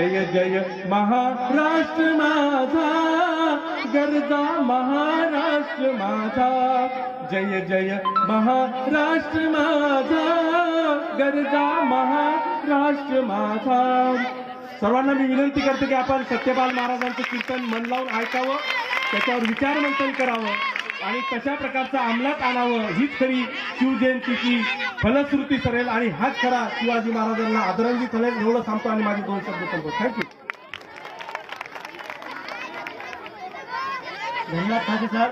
जय जय महाराष्ट्र माझा गरजा महाराष्ट्र माझा. जय जय महाराष्ट्र माझा गरजा महाराष्ट्र माझा. सर्वांना मी विनंती करतो की आपण सत्यपाल महाराजांचं कीर्तन मन लावून ऐकावं त्याच्यावर विचार मंथन करावं. आणि तशा प्रकारचं अंमलात आणावं हीच खरी शिवजयंतीची फलश्रुती ठरेल आणि हाच खरा शिवाजी महाराजांना आदरांजली ठरेल एवढं सांगतो आणि माझे दोन शब्द सांगतो थँक्यू धन्यवाद ठाकरे सर.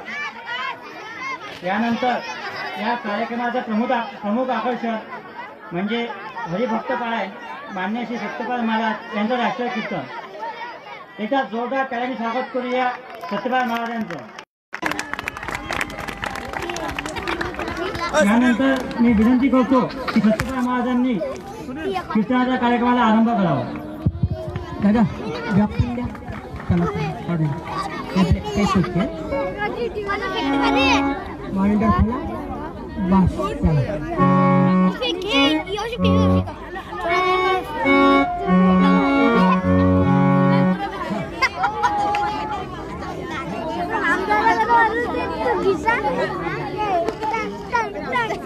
यानंतर या कार्यक्रमाचं प्रमुख प्रमुख आकर्षण म्हणजे हरिभक्त पारायण मान्य श्री सत्यपाल महाराज यांचं राष्ट्रीय कीर्तन. याच्या जोरदार टाळ्यांनी स्वागत करूया सत्यपाल महाराजांचं. यानंतर मी विनंती करतो की सत्यपाल महाराजांनी कीर्तनाच्या कार्यक्रमाला आरंभ करावा दादा व्यापून द्या चला काढून आपले काही सुटते मॉनिटर खोला बस चला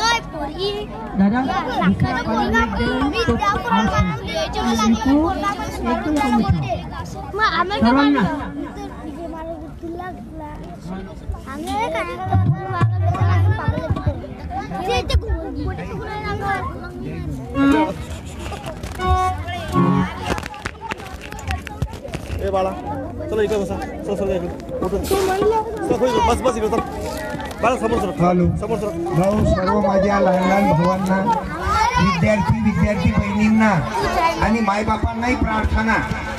दादा दुसरा कॉलर एक देऊन तो आवाज लिखू एकदम कमी ठेवा मग आम्हाला सर्वांना ए बाळा चला इकडे बसा चल सर इकडे उठून. चल, होय, बस बस इकडे चल बाळा समोर सर. हॅलो समोर सर. भाऊ सर्व माझ्या लहान लहान भावांना विद्यार्थी विद्यार्थी बहिणींना आणि मायबापांनाही प्रार्थना.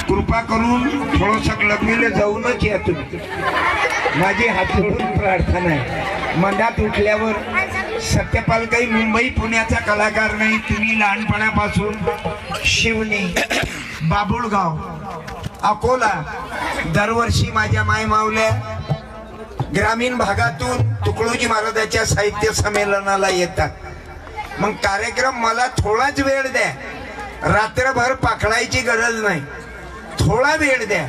कृपा करून थोडंसं लग्नीला जाऊनच या तुम्ही. माझी हात जोडून प्रार्थना आहे. मंदात उठल्यावर सत्यपाल काही मुंबई पुण्याचा कलाकार नाही तुम्ही लहानपणापासून शिवणी बाबुळगाव अकोला दरवर्षी माझ्या माय मावल्या ग्रामीण भागातून तुकडोजी महाराजाच्या साहित्य संमेलनाला येतात. मग कार्यक्रम मला थोडाच वेळ द्या. रात्रभर पाखडायची गरज नाही. थोडा वेळ द्या.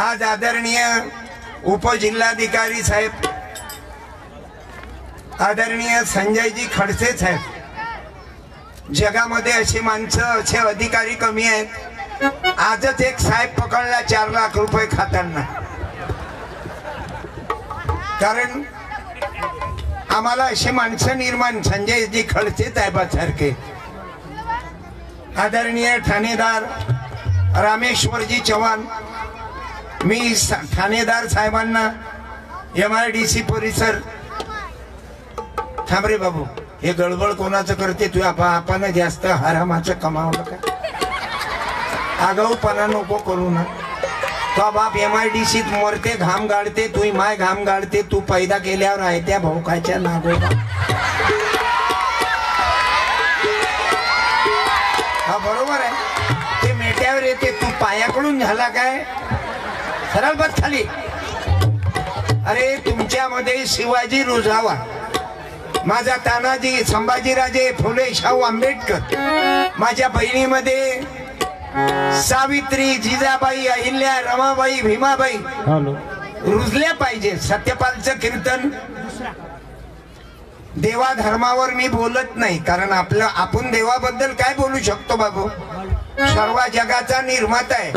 आज आदरणीय उपजिल्हाधिकारी साहेब आदरणीय संजयजी खडसे साहेब जगामध्ये अशी माणसं असे अधिकारी कमी आहेत. आजच एक साहेब पकडला चार लाख रुपये खाताना कारण आम्हाला अशी माणसं निर्माण संजयजी खडसे साहेबासारखे आदरणीय ठाणेदार रामेश्वरजी चव्हाण मी सा- ठाणेदार साहेबांना एम आय डी सी परिसर थांबरे बाबू हे गडबड कोणाचं करते तू? आपण जास्त हरामाचं कमावलं का? आगाऊपणा नको करू ना. तो बाप एम आय डी सीत मरते घाम गाडते तू माय घाम गाडते तू पैदा केल्यावर आहे त्या भाऊकाच्या नागो हा बरोबर आहे. ते मेट्यावर येते तू पायाकडून झाला काय? सरळ बस खाली. अरे तुमच्यामध्ये शिवाजी रुजावा माझा तानाजी संभाजीराजे फुले शाहू आंबेडकर माझ्या बहिणीमध्ये सावित्री जिजाबाई अहिल्या रमाबाई भीमाबाई रुजल्या पाहिजे. सत्यपालचं कीर्तन. देवा धर्मावर मी बोलत नाही कारण आपलं आपण देवाबद्दल काय बोलू शकतो बाबू? सर्व जगाचा निर्माता आहे.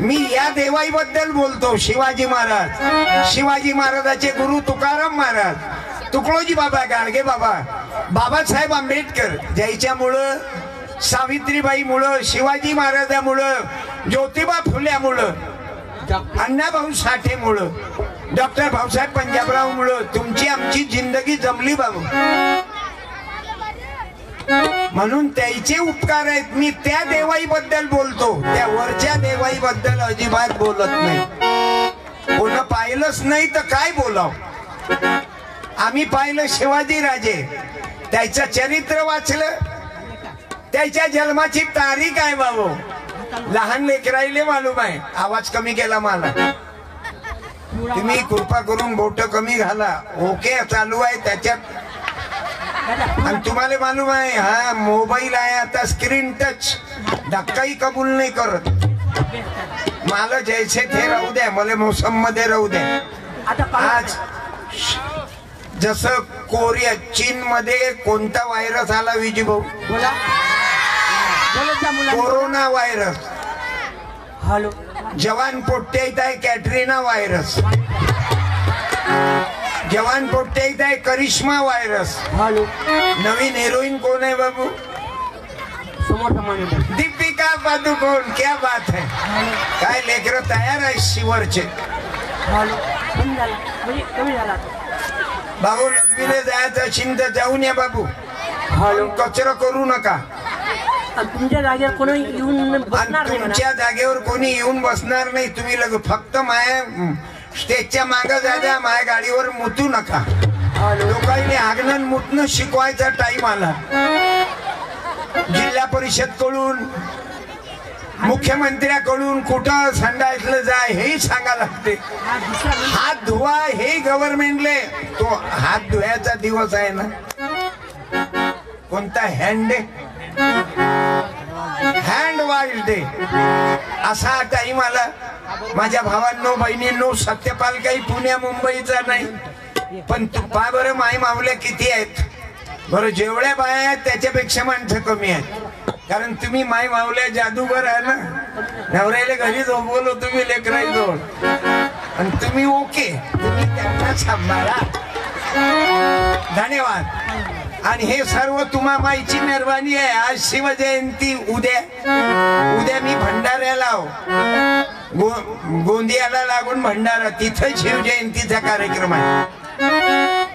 मी या देवाईबद्दल बोलतो शिवाजी महाराज. शिवाजी महाराजाचे गुरु तुकाराम महाराज. तुकडोजी बाबा गाडगे बाबा. बाबासाहेब आंबेडकर ज्याच्यामुळं सावित्रीबाईमुळं शिवाजी महाराजामुळं ज्योतिबा फुल्यामुळं अण्णाभाऊ साठेमुळं डॉक्टर भाऊसाहेब पंजाबराव मुळे तुमची आमची जिंदगी जमली बाबू म्हणून त्याचे उपकार आहेत. मी त्या देवाई बद्दल बोलतो. त्या वरच्या देवाई बद्दल अजिबात बोलत नाही. कोण पाहिलंच नाही तर काय बोलाव? आम्ही पाहिलं शिवाजी राजे. त्याचं चरित्र वाचलं. त्याच्या जन्माची तारीख आहे बाबू. लहान लेकराईले मालूम आहे. आवाज कमी केला मला. तुम्ही कृपा करून बोट कमी घाला. ओके चालू आहे त्याच्यात. आणि तुम्हाला मालूम आहे हा मोबाईल आहे आता स्क्रीन टच. धक्काही कबूल नाही करत. मला जैसे थे राहू द्या मला मोसममध्ये राहू द्या. आज जसं कोरिया चीन मध्ये कोणता व्हायरस आला विजी भाऊ? बोला. बोलत जा मुलांना. Corona virus hello. जवान पोट्टे येत आहे कॅटरीना व्हायरस जवान पोट्टे येत आहे करिश्मा व्हायरस हॅलो. नवीन हिरोईन कोण आहे बाबू? समोर समान दीपिका पादुकोण. क्या बात है. काय लेकर तयार आहे शिवरचे. हॅलो. कमी झाला. म्हणजे कमी झाला बाबू लग्नीला जायचं असेल तर जाऊन या बाबू. कचरा करू नका. तुमच्या जागेवर कोणी येऊन बसणार नाही तुमच्या जागेवर कोणी येऊन बसणार नाही. तुम्ही लग फक्त माया स्टेजच्या माग जा माया गाडीवर मुतू नका. लोकांनी आगणन मुतणं शिकवायचा टाइम आला. जिल्हा परिषदकडून मुख्यमंत्र्याकडून कुठं संडासलं जाय हे सांगा लागते. हात धुवा हे गव्हर्नमेंटले तो हात धुवायचा दिवस आहे ना. कोणता hand day hand wash day असा टाइम आला माझ्या भावांनो बहिणींनो सत्यपाल काही पुण्या मुंबईचा नाही. पण तू पा बरं माय मावल्या किती आहेत? बरं जेवढ्या बाया आहेत त्याच्यापेक्षा माणसं कमी आहेत. कारण तुम्ही माय मावल्या जादूगर आहे ना. नवऱ्याला घरी झोपवलो तुम्ही लेकराय दोन आणि तुम्ही ओके तुम्ही त्यांना सांभाळा. धन्यवाद. आणि हे सर्व तुम्हा माईची मेहरबानी आहे. आज शिवजयंती उद्या. उद्या मी भंडाऱ्याला आहो. गो गोंदियाला लागून भंडारा. तिथं शिवजयंतीचा कार्यक्रम आहे.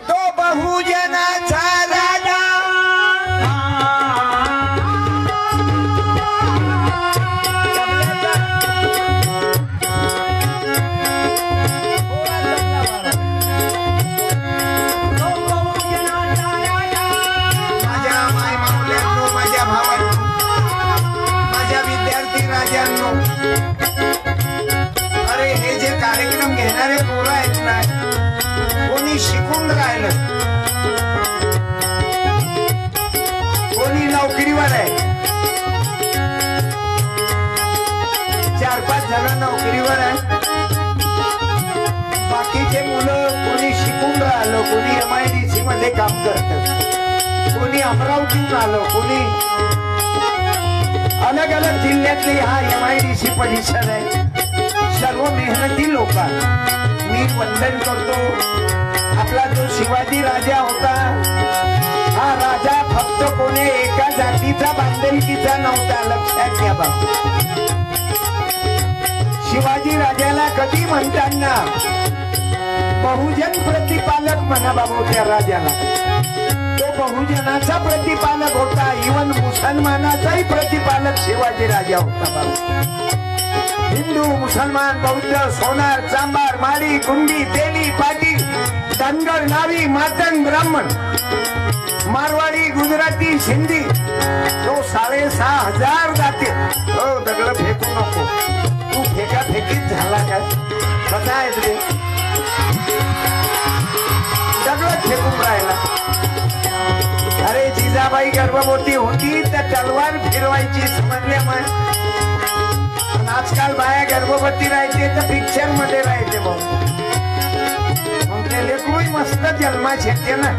तो बहुजनाचा राजा. कार्यक्रम पोरं आहेत ना कोणी शिकून राहिलं कोणी नोकरीवर आहे चार पाच जण नोकरीवर आहे बाकीचे मुलं कोणी शिकून राहिलं कोणी एम आय डी सी मध्ये काम करत कोणी अमरावतीत आलं कोणी अलग अलग जिल्ह्यातली हा एम आय डी सी परिसर आहे सर्व मेहनती लोक मी वंदन करतो. आपला जो शिवाजी राजा होता हा राजा फक्त कोणी एका जातीचा बांधलकीचा नव्हता लक्षात घ्या बाबा. शिवाजी राजाला कधी म्हणताना बहुजन प्रतिपालक म्हणा बाबा त्या राजाला. तो बहुजनाचा प्रतिपालक होता इवन मुसलमानाचाही प्रतिपालक शिवाजी राजा होता बाबा. हिंदू मुसलमान बौद्ध सोनार चांबार माळी कुंडी तेली पाटील धनगर नावी मातंग ब्राह्मण मारवाडी गुजराती सिंधी तो साडेसहा हजार जाते हो दगड फेकू नको. तू फेका फेकीत झाला काय कसा आहे तुझे दगड फेकून राहिला. अरे जिजाबाई गर्भवती होती तर तलवार फिरवायची समजल्या मग आजकाल बाया गर्भवती राहते तर पिक्चरमध्ये राहते मग ते लेकरूही मस्त जन्माच येते ना.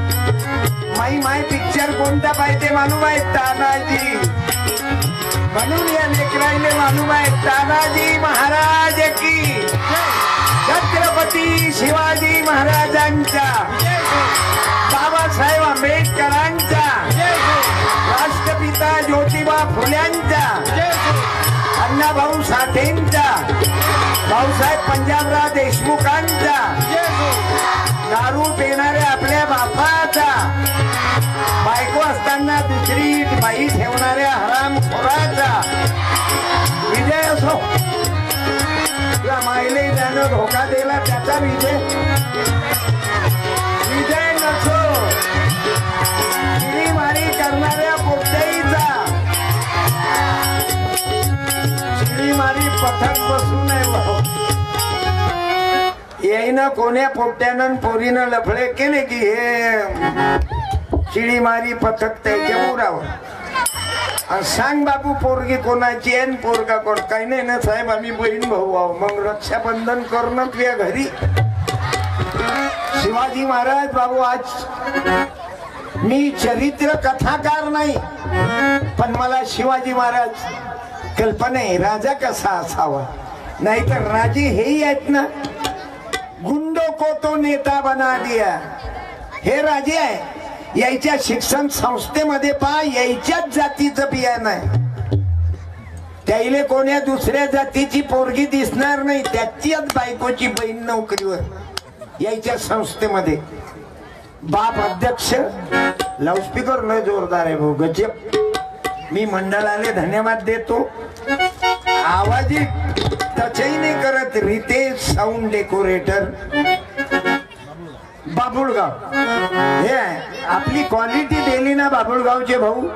माई माय पिक्चर कोणता पाहिजे मालूम आहे तानाजी. म्हणून या लेकराईले मालूम आहे तानाजी महाराज की. छत्रपती शिवाजी महाराजांच्या. बाबासाहेब आंबेडकरांचा राष्ट्रपिता ज्योतिबा फुल्यांचा अण्णाभाऊ साठेंचा भाऊसाहेब पंजाबराव देशमुखांचा दारू पिणाऱ्या आपल्या बापाचा बायको असताना दुसरी बाई ठेवणाऱ्या हराम खोराचा. विजय असो. तुझ्या त्यानं धोका दिला त्याचा विजय. विजय नसो. मारी करणाऱ्या कोणत्याही मारी पथक बसून येईनं कोण्या पोट्यानं पोरीनं लफडे केले की हे? शिडी मारी पथक त्याच्या उरावर. सांग बाबू पोरगी कोणाची आहे पोरगा कोण? काही नाही ना साहेब आम्ही बहीण भाऊ आहो. मग रक्षाबंधन करणं तुझ्या घरी. शिवाजी महाराज बाबू आज मी चरित्र कथाकार नाही पण मला शिवाजी महाराज कल्पना आहे राजा कसा असावा? नाहीतर राजे हेही आहेत ना? गुंडो को तो नेता बना दिया. हे राजे आहे. यायच्या शिक्षण संस्थेमध्ये पहा यायच्याच जातीचं बियाणं आहे. त्याईले कोण्या दुसऱ्या जातीची पोरगी दिसणार नाही त्याच्याच बायकोची बहीण नोकरीवर. यायच्या संस्थेमध्ये. बाप अध्यक्ष लाऊडस्पीकर लय जोरदार आहे भाऊ गजब. मी मंडळाने धन्यवाद देतो. आवाजी टचही नाही करत रितेश साऊंड डेकोरेटर बाबुळगाव. हे आहे. आपली क्वालिटी दिली ना बाबुळगावचे भाऊ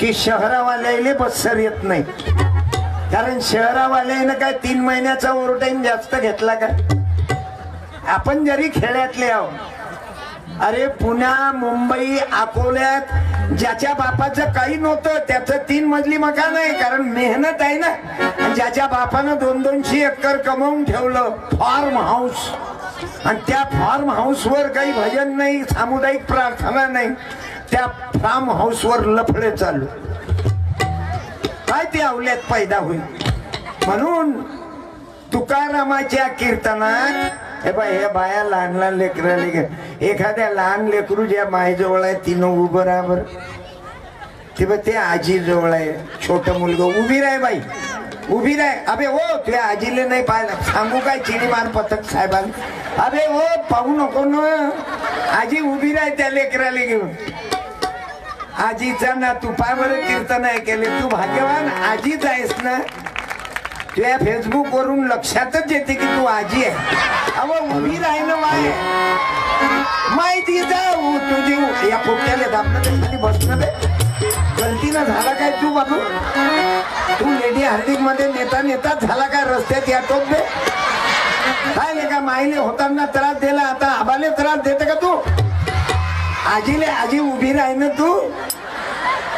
की शहरावाल्याले बसर येत नाही. कारण शहरावाल्यानं काय तीन महिन्याचा ओव्हरटाइन जास्त घेतला का? आपण जरी खेड्यातले आहोत अरे पुण्या मुंबई अकोल्यात ज्याच्या बापाचं काही नव्हतं त्याचं तीन मजली मकान आहे कारण मेहनत आहे ना. आणि ज्याच्या बापानं दोन दोनशे एकर कमवून ठेवलं फार्म हाऊस आणि त्या फार्म हाऊसवर काही भजन नाही सामुदायिक प्रार्थना नाही त्या फार्म हाऊसवर लफडे चालू. काय ते अवल्यात पैदा होईल? म्हणून तुकारामाच्या कीर्तनात हे बाय हे बाया लहान लहान लेकरा घे. एखाद्या लहान लेकरू ज्या मायजवळ आहे तिनं उभं राहा बरं. ते बघ ते आजी जवळ आहे. छोट मुलगा उभी राह बाई. उभी राह. अबे हो तुझ्या आजीले नाही पाहिलं. सांगू काय चिडी मार पथक साहेबांना? अबे हो पाहू नको ना. आजी उभी राह त्या लेकराले घेऊन. आजीचा ना तू पाय बरं कीर्तन आहे केले. तू भाग्यवान आजीच आहेस ना. तुझ्या फेसबुक वरून लक्षातच येते की तू आजी आहे. अव उभी राहिलं माय. माहिती जाऊ तुझी. या पोट्याला दाबलं बसणं दे गलतीनं झाला काय तू बाबू? तू लेडी हार्दिकमध्ये नेता नेता झाला काय रस्त्यात याटोत बे काय नाही का माईले होताना त्रास दिला आता आबाले त्रास देते का तू? आजीले आजी उभी राही ना तू?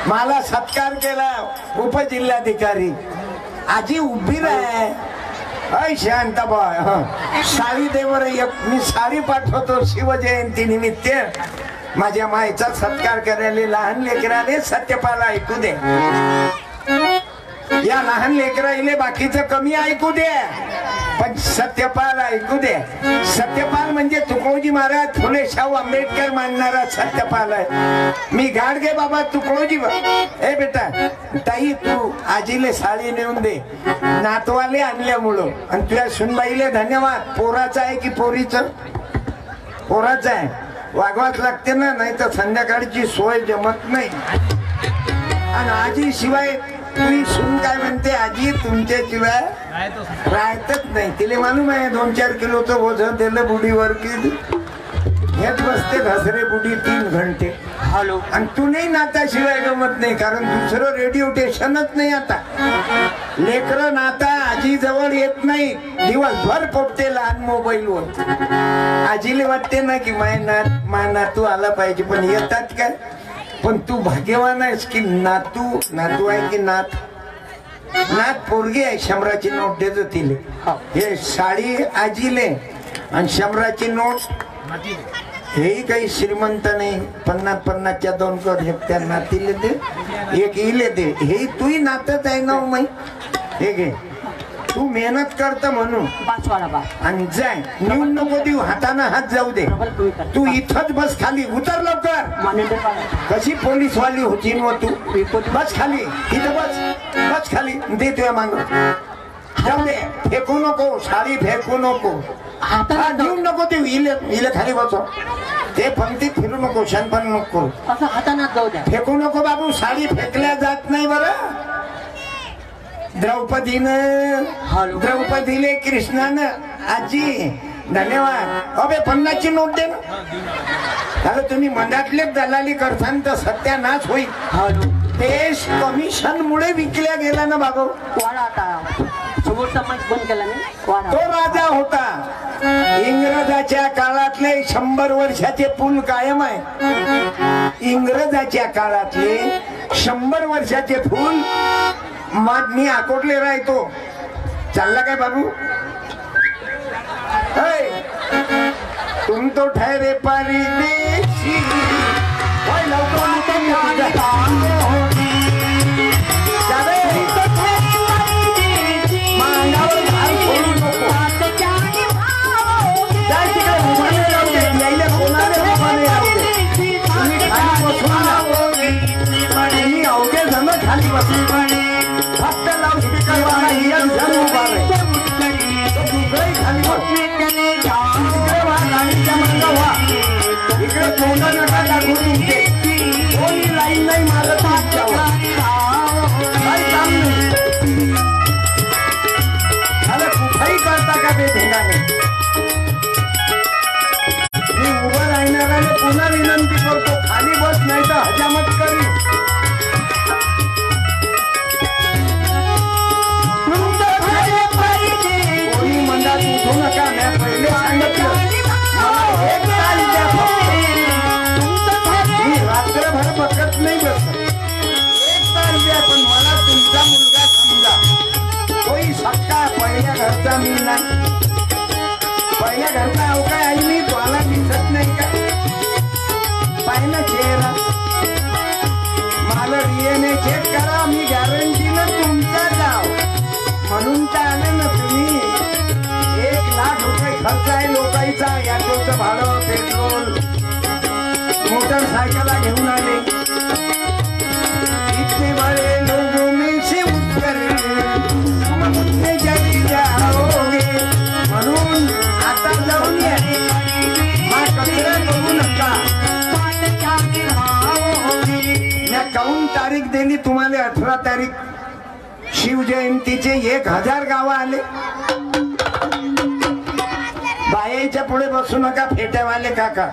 मला सत्कार केला उपजिल्हाधिकारी. आजी उभी राह. अय शांता साडी देवर एक मी साडी पाठवतो शिवजयंती निमित्त. माझ्या मायचा सत्कार करायला लहान लेकराने सत्यपाला ऐकू दे. या लहान लेकराईले बाकीचं कमी ऐकू दे. पण सत्यपाल ऐकू दे. सत्यपाल म्हणजे तुकडोजी महाराज फुले शाहू आंबेडकर मानणारा सत्यपाल आहे. मी गाडगे बाबा तुकडोजी ए बेटा ताई तू आजीले साडी नेऊन दे. नातवाले आणल्यामुळं. आणि तुझ्या सुनबाईले धन्यवाद. पोराचं आहे की पोरीचं? पोराचं आहे. वागवाच लागते ना नाही तर संध्याकाळची सोय जमत नाही. आणि आजी शिवाय तुम्ही सून काय म्हणते आजी? तुमच्या शिवाय राहतच नाही. तिला मालूम आहे दोन चार किलोचं बोझ दिलं बुडीवर की हेच बसते घसरे बुडी तीन घंटे. हॅलो. आणि तू नाही नाताशिवाय गमत नाही कारण दुसरं रेडिओ स्टेशनच नाही आता. लेकर नाता आजी जवळ येत नाही. दिवसभर पोपते लहान मोबाईलवर. आजीले वाटते ना की माय नात माय नातू आला पाहिजे पण येतात काय? पण तू भाग्यवान आहेस की नातू नातू आहे की नात? नात पोरगी आहे शंभराची नोट देतो तिले. हे. साडी आजीले आणि शंभराची नोट हेही काही श्रीमंत नाही. पन्नास पन्नासच्या दोन कर हे त्या नातीले दे एक इले दे. हे तूही नातच आहे ना हो माई? हे घे. तू मेहनत करत म्हणून आणि जाय नेऊन नको देऊ हाताना हात जाऊ दे. तू इथंच बस खाली उतर लवकर. कशी पोलीस वाली होती न तू? बस खाली इथं बस. बस खाली. दे तुझ्या मांग. जाऊ दे फेकू नको साडी फेकू नको. हा, नेऊन नको देऊ इले इले खाली बसव. ते पंक्तीत फिरू नको शनपण नको. असं हातानात जाऊ द्या. फेकू नको बाबू साडी फेकल्या जात नाही बरं. द्रौपदीनं द्रौपदीले कृष्णानं आजी धन्यवाद. अबे पन्नासची नोट दे ना. तुम्ही मनातले दलाली करसान तर सत्यानाश होईल. देश कमिशन मुळे विकल्या गेला ना वाडा आता. बंद केला नाही तो राजा होता. इंग्रजाच्या काळातले शंभर वर्षाचे पूल कायम आहे. इंग्रजाच्या काळातले शंभर वर्षाचे फूल मग मी आकोटले राहतो चालला काय बाबू? तुम तो ठहरे परिदेशी लवकर तोंड नका दाखवू तुमचे. कोणी लाईन नाही मारत तुमच्यावर. काही काम नाही अरे कुठेही करता का ते मी उभं राहणाऱ्याने पुन्हा विनंती करतो खाली बस नाही तर हजामत करी डीएनए चेक करा मी गॅरंटीनं तुमचा जाव. म्हणून तर आले ना तुम्ही. एक लाख रुपये खर्च आहे लोकांचा याचं भाडं पेट्रोल मोटरसायकला घेऊन आले. इतने बड़े लोगों में से उत्तर जाओगे म्हणून आता जाऊन या. हा कचरा करू नका. मी काऊन तारीख दिली तुम्हाला अठरा तारीख. शिवजयंतीचे एक हजार गाव आले. बायाच्या पुढे बसू नका फेट्यावाले काका.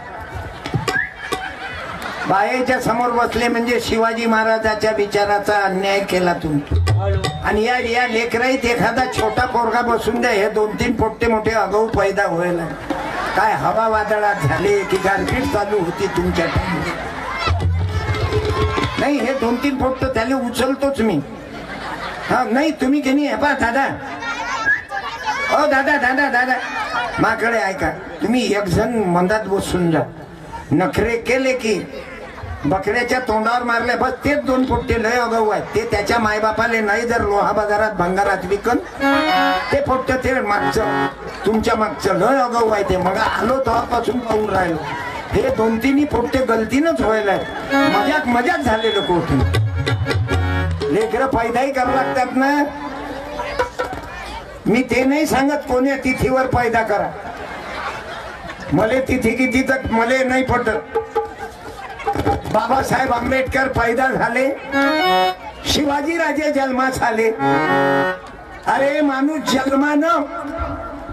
बायाच्या समोर बसले म्हणजे शिवाजी महाराजाच्या विचाराचा अन्याय केला तुम्ही. आणि या या लेकराईत एखादा छोटा पोरगा बसून द्या हे दोन तीन पोट्टे मोठे अगाऊ पैदा व्हायला काय हवा वादळात झाले की गारपीट चालू होती तुमच्या time. नाही हे दोन तीन फोट त्याला उचलतोच मी. हा नाही तुम्ही की नाही? हे पा दादा. ओ दादा दादा दादा. माकडे ऐका. तुम्ही एक जण मंदात बसून जा. नखरे केले की बकऱ्याच्या तोंडावर मारले. बस तेच दोन पोट्टे लय अगाऊ आहेत. ते त्याच्या मायबापाले नाही जर लोहा बाजारात भंगारात विकन ते फोट ते मागचं तुमच्या मागचं लय अगाऊ आहे ते. मग आलो तेव्हापासून पाहून राहिलो. हे दोन तिन्ही पोट्टे गलतीनच व्हायला मजाक मजाक झालेलं कोठून लेकर पैदाही करावं लागतात ना? मी ते नाही सांगत कोण्या तिथीवर पैदा करा. मले तिथी किती तर मले नाही पटत. बाबासाहेब आंबेडकर पैदा झाले. शिवाजी राजे जन्मास आले. अरे माणूस जन्मानं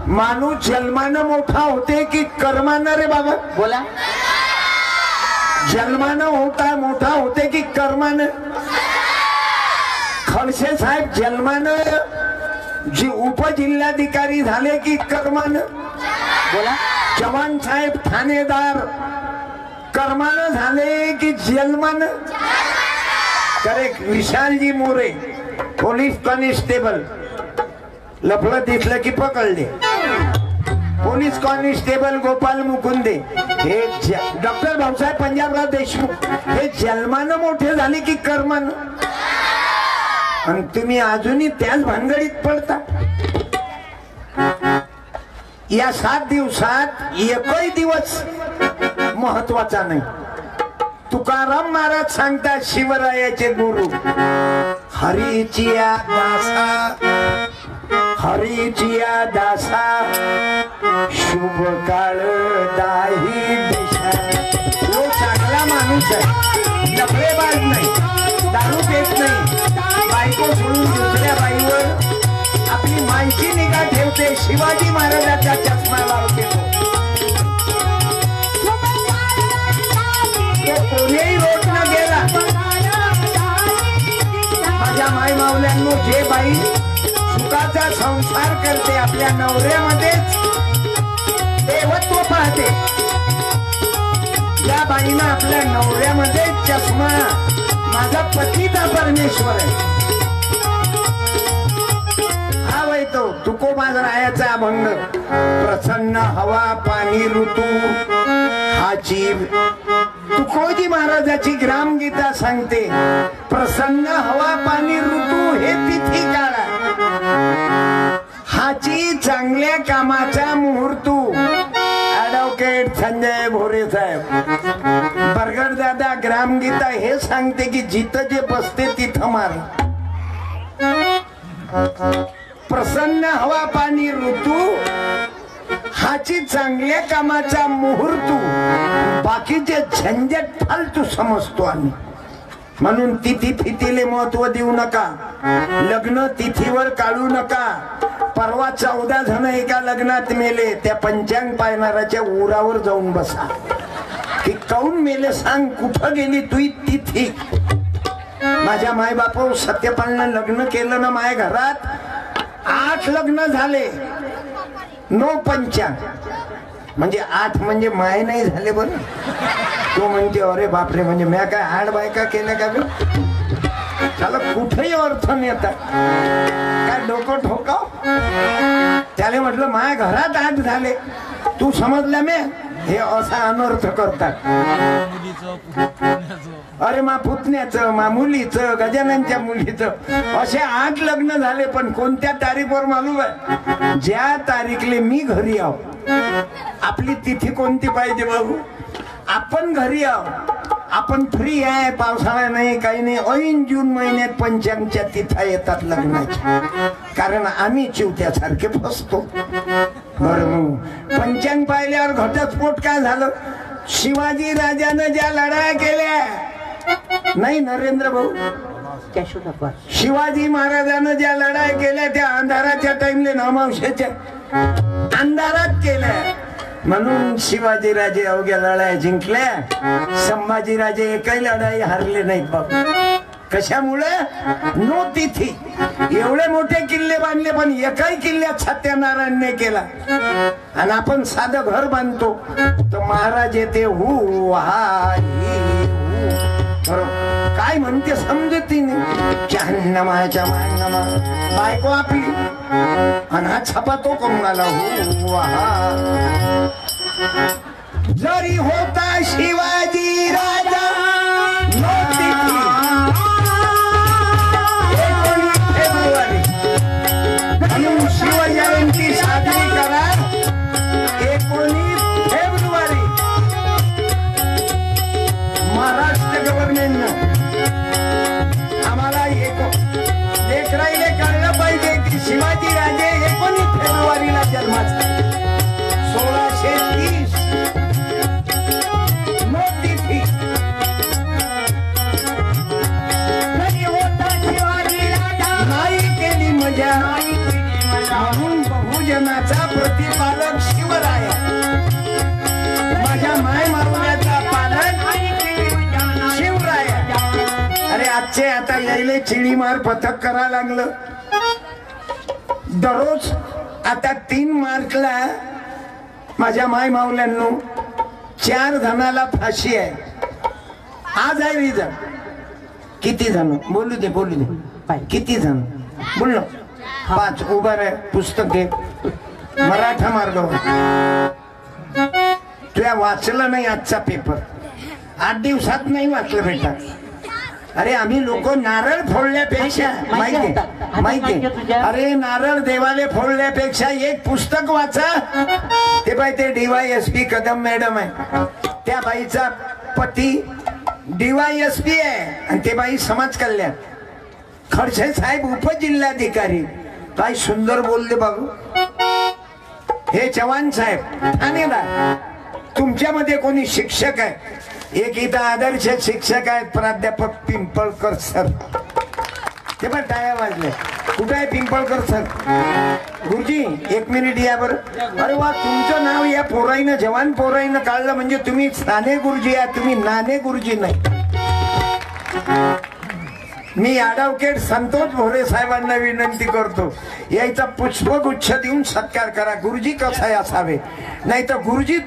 माणूस जन्मानं मोठा होते की कर्मानं रे बाबा? बोला. जन्मानं होता मोठा होते की कर्मानं? खडसे साहेब जन्मानं जी उपजिल्हाधिकारी झाले की कर्मानं? बोला. चव्हाण साहेब ठाणेदार. कर्मानं झाले की जन्मानं? Correct विशालजी More police constable. लफलं दिसलं की पकडले. Police constable Gopal Mukunde. हे डॉक्टर भाऊसाहेब पंजाबराव देशमुख. हे जन्मानं मोठे झाले की कर्मानं? आणि तुम्ही अजूनही त्याच भानगडीत पडता? या सात दिवसात एकही दिवस महत्त्वाचा नाही. तुकाराम महाराज सांगतात शिवरायाचे गुरु हरीचिया दासा हरीचिया दासा शुभ काळ दाही दिशा. तो चांगला माणूस आहे. नफरेबाज नाही दारू देत नाही. बायको सोडून दुसऱ्या बाईवर शिवाजी महाराजाचा चष्मा लावते कोणीही रोड न गेला. माझ्या माय मावल्यांनो जे बाई सुखाचा संसार करते आपल्या नवऱ्यामध्येच देवत्व पाहते. या बाईनं आपल्या नवऱ्यामध्ये चष्मा. माझा पतीचा परमेश्वर आहे. हा वय तो तुको माझा रायाचा अभंग. प्रसन्न हवा पाणी ऋतू. हा जीव. तुकोजी महाराजाची ग्रामगीता सांगते. प्रसन्न हवा पाणी ऋतू हे तिथी काळ कामाची चांगल्या कामाचा मुहूर्तू. ऍडव्होकेट संजय भोरे साहेब. बरगड दादा ग्रामगीता हे सांगते की जिथं जे बसते तिथं मार. प्रसन्न हवा पाणी ऋतू हाची चांगल्या कामाचा मुहूर्त. बाकीचे झंझट फालतू समजतो आम्ही. म्हणून तिथी फितीले महत्त्व देऊ नका. लग्न तिथीवर काढू नका. परवा चौदा जण एका लग्नात मेले त्या पंचांग पायनाराच्या उरावर जाऊन बसा. की काऊन मेले सांग कुठं गेली तुई तिथी? माझ्या माय बापू सत्यपालनं लग्न केलं ना माय घरात? आठ लग्न झाले. नो पंचांग. म्हणजे आठ म्हणजे माय नाही झाले बरं. तो म्हणते अरे बापरे म्हणजे म्या काय आठ बायका केल्या का बे? त्याला कुठेही अर्थ नेतात काय डोकं ठोकाव? त्याला म्हटलं माया घरात आठ झाले. तू समजला मी हे असा अनर्थ करतात. अरे मा पुतण्याचं मा मुलीचं गजाननच्या मुलीचं असे आठ लग्न झाले पण कोणत्या तारीखवर मालूम आहे? ज्या तारीखले मी घरी आहो. आपली तिथी कोणती पाहिजे बाबू? आपण घरी आहो आपण फ्री आहे. पावसाळा नाही काही नाही. ऐन जून महिन्यात पंचांगच्या तिथा येतात लग्नाच्या. कारण आम्ही चिवत्यासारखे फसतो. बरं मग. पंचांग पाहिल्यावर घटस्फोट काय झालं? शिवाजी राजानं ज्या लढाया केल्या. नाही नरेंद्र भाऊ? शिवाजी महाराजानं ज्या लढाई केल्या त्या अंधाराच्या टाइमले नामावशेच्या अंधारात केलं. म्हणून शिवाजीराजे अवघ्या लढाई जिंकल्या. संभाजीराजे एकही लढाई हरले नाहीत बाबा कशामुळे? नो तिथी एवढे मोठे किल्ले बांधले पण एकाही किल्ल्यात सत्यनारायणने केला. आणि आपण साधं घर बांधतो. तर महाराज येते हू हा बरोबर. काय म्हणते समजतीने नमाच्या नमा बायको आपली. आणि हा छापा तो करून आला हो. जरी होता शिवाजी राजा शिवजयंती साजरी करा. एकोणीस फेब्रुवारी. महाराष्ट्र गव्हर्नमेंटनं आम्हाला एक लेकराईले राहिले. जन्माचा सोळाशे तीस. नो तिथी नाही होता शिवाजी राजा नाही केली मजा. म्हणून बहुजनाचा प्रतिपालक शिवराया. माझ्या माय मारुल्याचा पालक शिवराया. अरे आजचे आता यायले चिडीमार पथक करा लागलं. दररोज आता तीन मार्चला माझ्या माय मावल्यांनो चार जणाला फाशी आहे. आज आहे रिझन किती जण? बोलू दे बोलू दे. किती जण? बोल ना. पाच. उभा आहे पुस्तक घे. मराठा मार्गावर तुया वाचलं नाही आजचा पेपर आठ दिवसात नाही वाचलं बेटा. अरे आम्ही लोक नारळ फोडल्यापेक्षा माहिती माहिती? अरे नारळ देवाले फोडल्यापेक्षा एक पुस्तक वाचा. ते बाई ते D Y S P Kadam madam आहे. त्या बाईचा पती डीवाय एस पी आहे. आणि ते बाई समाज कल्याण. खडसे साहेब उपजिल्हाधिकारी. काय सुंदर बोलले बाबू. हे चव्हाण साहेब. ठाणेदार तुमच्यामध्ये कोणी शिक्षक आहे? एक इथं आदर्श शिक्षक आहेत प्राध्यापक पिंपळकर सर. ते पण टाळ्या वाजले. कुठे आहे पिंपळकर सर? गुरुजी एक मिनिट या बरं. अरे वा तुमचं नाव या पोराईनं जवान पोराईनं काढलं म्हणजे तुम्ही साने गुरुजी या तुम्ही नाने गुरुजी नाही. मी ॲडव्होकेट संतोष भोरे साहेबांना विनंती करतो. याचा पुष्पगुच्छ देऊन सत्कार करा. गुरुजी कसा असावे? नाही तर गुरुजी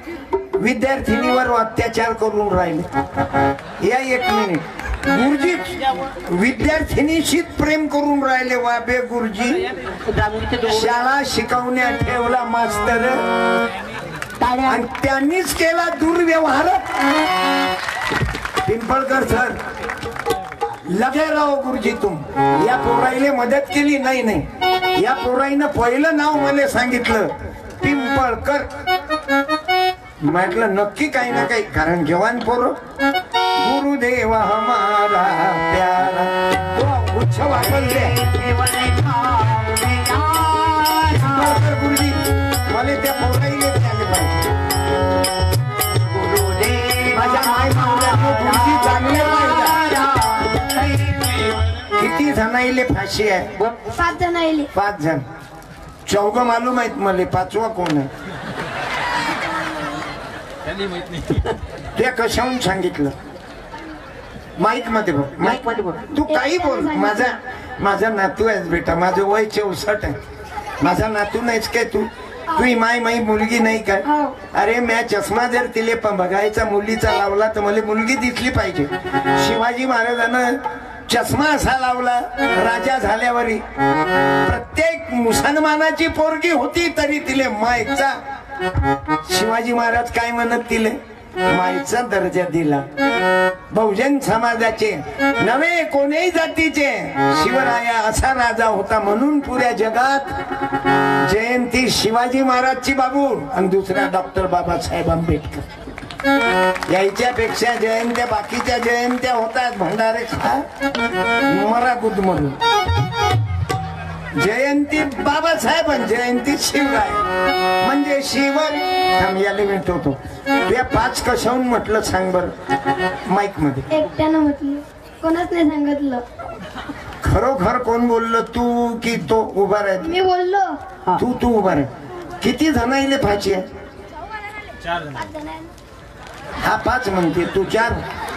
विद्यार्थिनीवर अत्याचार करून राहिले. या एक मिनिट. गुरुजी विद्यार्थिनीशीच प्रेम करून राहिले वाबे गुरुजी. शाळा शिकवण्या ठेवला मास्तर. आणि त्यांनीच केला दुर्व्यवहार. पिंपळकर सर लगे राहो गुरुजी तुम. या पोराईले मदत केली? नाही नाही. या पोराईनं पहिलं नाव मला सांगितलं. पिंपळकर. म्हटलं नक्की काही ना काही कारण जवान पोर गुरुदेव हमारा प्यारा. तो गुरुजी मला त्या पोराईले द्यायला पाहिजे. माझ्या माय मावल्यातले गुरुजी चांगले पाहिजे. किती जणाईले फाशी आहे? पाच जण आले पाच जण. चौघ मालूम आहेत मला पाचवा कोण आहे? त्या कशाहून सांगितलं? माईकमध्ये बघ माईकमध्ये बोल. तू काही बोल. माझा माझा नातू आहेस बेटा. माझं वय चौसष्ट आहे. माझा नातू नाहीस काय तू? तू ही माय माई मुलगी नाही काय हो. अरे म्या चष्मा जर तिले प- बघायचा मुलीचा लावला तर मला मुलगी दिसली पाहिजे. शिवाजी महाराजानं चष्मा असा लावला राजा झाल्यावरी. प्रत्येक मुसलमानाची पोरगी होती तरी तिले मायचा शिवाजी महाराज काय म्हणत तिले माईचा दर्जा दिला. बहुजन समाजाचे नवे कोणीही जातीचे. शिवराया असा राजा होता म्हणून पुऱ्या जगात जयंती शिवाजी महाराजची बाबू आणि दुसरा डॉक्टर बाबासाहेब आंबेडकर. यायच्यापेक्षा जयंत्या बाकीच्या जयंत्या होतात भंडारे. खा मरा म्हणून जयंती बाबासाहेब आणि जयंती शिवराय. म्हणजे शिव थांब याला भेटवतो तुया पाच कशाहून म्हटलं सांग बर. माईकमध्ये एकट्यानं म्हटलं. कोणाच नाही सांगितलं. खरोखर कोण बोललं? तू की तो उभा राहील? मी बोललो. तू तू उभा राह किती फाची जण. आहे. हा पाच म्हणते. तू चार?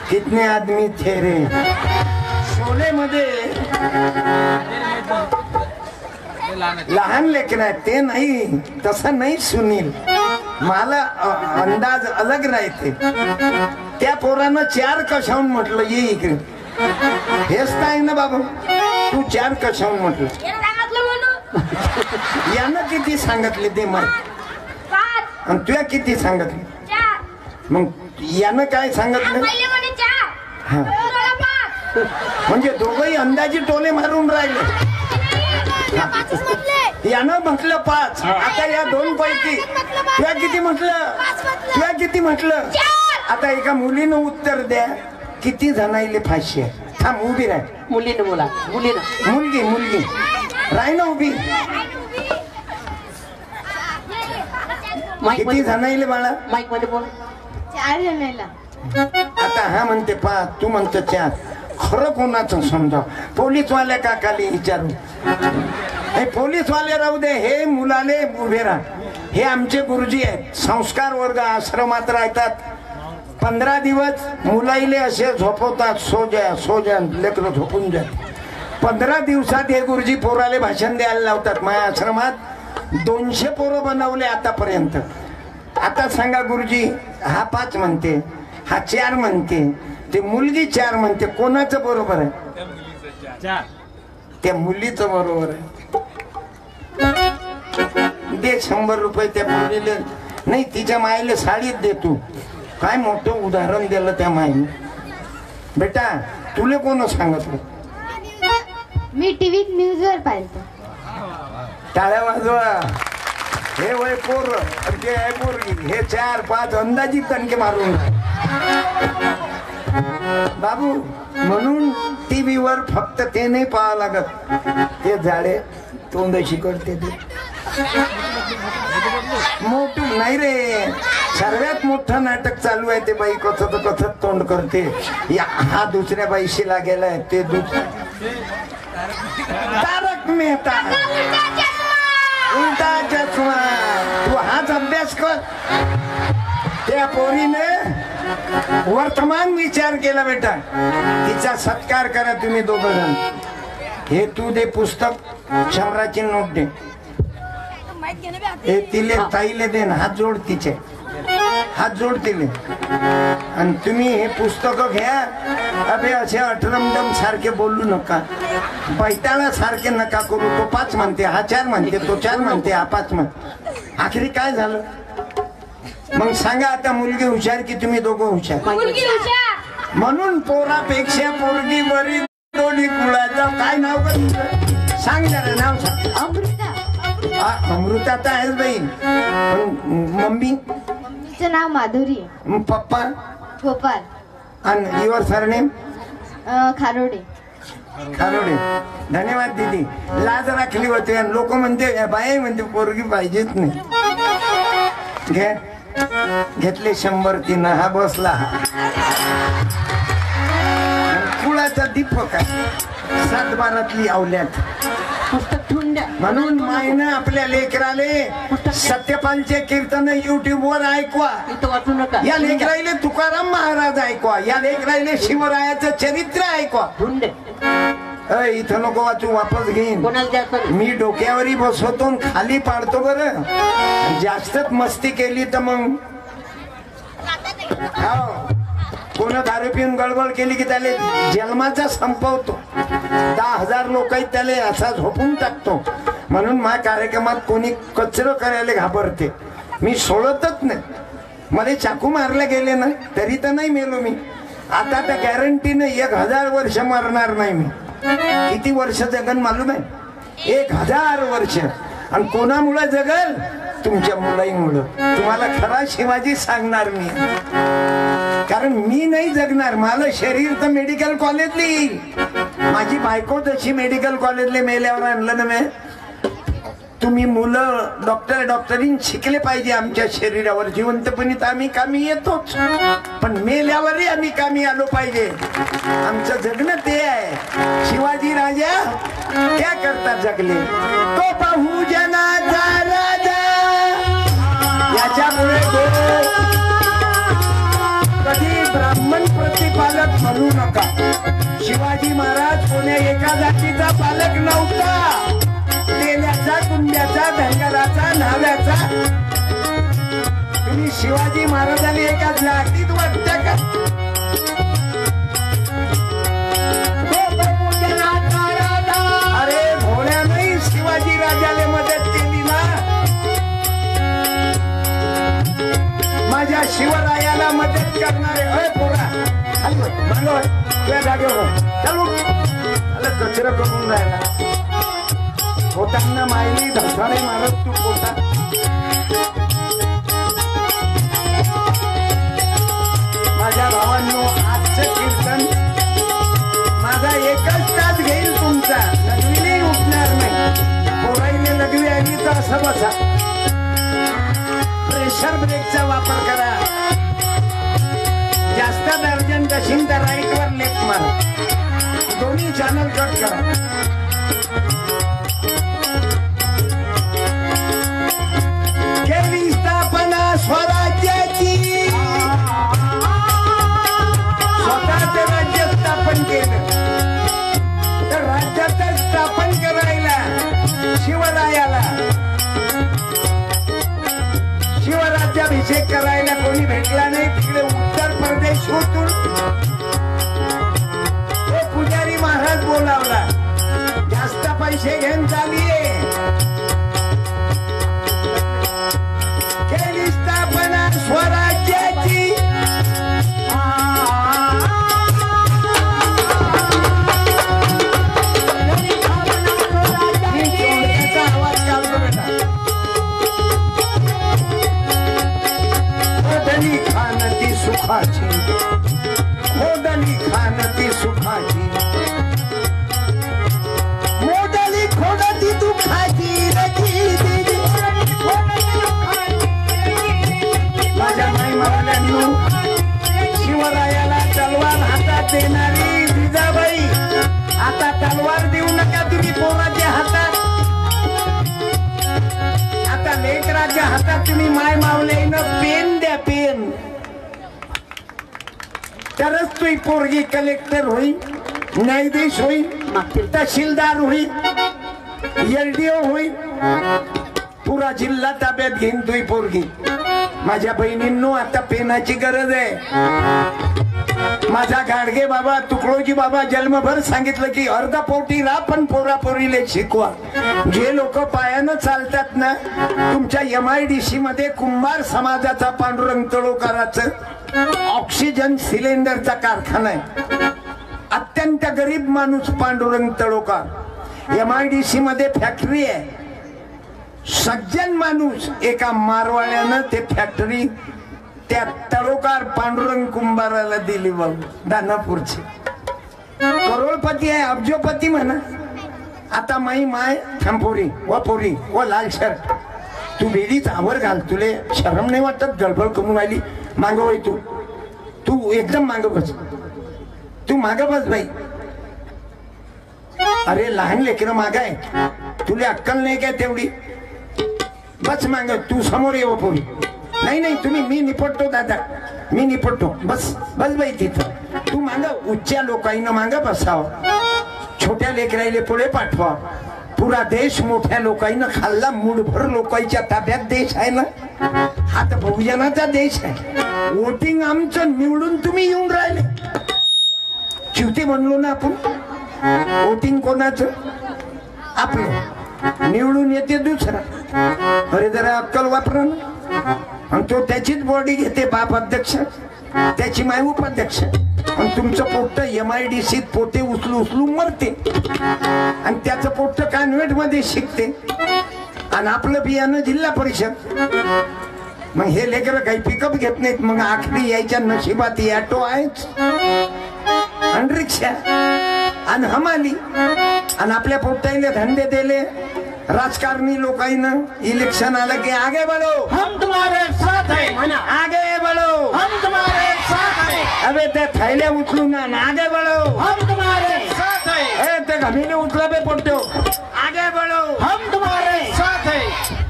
कितने आदमी थे रे? शोले मध्ये लहान लेकर आहेत ते नाही तसं नाही सुनील. मला अंदाज अलग राहते. त्या पोरानं चार कशाहून म्हटलं ये इकडे. हेच आहे ना बाबा तू चार कशाहून म्हटलं? यानं किती सांगितले ते मला पाच. आणि तुया किती सांगितले? चार. मग यानं काय सांगितलं? हा. म्हणजे दोघही अंदाजी टोले मारून राहिले. नाही, यानं म्हटलं पाच. आता या दोन पैकी. तुया किती म्हटलं. पाच म्हटलं. तुया किती म्हटलं? चार. आता एका मुलीनं उत्तर द्या. किती जणाईले फाशी आहे थांब उभी राह. मुलीनं बोला. मुलीनं. मुलगी मुलगी. राह ना उभी किती जणाईले बाळा? माईकमध्ये बोल. चार जणायला आता हा म्हणते पाच तू म्हणतो चार. खरं कोणाचं समजा पोलीसवाल्या काकाले विचारू. हे पोलीसवाले राहू दे हे मुलाले उभे राहा. हे आमचे गुरुजी आहेत. संस्कार वर्ग आश्रमात राहतात. पंधरा दिवस मुलाईले असे झोपवतात सोजा सोजा लेकरं झोपून जात पंधरा दिवसात हे गुरुजी पोराले भाषण द्यायला लावतात. माझ्या आश्रमात दोनशे पोरं बनवले आतापर्यंत. आता सांगा गुरुजी हा पाच म्हणते हा चार म्हणते ते मुलगी चार म्हणते. कोणाचं बरोबर आहे? त्या मुलीचं बरोबर आहे. दे शंभर रुपये त्या मुलीला नाही तिच्या मायला साडीत दे तू. काय मोठं उदाहरण दिलं त्या माईने. बेटा तुला कोण सांगितलं? मी टीव्हीत न्यूज वर पाहिलं टाळ्या वाजवा. हे वय पोर आणि ते आहे पोरगी. हे चार पाच अंदाजी तणके मारून. बाबू म्हणून टीव्हीवर फक्त ते नाही पाहावं लागत. ते झाडे तोंडशी करते ते. मोठ नाही रे. सर्वात मोठं नाटक चालू आहे ते बाई कसं तर कसं तोंड करते. या हा दुसऱ्या बाईशी लागेलाय ते तारक मेहता. उलटा चष्मा. तू हाच अभ्यास कर. त्या पोरीने वर्तमान विचार केला बेटा. तिचा सत्कार करा तुम्ही दोघं जण हे तू दे पुस्तक शंभराची नोट दे. हे तिले ताईले दे ना हात जोड तिचे. हात जोड तिले. आणि तुम्ही हे पुस्तक घ्या. अबे असे अठरमदम सारखे बोलू नका. बैताळा सारखे नका करू. तो पाच म्हणते हा चार म्हणते तो चार म्हणते हा पाच म्हणते आखरी काय झालं? मग सांगा आता मुलगी हुशार की तुम्ही दोघं हुशार. म्हणून पोरापेक्षा पोरगी बरी दोन्ही कुळाचं काय नाव का तुझं? सांग जरा नाव सांग. अमृता. आ, अमृता तर आहेच बाई पण मम्मी? मम्मीचं नाव माधुरी. म, पप्पा? गोपाल आणि युअर सरनेम? अं, खारोडे. खारोडे. धन्यवाद दीदी. लाज राखली होती आणि लोक म्हणते बाई म्हणते पोरगी पाहिजेच नाही. घे. घेतले शंभर तीन हा बसला. हा कुळाचा दीपक सातबारातली आवल्यात. पुस्तक म्हणून मायनं आपल्या लेकराले सत्यपालचे कीर्तन युट्यूब वर ऐकवा. इथं वाचू नका. या लेकराईले तुकाराम महाराज ऐकवा. या लेकराईले शिवरायाचं चरित्र ऐकवा. अय, इथं नको वाचू वापस घेईन. कोणाला द्यायचं नाही. मी डोक्यावरही बसवतो आणि खाली पाडतो बरं. जास्तच मस्ती केली तर मग. हो. कोण दारू पिऊन गडबड केली की त्याला जन्माचा संपवतो. दहा हजार लोक त्याला असा झोपून टाकतो. म्हणून माझ्या कार्यक्रमात कोणी कचरं करायला घाबरते. मी सोडतच नाही. मला चाकू मारले गेले ना तरी तर नाही मेलो मी. आता त्या गॅरंटीनं एक हजार वर्ष मरणार नाही मी. किती वर्ष जगन मालूम आहे? एक हजार वर्ष. आणि कोणामुळे जगल? तुमच्या मुलाईमुळं. तुम्हाला खरा शिवाजी सांगणार मी. कारण मी नाही जगणार मला शरीर तर मेडिकल कॉलेजला येईल. माझी बायको तशी मेडिकल कॉलेजला मेल्यावर आणलं ना मी. तुम्ही मुलं डॉक्टर डॉक्टरीन शिकले पाहिजे आमच्या शरीरावर. जिवंतपणी तर आम्ही कामी येतोच. पण मेल्यावरही आम्ही कामी आलो पाहिजे. आमचं जगणं ते आहे. शिवाजी राजा त्या करता जगले? तो बहुजनाचा राजा. पालक म्हणू नका. शिवाजी महाराज कोण्या एका जातीचा पालक नव्हता. तेल्याचा कुंड्याचा धनगराचा नाव्याचा. तुम्ही शिवाजी महाराजांनी एका जातीत वाटत का? हो, शिवरायाला मदत करणारे अय पोरा. खाली बस, जागेवर चालू त्याला कचरा करून राहिला पोटांना मायली धसाळे मारत तू माझ्या भावांनो आजचं कीर्तन माझा एकच तास घेईल तुमचा लघवीने उठणार नाही पोराईने लघवी आली तर असं बसा प्रेशर ब्रेकचा वापर करा जास्त दर दशीन तर राईट वर लेफ्ट मारा दोन्ही चॅनल कट करा. केली स्थापना स्वराज्याची. स्वतःच राज्य स्थापन केलं. तर राज्याचं स्थापन करायला शिवरायाला शिवराज्याभिषेक करायला कोणी भेटला नाही. तिकडे उत्तर प्रदेश होतून पुजारी महाराज बोलावला. जास्त पैसे घेऊन चालिये. देणारी जिजाबाई आता तलवार देऊ नका तुम्ही पोराच्या हातात. आता लेकराच्या हातात तुम्ही माय मावलेनं पेन द्या पेन. तरच तुही पोरगी कलेक्टर होईल न्यायाधीश होईल तहसीलदार होईल एलडीओ होईल पुरा जिल्हा ताब्यात घेईन तुही पोरगी. माझ्या बहिणींनो आता पेनाची गरज आहे. माझा गाडगे बाबा तुकडोजी बाबा जन्मभर सांगितलं की अर्धा पोटी रा पण पोरा पोरीले शिकवा. जे लोक पायानं चालतात ना तुमच्या एम आय डी सी मध्ये कुंभार समाजाचा पांडुरंग तळोकाराचं ऑक्सिजन सिलेंडरचा कारखाना आहे. अत्यंत गरीब माणूस Pandurang Talokar. M I D C मध्ये फॅक्टरी आहे. सज्जन माणूस एका मारवाड्यानं ते फॅक्टरी त्या तळोकार पांडुरंग कुंभाराला दिली बाबू दानापूरची. करोडपती आहे अब्जोपती म्हणा. आता माई माय थंपोरी व पोरी व लाल शर्ट. तू वेळीच आवर घाल तुले शरम नाही वाटत गडबड करून आली मागं वय तू. तू एकदम मागं बस. तू मागं बस बाई. अरे लहान लेकरं मागाय आहे. तुला अक्कल नाही काय तेवढी? बस माग तू समोर येऊ पोरी नाही नाही तुम्ही मी निपटतो दादा. मी निपटतो. बस बस बाई तिथं. तू मांग उच्च्या लोकांना माग बसावं. छोट्या लेकराईले पुढे पाठवा पुरा देश मोठ्या लोकांना खाल्ला मुठभर लोकांच्या ताब्यात देश आहे ना? हा तर बहुजनाचा देश आहे. वोटिंग आमचं निवडून तुम्ही येऊन राहिले. चिवते म्हणलो ना आपण? वोटिंग कोणाचं? आपलं. निवडून येते दुसरा. अरे जरा अक्कल वापरा ना. आणि तो त्याचीच बॉडी घेते बाप अध्यक्ष. त्याची माय उपाध्यक्ष. आणि तुमचं पोट्ट एम आय डी सीत पोते उचलू उचलू मरते. आणि त्याचं पोट्ट कॉन्व्हेंटमध्ये शिकते. आणि आपलं बियाणं जिल्हा परिषद. मग हे लेकर काही पिकअप घेत नाहीत मग आखरी यायच्या नशिबात ऑटो आहेच. आणि रिक्षा. आणि हमाली आणि आपल्या पोट्टाईने धंदे दिले. राजकारणी लोकांना इलेक्शन आलं की आगे बढो. हम तुम्हारे साथ है आगे बढो. हम तुम्हारे साथ है। अबे ते थैल्या उचलून आण. आगे बढो. हम तुम्हारे साथ है। ए ते घमीने उचला बे पोट्यो आगे बढो. हम तुम्हारे साथ है।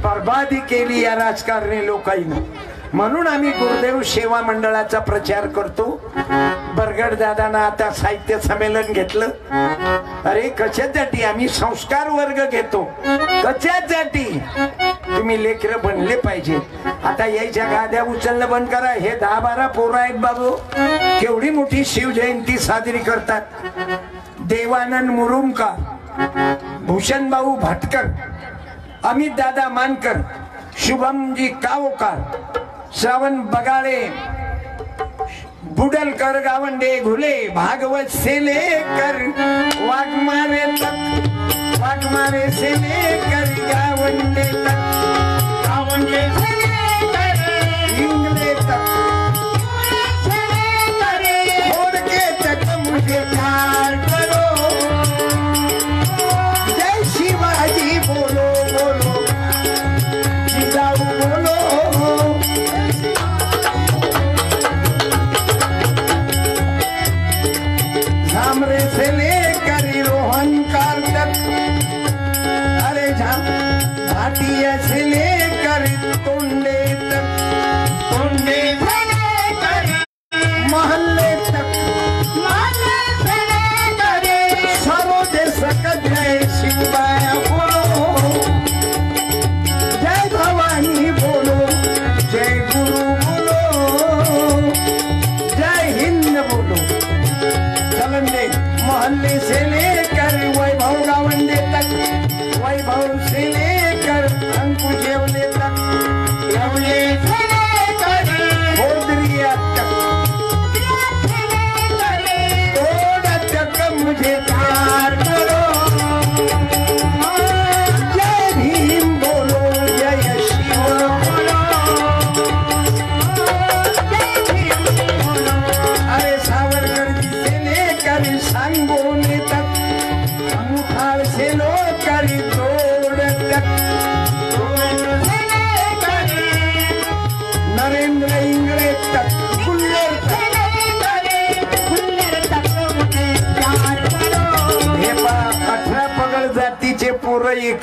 बर्बादी केली या राजकारणी लोकांनी. म्हणून आम्ही गुरुदेव सेवा मंडळाचा प्रचार करतो. बरगड दादाना आता साहित्य संमेलन घेतलं. अरे कशासाठी आम्ही संस्कार वर्ग घेतो. कशासाठी तुम्ही लेकर बनले पाहिजे. आता यायच्या गाद्या उचलणं बंद करा. हे दहा बारा पोरं आहेत बाबू. केवढी मोठी शिवजयंती साजरी करतात. देवानंद मुरुमकर भूषणभाऊ भाटकर अमित दादा मानकर शुभमजी कावकार श्रावण बगाळे बुडलकर गावंडे घुले भागवत सेले कर वाघमारे तक वाघमारे सेलेकर गावंडे तक गावंडे सेलेकर इंगले तक। के तक मुझे प्यार करो। जय शिवाजी बोलो बोलो। जिजाऊ बोलो झामरे से लेकर रोहनकार तक अरे झाम भाटिया से लेकर तोंडे तक। तोंडे से लेकर मोहल्ले तक।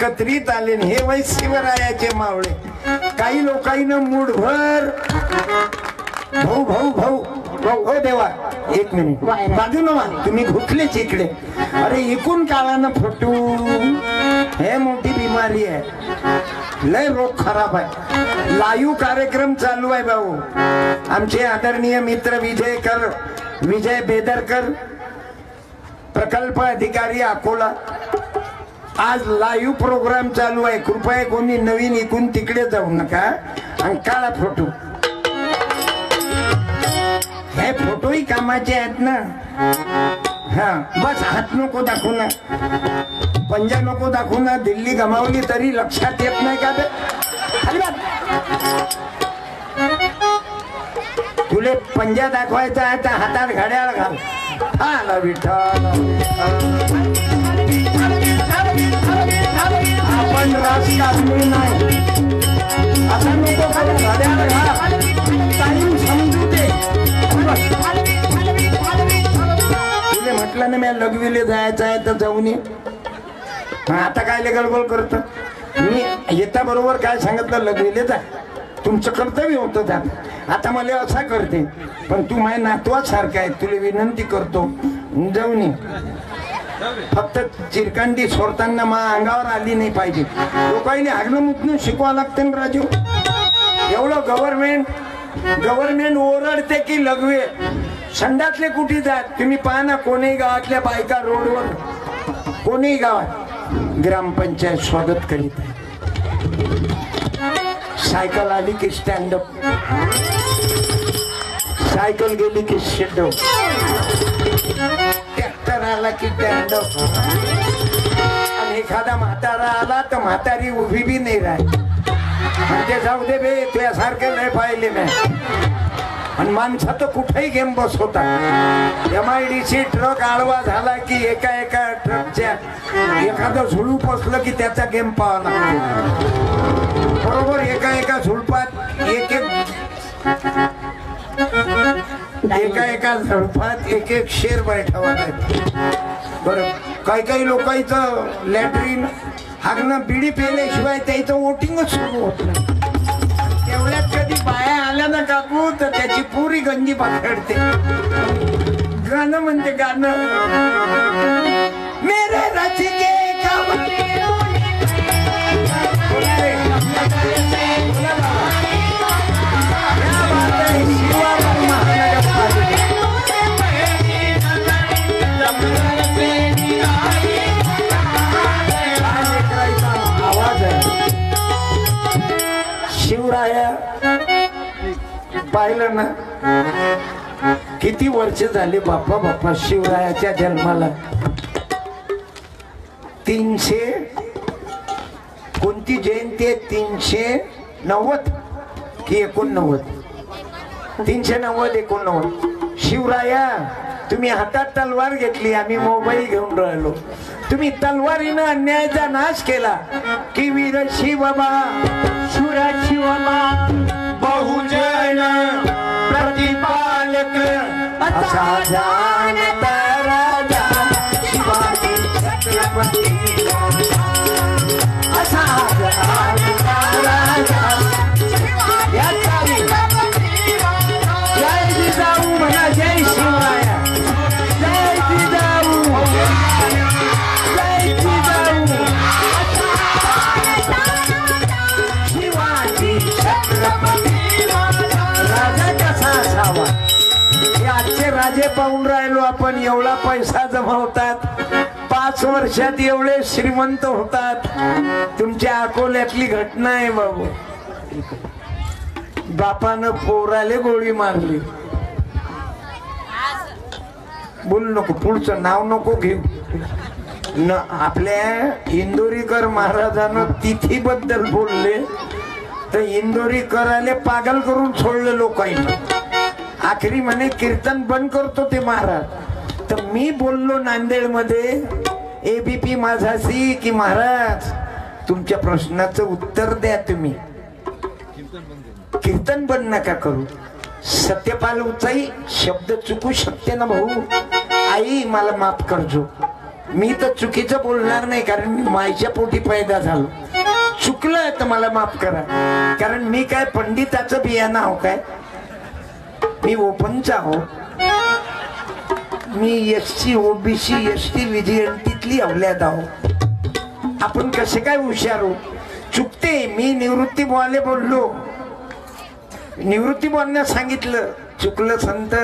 एकत्रित आले हे वै शिवरायाचे मावळे. काही लोकांना मूडभर भाऊ भाऊ भाऊ भाऊ हो देवा एक मिनिट. बाजू नवा तुम्ही घुसलेच इकडे. अरे एकूण काळानं फुटू हे मोठी बिमारी आहे. लय रोग खराब आहे. लाईव्ह कार्यक्रम चालू आहे भाऊ. आमचे आदरणीय मित्र विजयकर विजय बेदरकर प्रकल्प अधिकारी अकोला. आज लाईव्ह प्रोग्राम चालू आहे. कृपया कोणी नवीन इकून तिकडे जाऊ नका. आणि काळा फोटो. हे फोटोही कामाचे आहेत ना. हा बस हात नको दाखवू ना. पंजा नको दाखवू ना. दिल्ली गमावली तरी लक्षात येत नाही का ते तुले पंजा दाखवायचा आहे तर हातात घड्याळ घाल. आला विठ्ठल. आपण राजकारणी नाही आता नको खाली घड्याळ घाल टाईम समजू दे तुले म्हटलं ना मी लघवीले जायचं आहे तर जाऊन ये. आता काय गडबड करत? मी येता बरोबर काय सांगितलं? लघवीले जा. तुमचं कर्तव्य होतं त्यात. आता मला असा करते. पण तू माझ्या नातवासारखा आहे. तुला विनंती करतो. जाऊन ये. फक्त चिरकांडी सोडताना मा अंगावर आली नाही पाहिजे. लोकांनी हागणं मुतणं शिकवा लागते ना राजू. एवढं गव्हर्नमेंट गव्हर्नमेंट ओरडते की लघवे. संडातले कुठे जात? तुम्ही पहा ना कोणी गावातल्या बायका रोडवर. कोणी गावात? ग्रामपंचायत स्वागत करीत आहे. सायकल आली की स्टँडअप सायकल गेली की शेडअप ट्रॅक्टर आला की स्टँडअप आणि एखादा म्हातारा आला तर म्हातारी उभी बी नाही राहत म्हणजे जाऊ दे बे तुझ्यासारखे नाही पाहिले मी. आणि माणसा तर कुठेही गेम होता M I D C truck आळवा झाला की एका एका ट्रकच्या एखादं झुळूप असलं की त्याचा गेम पाहावा लागतो. बरोबर एका एका झुळपात एक एक एका एका झडपात एक एक शेर बैठावा लागतो बरं काही काही लोकांचं लॅटरीन हागणं बिडी पेल्याशिवाय त्याचं वोटिंगच सुरू होत नाही. तेवढ्यात कधी बाया आल्या ना काकू तर त्याची पुरी गंजी पकडते गाणं म्हणते गाणं. मेरे रचिके पाहिलं ना? किती वर्ष झाले बाप्पा बाप्पा शिवरायाच्या जन्माला? तीनशे कोणती जयंती आहे? तीनशे नव्वद की एकोणनव्वद? तीनशे नव्वद एकोणनव्वद. शिवराया तुम्ही हातात तलवार घेतली आम्ही मोबाईल घेऊन राहिलो. तुम्ही तलवारीनं अन्यायाचा नाश केला. की वीर शिवबा सुर शिवबा. बहुजन प्रतिपालक। असा जाणता राजा शिवाजी छत्रपती हे पाहून राहिलो आपण एवढा पैसा जमवतात पाच वर्षात एवढे श्रीमंत होतात. तुमच्या अकोल्यातली घटना आहे बाबू. बापानं पोराले गोळी मारली. बोल नको पुढचं नाव नको घेऊ. न आपल्या इंदोरीकर महाराजानं तिथीबद्दल बोलले. तर इंदोरीकराले पागल करून सोडले लोकांनी. आखरी म्हणे कीर्तन बंद करतो ते महाराज. तर मी बोललो नांदेडमध्ये एबीपी माझाशी की महाराज तुमच्या प्रश्नाचं उत्तर द्या तुम्ही. कीर्तन बंद नका करू. सत्यपाल उचाई शब्द चुकू शकते ना भाऊ. आई मला माफ करजो. मी तर चुकीचं बोलणार नाही कारण मी मायच्या पोटी पैदा झालो. चुकलं तर मला माफ करा कारण मी काय पंडिताचं बियाणं हो काय? मी ओपनचा हो. मी S C OBC S T विजयंतीतली अवल्यात आहो. आपण कसे काय हुशार हो? चुकते मी निवृत्ती बोवाले बोललो. निवृत्ती बोलण्यास सांगितलं चुकलं संत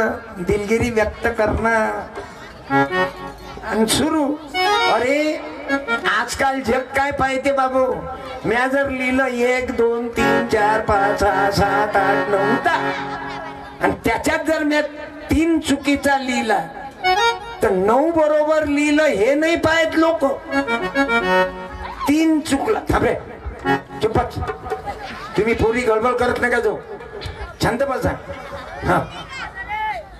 दिलगिरी व्यक्त करणं. आणि सुरू. अरे आजकाल जग काय पाहिजे बाबू? म्या जर लिहिलं एक दोन तीन चार पाच सहा सात आठ नऊ दहा. आणि त्याच्यात जर मी तीन चुकीचा लिहिला तर नऊ बरोबर लिहिलं हे नाही पाहत लोक. तीन चुकला. थांबे. चुपच. तुम्ही पोरी गडबड करत नका जाऊ. शांत बसा हा.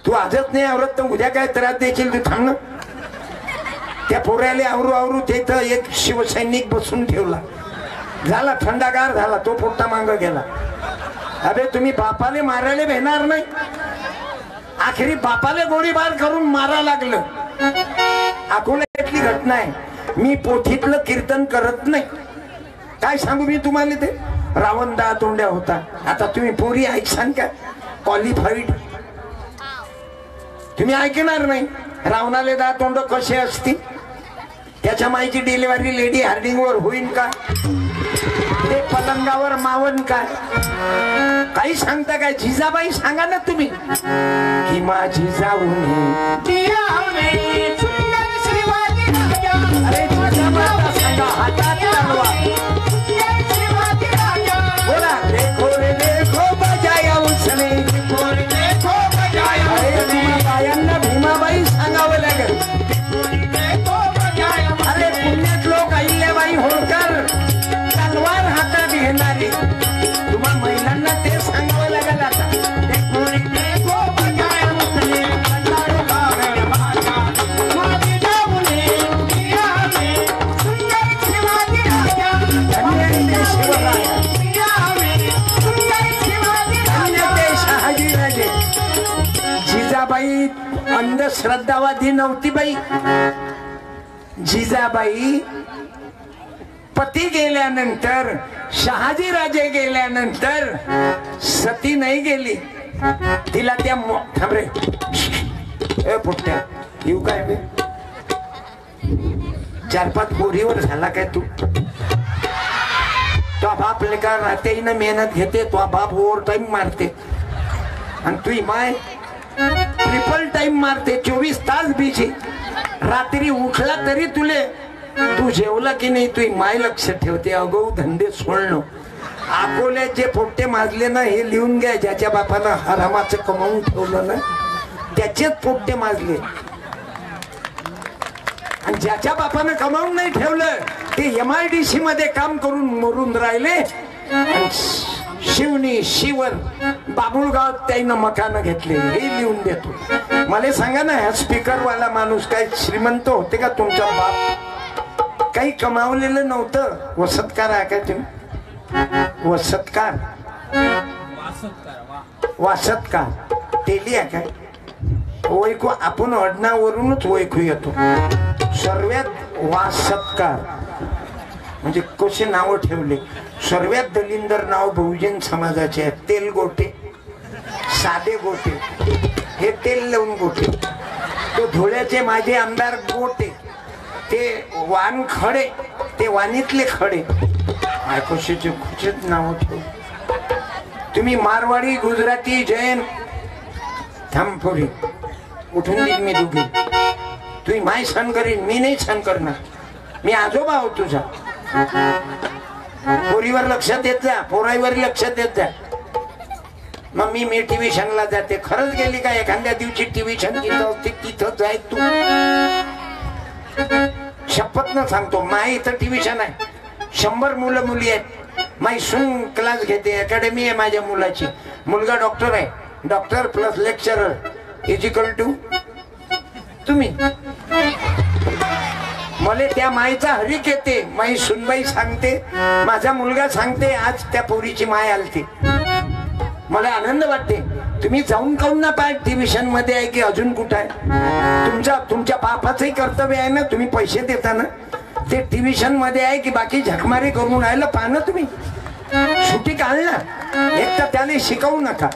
तू आजच नाही आवरत तर उद्या काय त्रास देशील तू थांब ना. त्या पोऱ्याला आवरू आवरू तिथं एक शिवसैनिक बसून ठेवला. झाला थंडागार झाला तो पोट्टा मांग गेला. अबे तुम्ही बापाले मारायला भेणार नाही. आखरी बापाले गोळीबार करून मारा लागलं. अकोल्यातली घटना आहे. मी पोथीतलं कीर्तन करत नाही. काय सांगू मी तुम्हाला ते? रावण दहा तोंड्या होता. आता तुम्ही पोरी ऐकसान का? क्वालिफाईड तुम्ही ऐकणार नाही. रावणाले दहा तोंड कसे असतील? त्याच्या माहिती डिलिव्हरी लेडी हार्डिंगवर होईल का? ते पलंगावर मावन काय? काही सांगता काय? जिजाबाई सांगा ना तुम्ही. कि माझी जाऊन अरे जिजाबाईला सांगा हातात तलवार. श्रद्धावादी नव्हती बाई. जिजाबाई पती गेल्यानंतर शहाजीराजे गेल्यानंतर सती नाही गेली. तिला त्या थांबरे ए पुट्ट्या येऊ काय मी? चार पाच पोरीवर झाला काय तू? तो बाप लेकर राहते मेहनत घेते तो बाप ओव्हर टाइम मारते. आणि तुझी माय ट्रिपल टाइम मारते चोवीस तास बिजी रात्री उठला तरी तुले तू जेवला की नाही? तुझी माय लक्ष ठेवते. अगो धंदे सोडणं. अकोल्यात जे पोट्टे माजले ना हे लिहून घ्या ज्याच्या बापानं हरामाचं कमावून ठेवलं ना त्याचेच पोट्टे माजले. आणि ज्याच्या बापानं कमावून नाही ठेवलं ते एम आय डी सी मध्ये काम करून मरून राहिले. आणि शिवनी शिवर बाबुळगाव त्यानं मकान घेतले. हे लिहून देतो मला सांगा ना ह्या स्पीकरवाला माणूस काय श्रीमंत होते का तुमच्या बाप? काही कमावलेलं नव्हतं. वसत्कार आहे काय तुम्ही? वसत्कार. वासत्कार. तेली आहे काय? ओळखू आपण अडनावरूनच ओळखू येतो. सर्वात वासत्कार. म्हणजे कसे नावं ठेवले? सर्वात दलिंदर नाव बहुजन समाजाचे आहे. तेल गोटे साधे गोटे. हे तेल लावून गोटे. तो धुळ्याचे माझे आमदार गोटे. ते वान खडे ते वाणीतले खडे. कशाचे खुचेच नाव ठेव तुम्ही मारवाडी गुजराती जैन. थांबपुरी उठून देईन मी दुखी तुम्ही माय सण करीन मी नाही सण करणार. मी आजोबा आहो तुझा. पोरीवर लक्ष देत जा पोराईवर लक्ष देत जा. मग मी मी टिव्हिशनला जाते. खरंच गेली का एखाद्या दिवशी टीव्ही तिथं तिथं जाय तू? शपथ न सांगतो. माय इथं टिव्हिशन आहे. शंभर मुलं मुली आहेत. माई सून क्लास घेते. अकॅडमी आहे माझ्या मुलाची. मुलगा डॉक्टर आहे. Doctor plus lecturer equal to तुम्ही? मला त्या माईचा हरिक येते माई सुनबाई सांगते. माझा मुलगा सांगते आज त्या पोरीची माय आलते. मला आनंद वाटते. तुम्ही जाऊन काऊन ना पाय टिव्हिशनमध्ये आहे की अजून कुठं आहे? तुमचा तुमच्या बापाचंही कर्तव्य आहे ना तुम्ही पैसे देता ना ते टेलिव्हिजनमध्ये आहे की बाकी झकमारी करून राहिलं पाहणं तुम्ही. सुटी काढ ना. एक तर त्याने शिकवू नका.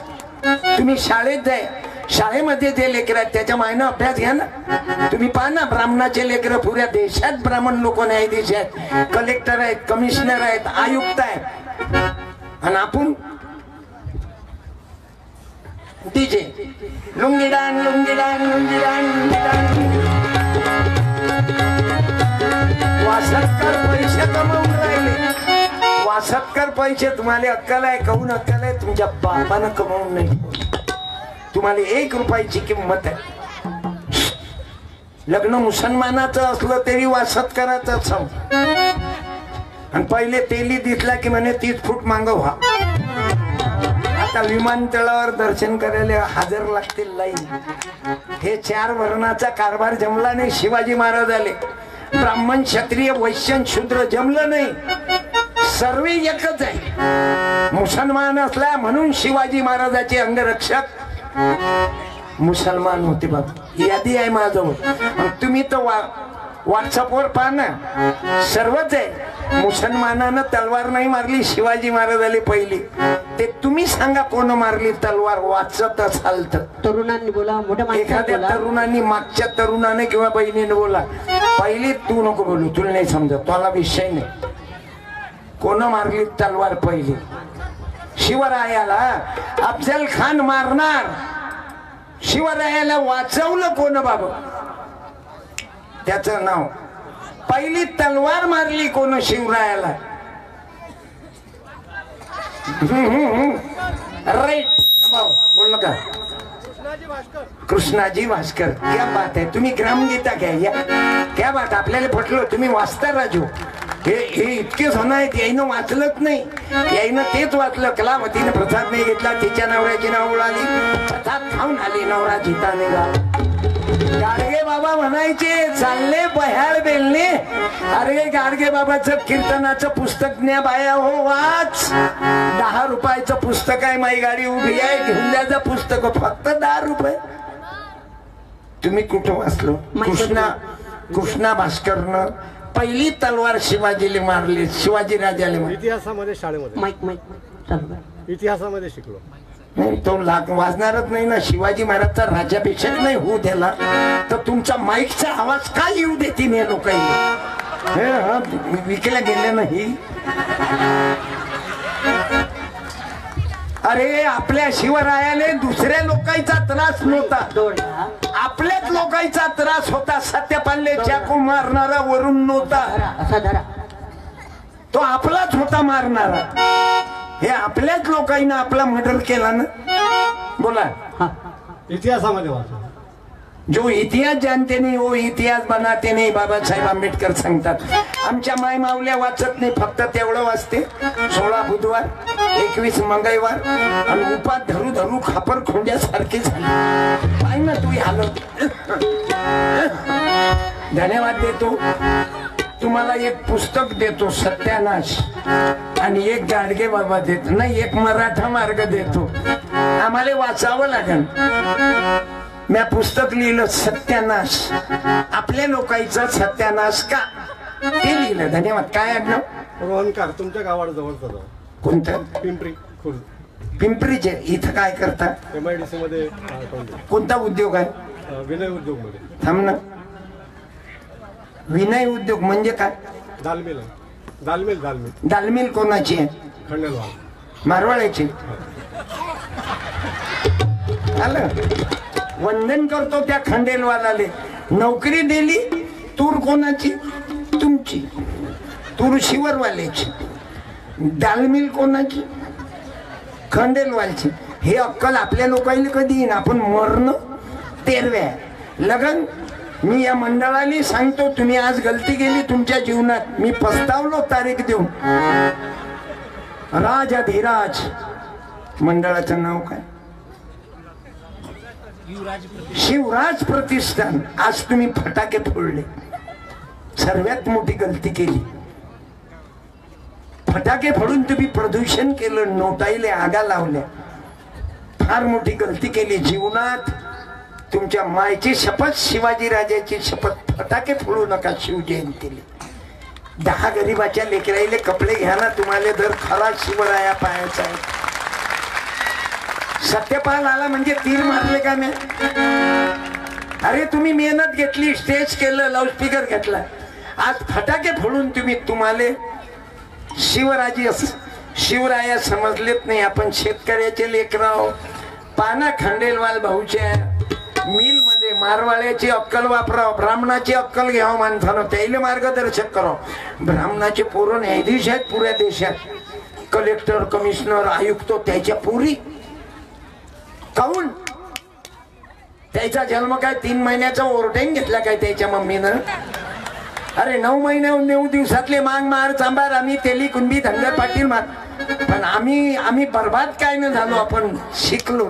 तुम्ही शाळेत जाय. शाळेमध्ये जे लेकर आहेत त्याच्या मायनं अभ्यास घ्या ना. तुम्ही पहा ना ब्राह्मणाचे लेकर पुऱ्या देशात ब्राह्मण लोक न्यायाधीश आहेत. कलेक्टर आहेत कमिशनर आहेत आयुक्त आहेत. आणि आपण डीजे. लुंगीडान लुंगीडान लुंगीडान लुंगीडान वासतकर पैसे कमवून राहिले. वासतकर पैसे तुम्हाला अक्कल आहे कहून अक्कल आहे? तुमच्या बापानं कमवून नाही. तुम्हाला एक रुपयाची किंमत आहे. लग्न मुसलमानाचं असलं तरी वासतकराचं सम आणि पहिले तेली दिसला की म्हणे तीस फूट मांग व्हा. आता विमानतळावर दर्शन करायला हजर लागतील लाईन हे चार वर्णाचा कारभार जमला नाही शिवाजी महाराज आले. ब्राह्मण क्षत्रिय वैश्य शूद्र जमलं नाही. सर्व एकच आहे. मुसलमान असला म्हणून शिवाजी महाराजाचे अंगरक्षक मुसलमान होते बाबा ही यादी आहे माझ्याजवळ. तुम्ही तर वा व्हॉट्सअपवर पहा ना. सर्वच आहे. मुसलमानानं तलवार नाही मारली शिवाजी महाराजाले पहिली. ते तुम्ही सांगा कोण मारली तलवार वाचत असाल तर. तरुणांनी बोला मोठ्या एखाद्या तरुणांनी मागच्या तरुणाने किंवा बहिणीने बोला. पहिली तू नको बोलू तुला नाही समजत. तुला विषय नाही. कोण मारली तलवार पहिली? शिवरायाला अफजल खान मारणार. शिवरायाला वाचवलं कोण बाबा? त्याच नाव. पहिली तलवार मारली कोण शिवरायाला? राईट. बोल नका. कृष्णाजी भास्कर क्या बात आहे. तुम्ही ग्रामगीता घ्या या. क्या बात आपल्याला पटलं तुम्ही वाचता राजू. हे हे इतके जण आहेत याईनं वाचलंच नाही. याईनं तेच वाचलं. कलावतीने प्रसाद नाही घेतला तिच्या नवऱ्याची नाव उडाली. प्रसाद खाऊन आली नवरा जिता निघा गाडगे बाबा म्हणायचे चालले बह्याळ बेलने अरे गाडगे बाबाचं कीर्तनाचं पुस्तक न्या बाया हो वाच. दहा रुपयाचं पुस्तक आहे माझी गाडी उभी आहे घेऊन द्यायचं पुस्तक. फक्त दहा रुपये. तुम्ही कुठं वाचलो? कृष्णा कृष्णा भास्करनं पहिली तलवार शिवाजीला मारली शिवाजी राजाला मारली. इतिहासामध्ये शाळेमध्ये. माईक माईक चालू करा. इतिहासामध्ये शिकलो. नाही तो लाग वाजणारच नाही ना. शिवाजी महाराजचा राज्याभिषेक नाही होऊ द्याला तर तुमचा माईकचा आवाज का येऊ देते नाही लोकांनी? हे हा, विकल्या गेले नाही. अरे आपल्या शिवरायाने दुसऱ्या लोकांचा त्रास नव्हता. आपल्याच लोकांचा त्रास होता. सत्यपाल्य चाकू मारणारा वरून नव्हता. धरा असा धरा. तो आपलाच होता मारणारा. हे आपल्याच लोकांनी आपला मर्डर केला ना? बोला. हा. इतिहासामध्ये वाचलो. जो इतिहास जानते नाही वो इतिहास बनाते नाही बाबासाहेब आंबेडकर सांगतात. आमच्या माय मावल्या वाचत नाही फक्त तेवढं वाचते. सोळा बुधवार एकवीस मंगळवार आणि उपात धरू धरू खापर खोंड्यासारखे झाले. पाय ना तू हालत धन्यवाद देतो. तुम्हाला एक पुस्तक देतो सत्यानाश. आणि एक गाडगे बाबा देतो नाही एक मराठा मार्ग देतो. आम्हाला वाचावं लागेल. मी पुस्तक लिहिलं सत्यानाश. आपल्या लोकांचा सत्यानाश का? ते लिहिलं. धन्यवाद. काय आडनाव रोहनकार तुमच्या गावाला जवळचा जाऊ. कोणतं? पिंपरी खुर्द. पिंपरीचे इथं काय करता? एम आय डी सी मध्ये कोणता उद्योग आहे? विनय उद्योगमध्ये. थांब ना. विनय उद्योग म्हणजे काय? दालमिल दालमिल दालमिल. दालमिल कोणाची आहे? खंडेलवाल. मारवाड्याची. आलं? वंदन करतो त्या खंडेलवालाले. नोकरी दिली तूर कोणाची? तुमची. तूर शिवरवाल्याची. दालमिल कोणाची? खंडेलवालची. हे अक्कल आपल्या लोकांनी कधी येईन? आपण मरणं तेरव्या. लगन? मी या मंडळाने सांगतो तुम्ही आज गलती केली तुमच्या जीवनात. मी पस्तावलो तारीख देऊन. राजाधिराज. मंडळाचं नाव काय? शिवराज प्रतिष्ठान. आज तुम्ही फटाके फोडले. सर्वात मोठी गलती केली. फटाके फोडून तुम्ही प्रदूषण केलं नोटाईले आगा लावल्या. फार मोठी गलती केली. जीवनात तुमच्या मायची शपथ शिवाजीराजाची शपथ फटाके फोडू नका शिवजयंतीला दहा गरीबाच्या लेकराईले कपडे घ्या ना तुम्हाला दर खरा शिवराया पायाचा आहे. सत्यपाल आला म्हणजे तीर मारले का मी? अरे तुम्ही मेहनत घेतली स्टेज केलं लाऊडस्पीकर घेतला. आज फटाके फोडून तुम्ही तुम्हाला शिवराजी अस- शिवराया समजलेत नाही. आपण शेतकऱ्याचे लेकराव पाना खंडेलवाल भाऊच्या मिलमध्ये मारवाड्याची अक्कल वापराव ब्राह्मणाची अक्कल घ्यावं माणसानं. त्याला मार्गदर्शक करावं. ब्राह्मणाचे पोरं न्यायाधीश आहेत पुऱ्या देशात. कलेक्टर कमिशनर आयुक्त त्याच्या पुरी. काऊन त्याचा जन्म काय तीन महिन्याचा ओरटेन घेतला काय त्याच्या मम्मीनं? अरे नऊ महिन्याहून नऊ दिवसातले मांग मार चांबार आम्ही तेली कुंबी धनगर पाटील मार. पण आम्ही आम्ही बर्बाद काय न झालो आपण शिकलो.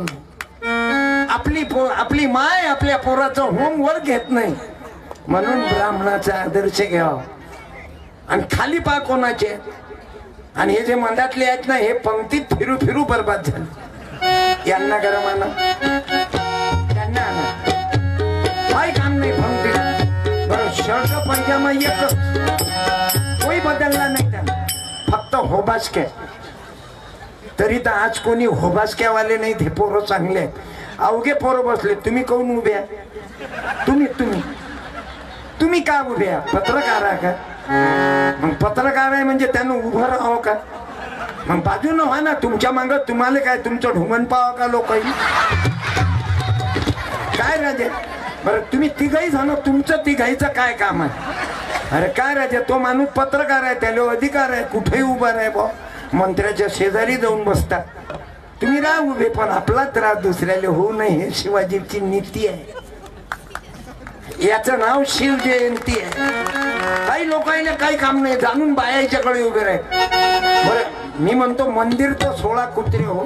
आपली पो आपली माय आपल्या पोराचं होमवर्क घेत नाही. म्हणून ब्राह्मणाचा आदर्श घ्यावा. आणि खाली पा कोणाचे? आणि हे जे मनातले आहेत ना हे पंक्तीत फिरू फिरू बर्बाद झाले. यांना गरम आणा. त्यांना आणा. काही काम नाही पंक्तीत बरं शर्ट पैजामा एकच. कोई बदलला नाही त्यांना. फक्त होबासके. तरी तर आज कोणी होबासक्यावाले नाही ते पोरं चांगले आहेत. अवघे पोरं बसले. तुम्ही कोण उभे तुम्ही तुम्ही. तुम्ही का उभे पत्रकार आहे का? मग पत्रकार आहे म्हणजे त्यानं उभं राहावं का? मग बाजूनं व्हा ना तुमच्या माग तुम्हाला काय तुमचं ढुंगण पाहावं का लोक काय राजे? बरं तुम्ही तिघही झालं तुमचं तिघाईचं काय काम आहे? अरे काय राजे तो माणूस पत्रकार आहे त्याला अधिकार आहे कुठेही उभा राहे भाऊ. मंत्र्याच्या शेजारी जाऊन बसता. तुम्ही राहा उभे पण आपला त्रास दुसऱ्याला होऊ नये हे शिवाजीची नीती आहे. याचं नाव शिव जयंती आहे. काही लोकांना काही काम नाही जाणून बायाच्याकडे उभे राहे बरं मी म्हणतो मंदिर तर सोळा कुत्रे हो.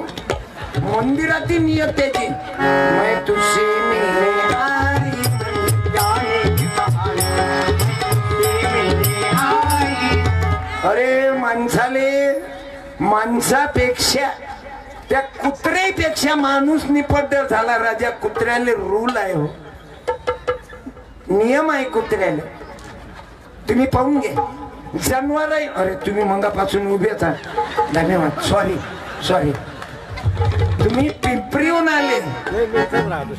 मंदिरातील नियत त्याची. तुझसे आई. अरे माणसाले माणसापेक्षा त्या कुत्रेपेक्षा माणूस निपट झाला राजा. कुत्र्याले रूल आहे हो. नियम आहे कुत्र्याला. तुम्ही पाहून घ्या. जनावर आहे. अरे तुम्ही मंगापासून उभेच आहात धन्यवाद. सॉरी सॉरी तुम्ही पिंपरीहून आले.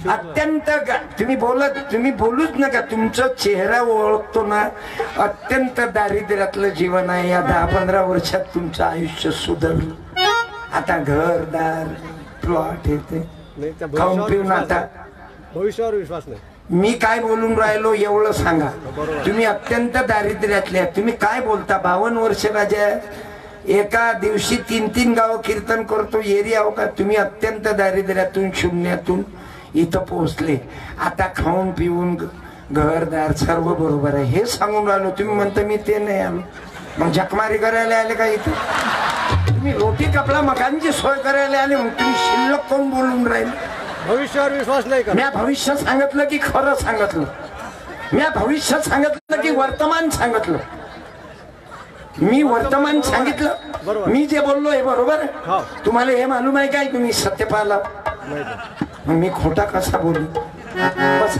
अत्यंत तुम्ही बोलत तुम्ही बोलूच नका. तुमचा चेहरा ओळखतो ना. अत्यंत दारिद्र्यातलं जीवन आहे. या दहा पंधरा वर्षात तुमचं आयुष्य सुधारलं. आता घरदार प्लॉट येते. खाऊन पिऊन आता. भविष्यावर विश्वास नाही. मी काय बोलून राहिलो एवढं सांगा. तुम्ही अत्यंत दारिद्र्यातल्या तुम्ही काय बोलता? बावन्न वर्ष राजा एका दिवशी तीन तीन गाव कीर्तन करतो एरिया हो का? तुम्ही अत्यंत दारिद्र्यातून शून्यातून इथं पोहोचले. आता खाऊन पिऊन ग- घरदार सर्व बरोबर आहे. हे सांगून राहिलो. तुम्ही म्हणता मी ते नाही आलो. मग झकमारी करायला आले का इथं? तुम्ही रोटी कपडा मकानची सोय करायला आले. मग तुम्ही शिल्लक कोण बोलून राहिले? भविष्यावर विश्वास नाही का म्या भविष्य सांगितलं की खरं सांगितलं म्या भविष्य सांगितलं की वर्तमान सांगितलं मी वर्तमान सांगितलं बरोबर. मी जे बोललो हे बरोबर? हो. तुम्हाला हे मालूम आहे काय तुम्ही सत्य पाहिलं? मग मी खोटा कसा बोलू बस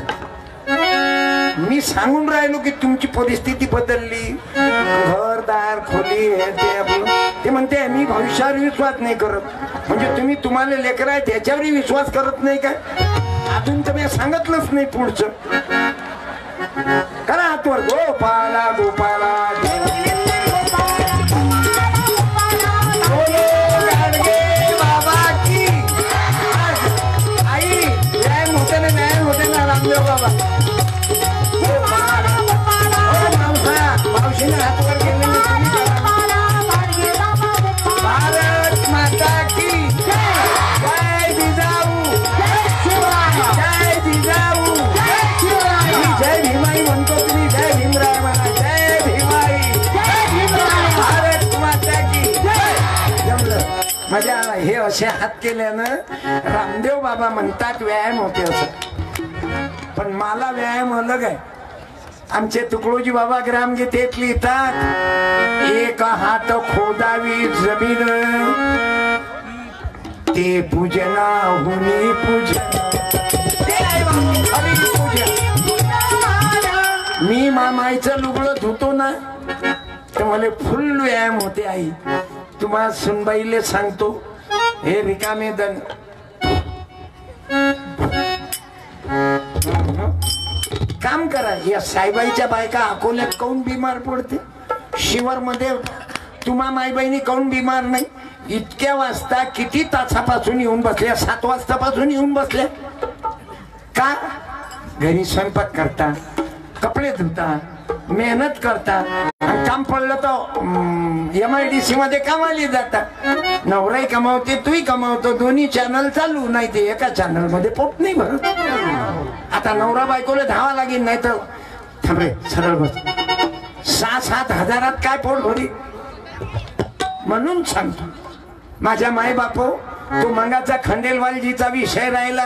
मी सांगून राहिलो की तुमची परिस्थिती बदलली. घरदार खोली हे ते आपलं. ते म्हणते मी भविष्यावर विश्वास नाही करत. म्हणजे तुम्ही तुम्हाला लेकर आहेत त्याच्यावरही विश्वास करत नाही काय अजून तर मी सांगितलंच नाही पुढचं. करा हातवर. गोपाला गोपाला बाबा. म्हणजे मजा आला हे असे हात केल्यानं रामदेव बाबा म्हणतात व्यायाम होते असं. पण मला व्यायाम अलग आहे. आमचे तुकडोजी बाबा ग्रामगीतेत लिहितात एक हात खोदावी जमीन ते पूजना. हुनी पूजन मी मामाईचं लुगडं धुतो ना तर मला फुल व्यायाम होते आई. तुम्हाला सुनबाईले सांगतो. हे रिकामे दन काम करा. या साईबाईच्या बायका अकोल्यात काऊन बिमार पडते? शिवर मध्ये तुम्हा माईबाईनी काऊन बिमार नाही? इतक्या वाजता किती तासापासून येऊन बसल्या? सात वाजतापासून येऊन बसल्या? का? घरी स्वयंपाक करता कपडे धुता मेहनत करता काम पडलं तर एम आय डी सी मध्ये कामाली जाता नवराही कमावते तूही कमावतो दोन्ही चॅनल चालू नाही ते एका चॅनलमध्ये पोट नाही भरत. आता नवरा बायकोला धावा लागेल नाही तर थांबे सरळ बस. सहा सात हजारात काय पोट भरी? म्हणून सांगतो. माझ्या माय बापो तो मंगाचा खंडेलवालजीचा विषय राहिला.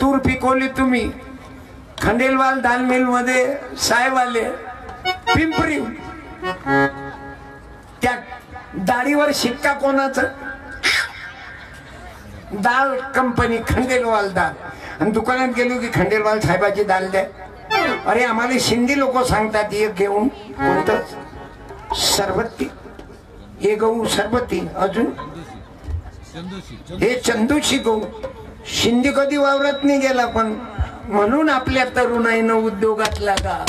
तूर पिकवली तुम्ही. खंडेलवाल दालमिलमध्ये साहेब आले. पिंपरी त्या दाढीवर शिक्का कोणाचं? दाल कंपनी खंडेलवाल दाल. आणि दुकानात गेलो की खंडेलवाल साहेबाची दाल द्या. अरे आम्हाला सिंधी लोक सांगतात एक घेऊन. कोणतं सरबत्ती. हे गहू सरबत्ती. अजून? हे चंदूशी गहू. शिंदी कधी वावरत नाही गेला पण म्हणून आपल्या तरुणाईनं उद्योगात लागा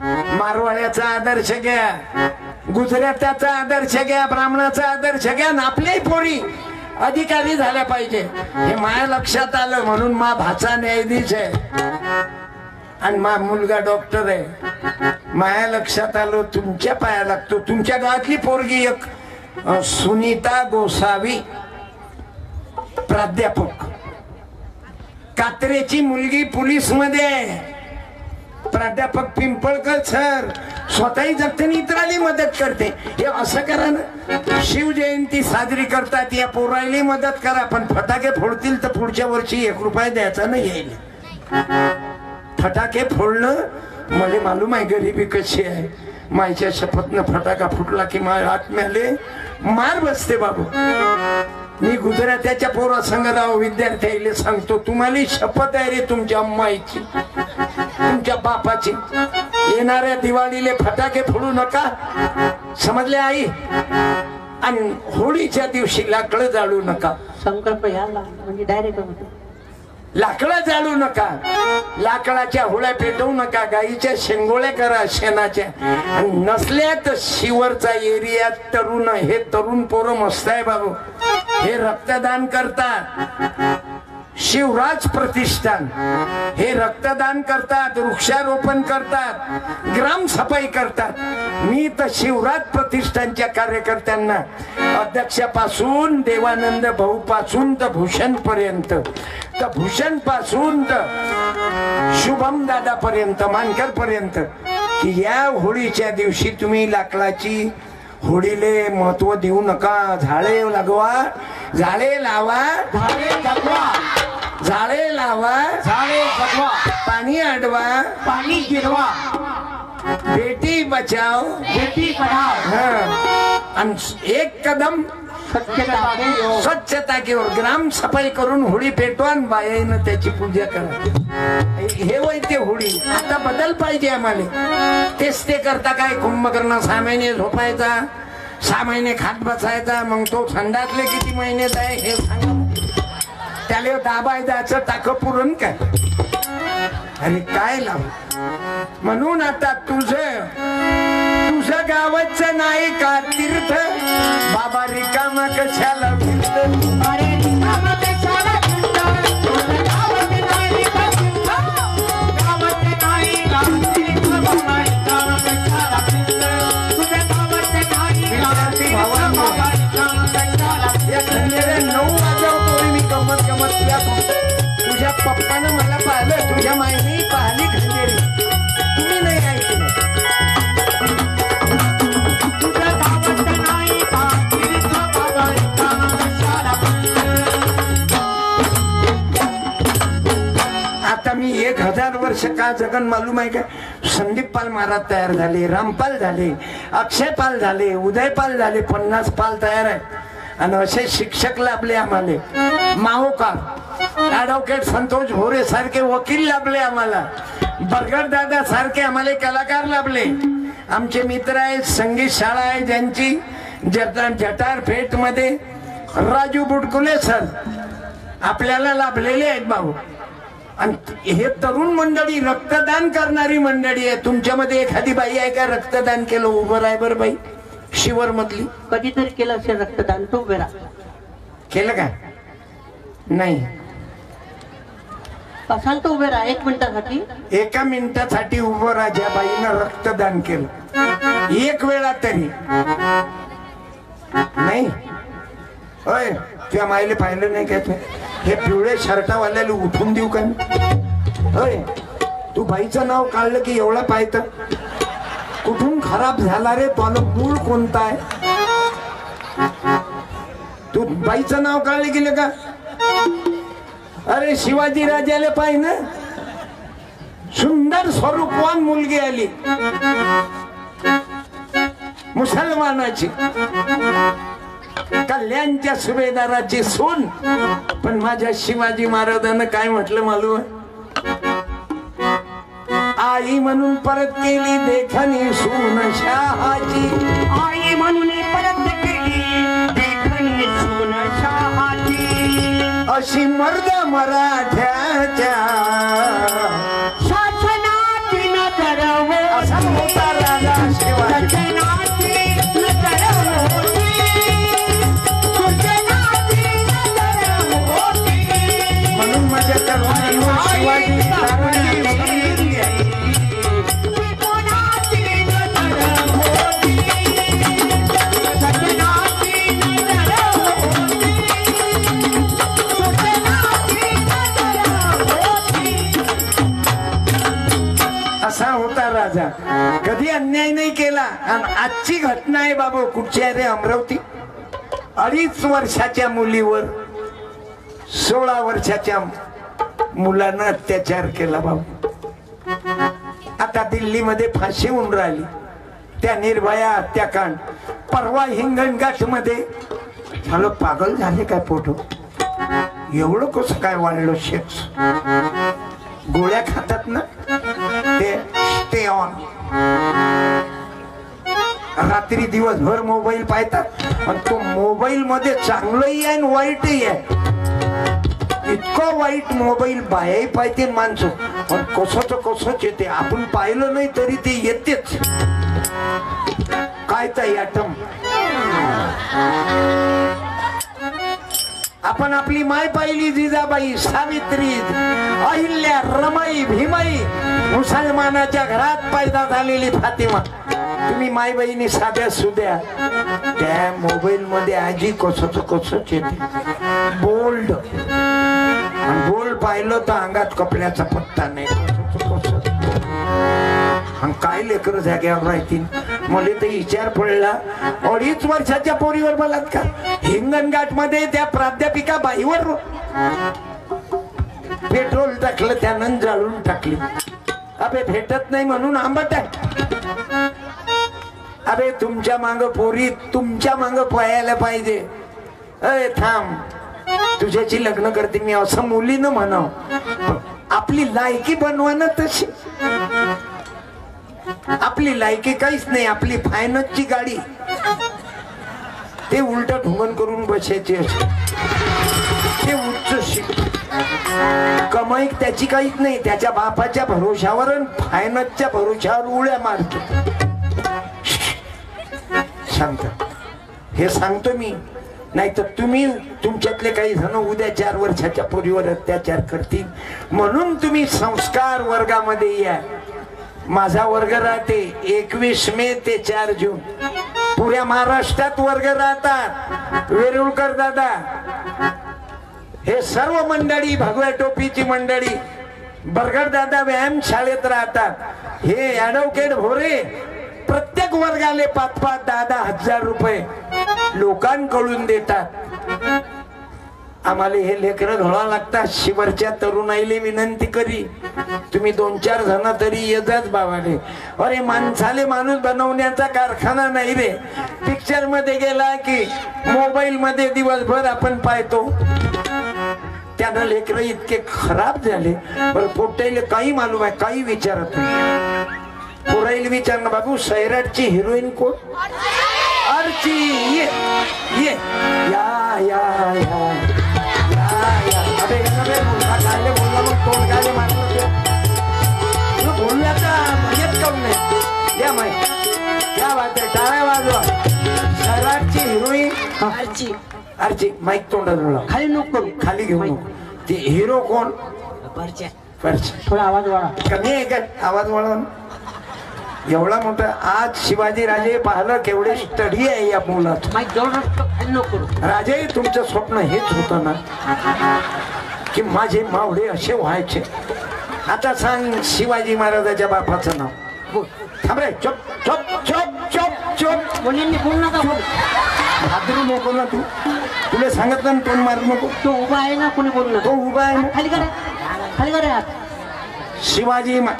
मारवाड्याचा आदर्श घ्या गुजरात्याचा आदर्श घ्या ब्राह्मणाचा आदर्श घ्या ना आपल्याही पोरी अधिकारी झाल्या पाहिजे. हे माया लक्षात आलं म्हणून मा भाचा न्यायाधीश आहे. आणि मा मुलगा डॉक्टर आहे. माया लक्षात आलो तुमच्या पाया लागतो. तुमच्या गावातली पोरगी एक सुनीता गोसावी प्राध्यापक. कात्रेची मुलगी पोलीसमध्ये आहे. प्राध्यापक पिंपळकर सर स्वतःही जगते इतराली मदत करते. हे असं करा ना शिवजयंती साजरी करतात या पोरायली मदत करा पण फटाके फोडतील तर पुढच्या वर्षी एक रुपया द्यायचा नाही येईल. फटाके फोडणं मला मालूम आहे गरिबी कशी आहे. मायच्या शपथनं फटाका फुटला की माय आत्म्याले मार बसते बाबू. मी गुजरात्याच्या पोरा संघराव विद्यार्थ्याला सांगतो तुम्हाला शपथ आहे रे तुमच्या अम्माईची तुमच्या बापाची. येणाऱ्या दिवाळीले फटाके फोडू नका. समजले आई? आणि होळीच्या दिवशी लाकडं जाळू नका. संकल्प याला म्हणजे डायरेक्ट लाकडं जाळू नका. लाकडाच्या होळ्या पेटवू नका. गाईच्या शेंगोळ्या करा शेणाच्या. नसल्या तर शिवरचा एरिया तरुण हे तरुण पोरं मस्त आहे बाबू. हे रक्तदान करतात. शिवराज प्रतिष्ठान. हे रक्तदान करतात वृक्षारोपण करतात ग्रामसफाई करतात. मी तर शिवराज प्रतिष्ठानच्या कार्यकर्त्यांना अध्यक्षापासून देवानंद भाऊ पासून तर भूषण पर्यंत तर भूषणपासून तर शुभम दादा पर्यंत मानकर पर्यंत की या होळीच्या दिवशी तुम्ही लाकडाची होळीले महत्त्व देऊ नका. झाडे लागवा झाडे लावा. झाडे जगवा. झाडे लावा. झाडे जगवा. पाणी अडवा पाणी गिरवा. बेटी बचाव. बेटी पढाव. हा. आणि एक कदम स्वच्छता घेऊन ग्राम सफाई करून होळी पेटवा आणि बायानं त्याची पूजा करा. हे वय ते होळी आता बदल पाहिजे आम्हाला. तेच ते करता काय? कुंभकर्ण सहा महिने झोपायचा सहा महिने खात बसायचा मग तो थंडातले किती महिन्यात आहे हे सांगा. त्याला दाबाय जायचं टाक पुरण काय? अरे काय लाव? म्हणून आता तुझं तुझं गावच नाही का तीर्थ? बाबा रिकामा कशाला फिरत? वर्ष जगन मालूम आहे का संदीप पाल महाराज तयार झाले रामपाल झाले अक्षय पाल झाले उदयपाल झाले पन्नास पाल तयार आहेत. आणि असे शिक्षक लाभले आम्हाला. माहोकार ऍडव्होकेट संतोष भोरे सारखे वकील लाभले आम्हाला. बरगर दादा सारखे आम्हाला कलाकार लाभले. आमचे मित्र आहेत संगीत शाळा आहे ज्यांची. जटार फेटमध्ये राजू बुटकुले सर आपल्याला लाभलेले आहेत भाऊ. आणि हे तरुण मंडळी रक्तदान करणारी मंडळी आहे. तुमच्यामध्ये एखादी बाई आहे का? रक्तदान केलं उभं आहे बरं बाई. शिवर मधली कधीतरी केलं असेल रक्तदान तो वेळा केलं का? नाही. असाल तर उभे राहा एक मिनिटासाठी. एका मिनिटासाठी उभं राजा बाईनं रक्तदान केलं. एक वेळा तरी. नाही. होय तुझ्या माईले पाहिलं नाही काय तू? हे पिवळे शर्टावाल्याला उठून देऊ का होय. तू बाईचं नाव काढलं की एवढं पाहत कुठून खराब झाला रे? तुला मूळ कोणता आहे? तू बाईचं नाव काढलं गेलं का? अरे शिवाजी राजाला पाय ना सुंदर स्वरूपवान मुलगी आली. मुसलमानाची. कल्याणच्या सुभेदाराची सून. पण माझ्या शिवाजी महाराजांना काय म्हटलं मालूम? आई म्हणून परत केली देखणी सून शहाची आई म्हणून परत केली देखणी सून शहाची अशी मर्द मराठ्याच्या कधी अन्याय नाही केला. आणि आजची घटना आहे बाबू कुठची आहे रे अमरावती? अडीच वर्षाच्या मुलीवर सोळा वर्षाच्या मुलानं अत्याचार केला बाबू. आता दिल्लीमध्ये फाशी होऊन राहिली. त्या निर्भया हत्याकांड. परवा हिंगणघाटमध्ये झालं पागल झाले काय फोटो एवढं कसं काय वाढलं शेक्स गोळ्या खातात ना? ते ते ऑन रात्री दिवसभर मोबाईल पाहतात. आणि तो मोबाईल मध्ये चांगलंही आहे आणि वाईटही आहे. इतकं वाईट मोबाईल बायाही पाहते माणसं. पण कसंच कसंच येते. आपण पाहिलं नाही तरी ते येतेच. काय तर ॲटम आपण आपली माय पाहिली जिजाबाई सावित्री अहिल्या रमाई भीमाई मुसलमानाच्या घरात पैदा झालेली फातिमा. तुम्ही माय बहिणी साध्या सुद्या त्या मोबाईल मध्ये आजी कसच कसच येते. बोल्ड बोल्ड पाहिलं तर अंगात कपड्याचा पत्ता नाही. आणि काय लेकर जाग्यावर राहतील? मला तर विचार पडला. अडीच वर्षाच्या पोरीवर बलात्कार. हिंगणघाटमध्ये त्या प्राध्यापिका बाईवर पेट्रोल टाकलं त्यानं जाळून टाकली. अबे भेटत नाही म्हणून आंबट अबे तुमच्या मांग पोरी तुमच्या मांग पळायला पाहिजे. अय थांब. तुझ्याची लग्न करते मी असं मुलीनं म्हणाव. आपली लायकी बनवा ना तशी. आपली लायकी काहीच नाही आपली फायनसची गाडी. ते उलट ढुंगण करून बसायचे ते उच्च शिक कमाई त्याची काहीच नाही त्याच्या बापाच्या भरोशावर फायनसच्या भरोशावर उड्या मारतो. सांगतो. हे सांगतो मी. नाही तर तुम्ही तुमच्यातले काही जण उद्या चार वर्षाच्या पोरीवर अत्याचार करतील. म्हणून तुम्ही संस्कार वर्गामध्ये या. माझा वर्ग राहते एकवीस मे ते चार जून. पुऱ्या महाराष्ट्रात वर्ग राहतात. वेरुळकर दादा. हे सर्व मंडळी भगव्या टोपीची मंडळी बरगड दादा व्यायाम शाळेत राहतात. हे ऍडव्होकेट भोरे प्रत्येक वर्गाले पाच पाच दहा दहा हजार रुपये लोकांकडून देतात. आम्हाला हे लेकरं घडवा लागतात. शिवरच्या तरुणाईले विनंती करी. तुम्ही दोन चार जण तरी येतात बाबाले. अरे माणसाले माणूस बनवण्याचा कारखाना नाही रे. पिक्चरमध्ये गेला की मोबाईल मध्ये दिवसभर आपण पाहतो. त्यानं लेकर इतके खराब झाले. बरं पोटायले काही मालूम आहे काही विचारत नाही. पोराईल विचार ना बाबू सैराटची हिरोईन कोण? अर्ची ये ये. या या या. आरची अर्ची माईक तोंडात खाली नको करू. खाली घेऊ नको. ते हिरो कोण? परच्या परची थोडा आवाज वाढा कमी आहे का? आवाज वाढवा. एवढा मोठा आज शिवाजी राजे पाहिलं केवढे स्टडी आहे या मुलात. राजे तुमचं स्वप्न हेच होतं ना? की माझे मावडे असे व्हायचे. आता सांग शिवाजी महाराजाच्या बापाचं नाव. बोल थांब रे चुप चुप चुप चुप चुप. भादरू नको ना तू. तुला सांगितलं ना तोंड मारू नको. तो उभा आहे ना कोणी बोल तो उभा आहे खाली करा. खाली. शिवाजी मा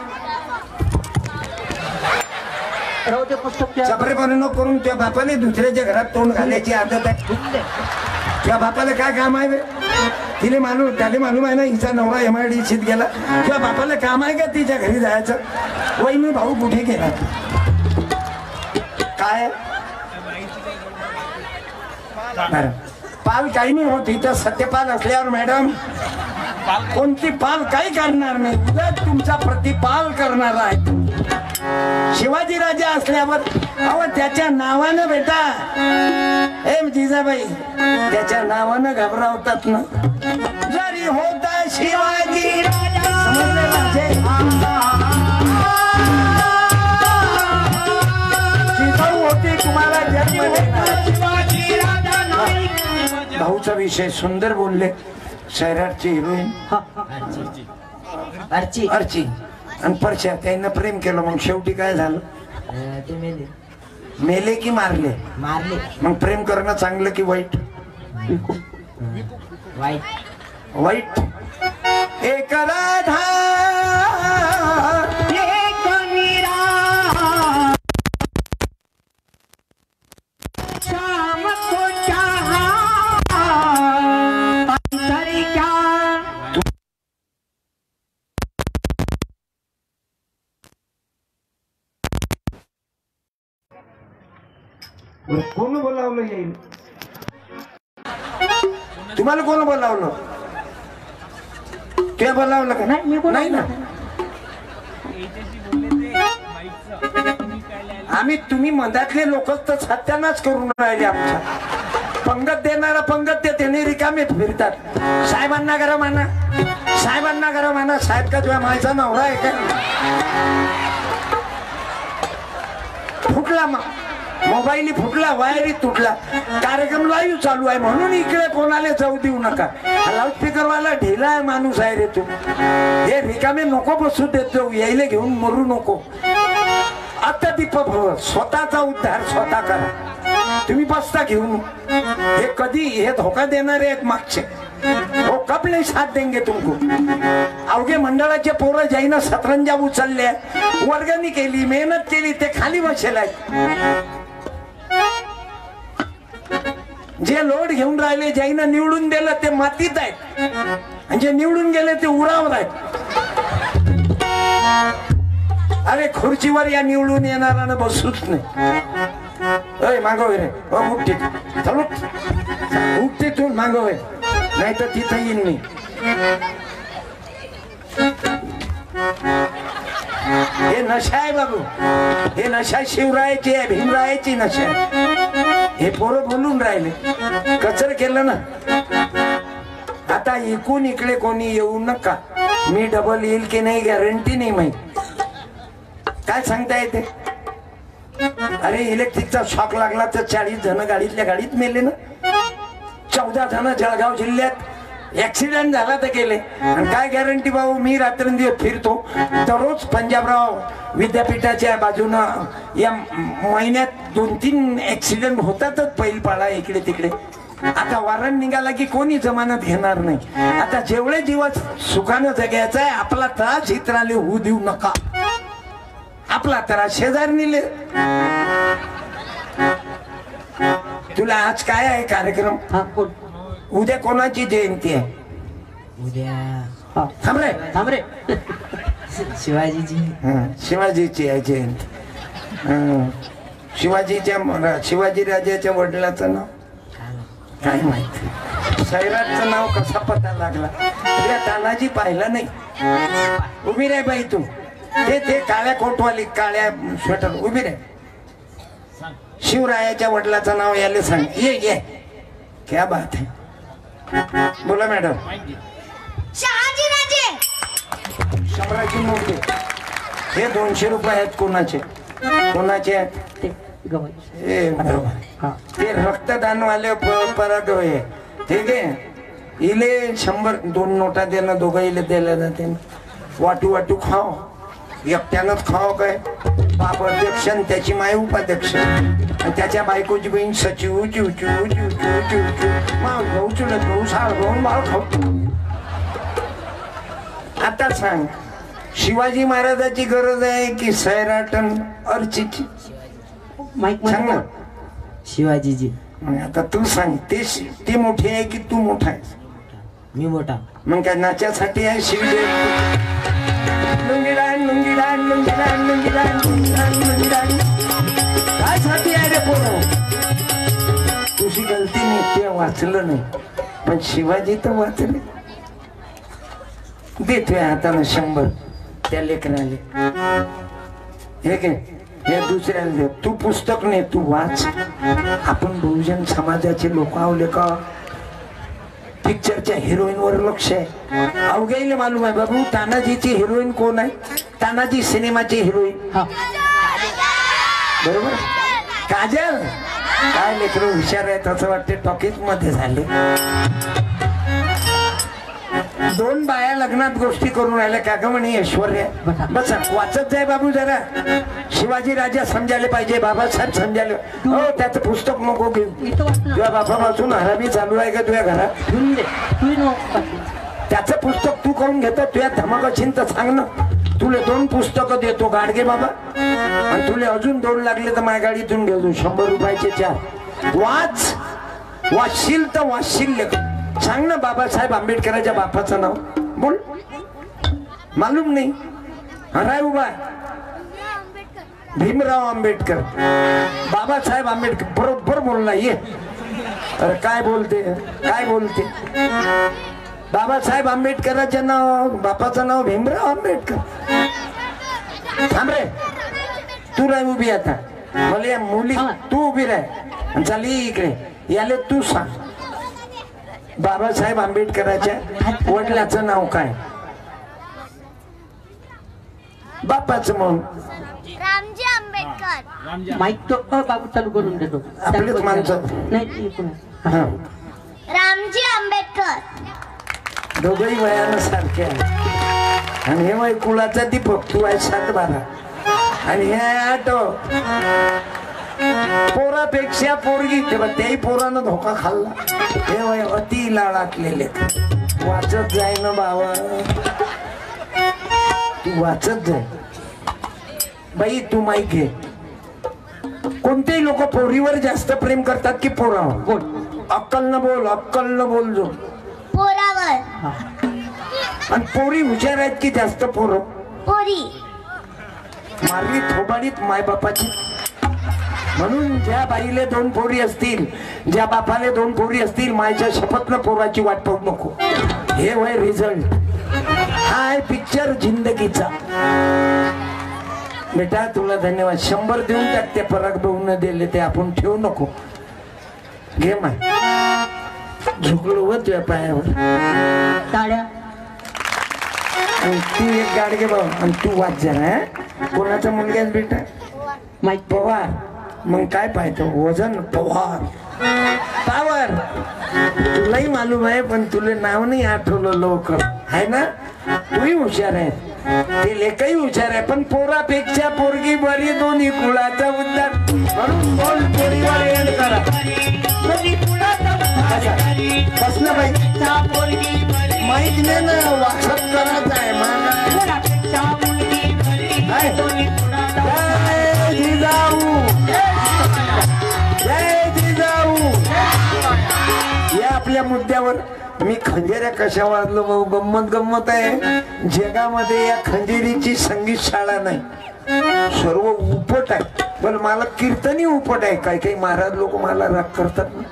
पुस्तक त्या चपरेपणे नको करून त्या बापाने दुसऱ्याच्या घरात तोंड घालायची आदत आहे. त्या बापाला काय काम आहे बे तिने मालूम त्याने मालूम आहे ना हिचा नवरा एम आय डी सीत गेला. किंवा बापाला काम आहे का तिच्या घरी जायचं? वहिनी भाऊ कुठे गेला काय. पाल काही नाही होत इथं सत्यपाल असल्यावर मॅडम कोणती पाल काही करणार नाही. उलट तुमचा प्रतिपाल करणार आहे. शिवाजी राजा असल्यावर अहो त्याच्या नावानं बेटा. हे जिजाबाई त्याच्या नावानं घबरावतात ना. जरी होता शिवाजी होती तुम्हाला जन्म. भाऊचा विषय सुंदर बोलले. सैराटची हिरोईन आरची अर्ची. आणि परश्या त्यांना प्रेम केलं मग शेवटी काय झालं? ते मेले. मेले की मारले? मारले. मग प्रेम करणं चांगलं की वाईट? वाईट. वाईट. एक राधा कोण बोलावलं येईल तुम्हाला कोण बोलावलं? तुला बोलावलं का? नाही, नाही ना. आम्ही तुम्ही मधातले लोकच तर सत्यानाच करून राहिले आमचा पंगत देणारा पंगत देते नाही रिकामे फिरतात. साहेबांना करा म्हणा. साहेबांना करा म्हणा. साहेब का तुझ्या माझा नवरा आहे का? फुटला मग. मोबाईल फुटला वायरी तुटला. कार्यक्रम लाईव्ह चालू आहे म्हणून इकडे कोणाला जाऊ देऊ नका. लाऊडस्पीकर वाला ढिला आहे माणूस आहे रे तू. हे रिकामे नको बसू देत जाऊ यायला घेऊन मरू नको. आता दीप स्वतःचा उद्धार स्वतः करा. तुम्ही बसता घेऊन. हे कधी हे धोका देणारे आहेत मागचे. हो कब नाही साथ देंगे तुमको. अवघे मंडळाचे पोरं जाईना सतरंजा उचलल्या. वर्गणी केली मेहनत केली ते खाली बसेल आहेत. जे लोड घेऊन राहिले ज्यांना निवडून दिलं ते मातीत आहेत. आणि जे निवडून गेले ते उरावर आहेत. अरे खुर्चीवर या निवडून येणारा बसूच नाही. अय मागव रे. हो, उठते चल उठते तू मागव नाही तर तिथं येईन मी. हे नशा आहे बाबू. हे नशा शिवरायाची आहे भीमरायाची नशा आहे. हे पोरं बोलून राहिले. कचर केलं ना. आता इकून इकडे कोणी येऊ नका. मी डबल येईल की नाही गॅरंटी नाही माहीत. काय सांगता येते? अरे इलेक्ट्रिकचा शॉक लागला तर चाळीस जण गाडीतल्या गाडीत मेले ना. चौदा जण जळगाव जिल्ह्यात. ऍक्सिडेंट झाला तर गेले आणि काय गॅरंटी भाऊ? मी रात्रंदिवस फिरतो. दररोज पंजाबराव विद्यापीठाच्या बाजूनं या महिन्यात दोन तीन ऍक्सिडेंट होतातच बैलपाडा इकडे तिकडे. आता वारण निघाला की कोणी जमानत घेणार नाही. आता जेवढे दिवस सुखानं जगायचा आहे आपला त्रास इतराले होऊ देऊ नका. आपला त्रास शेजारणीले. तुला आज काय आहे कार्यक्रम? हा उद्या कोणाची जयंती आहे? उद्या थांब रे थांब रे. शिवाजीजी हा शिवाजीची आहे जयंती. हा. शिवाजीच्या शिवाजी राजाच्या वडिलाचं नाव? काय माहीत. सैराटचं नाव कसा पता लागला? तुला तानाजी पाहिला नाही? उभी रे बाई तू. ते ते काळ्या कोटवाली काळ्या स्वेटर. उभी रे. शिवरायाच्या वडिलाचं नाव याले सांग. ये ये. क्या बात है बोला मॅडम. शहाजी राजे. शंभराची नोट आहे. हे दोनशे रुपये आहेत कोणाचे? कोणाचे आहेत? ते गवत हे बरोबर हा. ते रक्तदान वाले परत होय ठीक आहे? इले शंभर दोन नोटा देणं दोघं इले दिल्या जाते वाटू वाटू खाव एकट्यानंच खाव काय? बाप अध्यक्ष आणि त्याची माय उपाध्यक्ष. आणि त्याच्या बायकोची बहीण सचिव चिव चिव चिव चिव चिव चिव माळ भाऊ चुलत भाऊ साळ भाऊ माळ खाऊ. आता सांग शिवाजी महाराजाची गरज आहे की सैराटन अर्चीची माईक सांग ना. शिवाजीजी. मग आता तू सांग ते ते मोठे आहे की तू मोठा आहे मी मोठा. मग काय नाच्यासाठी आहे शिवदेव काय साठी आहे रे तुझी गलती नाही ते वाचलं नाही पण शिवाजी तर वाचले. देतोय हातानं शंभर त्या लेखनाले हे घे हे दुसऱ्याला दे. तू पुस्तक नाही तू वाच. आपण बहुजन समाजाचे लोक आवले का? पिक्चरच्या हिरोईन वर लक्ष आहे. अवघ्याला मालूम आहे बाबू तानाजीची हिरोईन कोण आहे? तानाजी सिनेमाची हिरोईन हा. बरोबर? काजल! काय लेकर हुशार आहेत असं वाटते टॉकीजमध्ये झाले. दोन बाया लग्नात गोष्टी करून राहिल्या. का ग म्हणे ऐश्वर्या बस. वाचत जाय बाबू जरा. शिवाजी राजा समजायला पाहिजे बाबासाहेब समजायला. हो त्याचं पुस्तक नको घेऊ. तुझ्या बापापासून हरामी चालू आहे का तुझ्या घरात? त्याचं पुस्तक तू करून घेतो? तुझ्या धमक असेल तर सांग ना. तुला दोन पुस्तकं देतो गाडगे बाबा. आणि तुला अजून दोन लागले तर माझ्या गाडीतून घेतो शंभर रुपयाचे चार. वाच. वाचशील तर वाचशील लेख सांग ना बाबासाहेब आंबेडकरांच्या बापाचं नाव. बोल. मालूम नाही. हराय उभा भीमराव आंबेडकर. बाबासाहेब आंबेडकर बरोबर बोलला ये. अरे काय बोलते? काय बोलते? बाबासाहेब आंबेडकरांचं नाव बापाचं नाव भीमराव आंबेडकर. थांब रे. तू राह उभी आता. मला या मुली तू उभी राह. चाल इकडे. याले तू सांग. बाबासाहेब आंबेडकरांच्या वडिलाचं नाव काय? बापाचं म्हणून. रामजी आंबेडकर. माईक तो बाबू चालू करून देतो. आपलेच माणसं. नाही. हा. रामजी आंबेडकर. दोघही वयानं सारखे आहे आणि हे वय कुळाचा दीपक तू आहे सात बारा आणि हे आहे आटो पोरापेक्षा पोरगी तेव्हा त्याही पोरानं धोका खाल्ला. हे वय अति लाडातलेले वाचत जाय ना बाबा. तू वाचत जाय. बाई तू घे. कोणतेही लोक पोरीवर जास्त प्रेम करतात की पोरावर? बोल. अक्कल न बोल अक्कल न बोल जो. पोरावर. आणि पोरी हुशार आहेत की जास्त पोरं? पोरी. मारली थोबाडीत मायबापाची. म्हणून ज्या बाईले दोन पोरी असतील ज्या बापाले दोन पोरी असतील मायच्या शपथनं पोराची वाट पाहू नको. हे वय रिझल्ट हा आहे पिक्चर जिंदगीचा. बेटा तुला धन्यवाद. शंभर देऊन टाक ते पराग भाऊन दिले ते आपण ठेवू नको. घे माय. झुकलो व तुझ्या पायावर. टाळ्या तू एक गाडगे भाऊ आणि तू वाच जरा? कोणाचा मुलगा बेटा? माईक पवार. मग काय पाहतो वजन पवार. पावर तुलाही मालूम आहे पण तुला नाव नाही आठवलं लवकर. आहे ना? तूही हुशार आहे. ते लेखही हुशार आहे पण पोरापेक्षा पोरगी बरी दोन्ही कुळाचा उद्धार. म्हणून बोल पोरीवर एंड करा. ना बाई. माहीत नाही ना वाचत करायचं आहे मागा या मुद्द्यावर. मी खंजेऱ्या कशा वाजलो भाऊ? गंमत गंमत आहे. जगामध्ये या खंजेरीची संगीत शाळा नाही. सर्व उपट आहे. पण मला कीर्तनी उपट आहे. काही काही महाराज लोक मला राग करतात ना.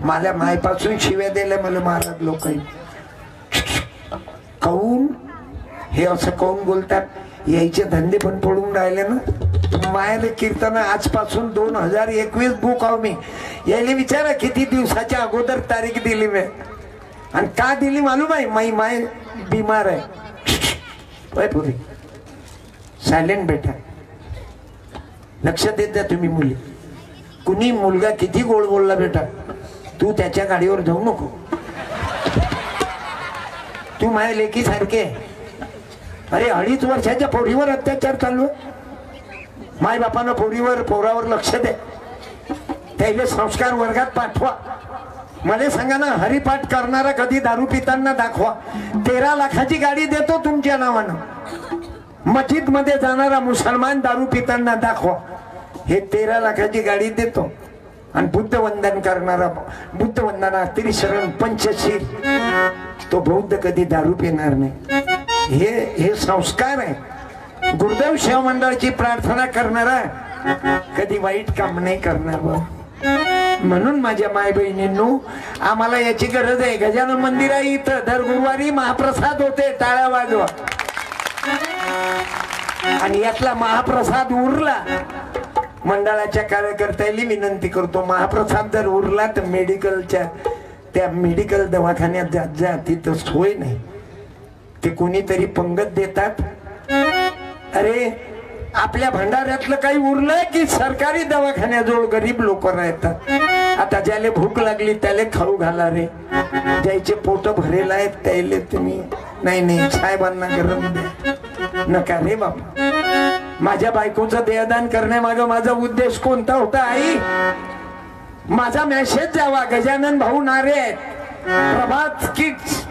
माझ्या मायपासून शिव्या दिल्या मला महाराज लोक काऊन हे असं काऊन बोलतात? यायचे धंदे पण पडून राहिले ना. मायाने कीर्तन आजपासून दोन हजार एकवीस बुक आहो मी. यायला विचारा किती दिवसाच्या अगोदर तारीख दिली मी. आणि का दिली मालूम आहे? माई माय बिमार आहे. होय पुरी. सायलेंट बेटा. लक्ष देत द्या तुम्ही मुली. कुणी मुलगा किती गोड बोलला बेटा. तू त्याच्या गाडीवर जाऊ नको. तू माझ्या लेखी सारखे अरे अडीच वर्षाच्या पोरीवर अत्याचार चालू माय बापानं पोरीवर पोरावर लक्ष दे. त्याले संस्कार वर्गात पाठवा. मला सांगा ना हरिपाठ करणारा कधी दारू पितांना दाखवा. तेरा लाखाची गाडी देतो तुमच्या नावानं. मस्जिदमध्ये जाणारा मुसलमान दारू पितांना दाखवा. हे तेरा लाखाची गाडी देतो. आणि बुद्ध वंदन करणारा बुद्ध वंदना त्रिशरण पंचशील. तो बौद्ध कधी दारू पिणार नाही. हे हे संस्कार आहे. गुरुदेव शिव मंडळाची प्रार्थना करणारा कधी वाईट काम नाही करणार बा. म्हणून माझ्या माय बहिणींनो आम्हाला याची गरज आहे. गजानन मंदिर आहे इथं दर गुरुवारी महाप्रसाद होते टाळ्या वाजवा. आणि यातला महाप्रसाद उरला. मंडळाच्या कार्यकर्त्याला विनंती करतो महाप्रसाद जर उरला तर मेडिकलच्या त्या मेडिकल दवाखान्यात जात जा तिथं सोय नाही. ते कोणीतरी पंगत देतात. अरे आपल्या भंडाऱ्यातलं काही उरलंय की सरकारी दवाखान्याजवळ गरीब लोक राहतात? आता ज्याले भूक लागली त्याले खाऊ घाला रे. ज्याचे पोट भरेल आहेत त्याले तुम्ही नाही नाही साहेबांना गरम द्या. नका रे बाबा. माझ्या बायकोचं देहदान करण्यामागं माझा उद्देश कोणता होता आई? माझा मेसेज जावा गजानन भाऊ नारे आहेत. प्रभात किट्स.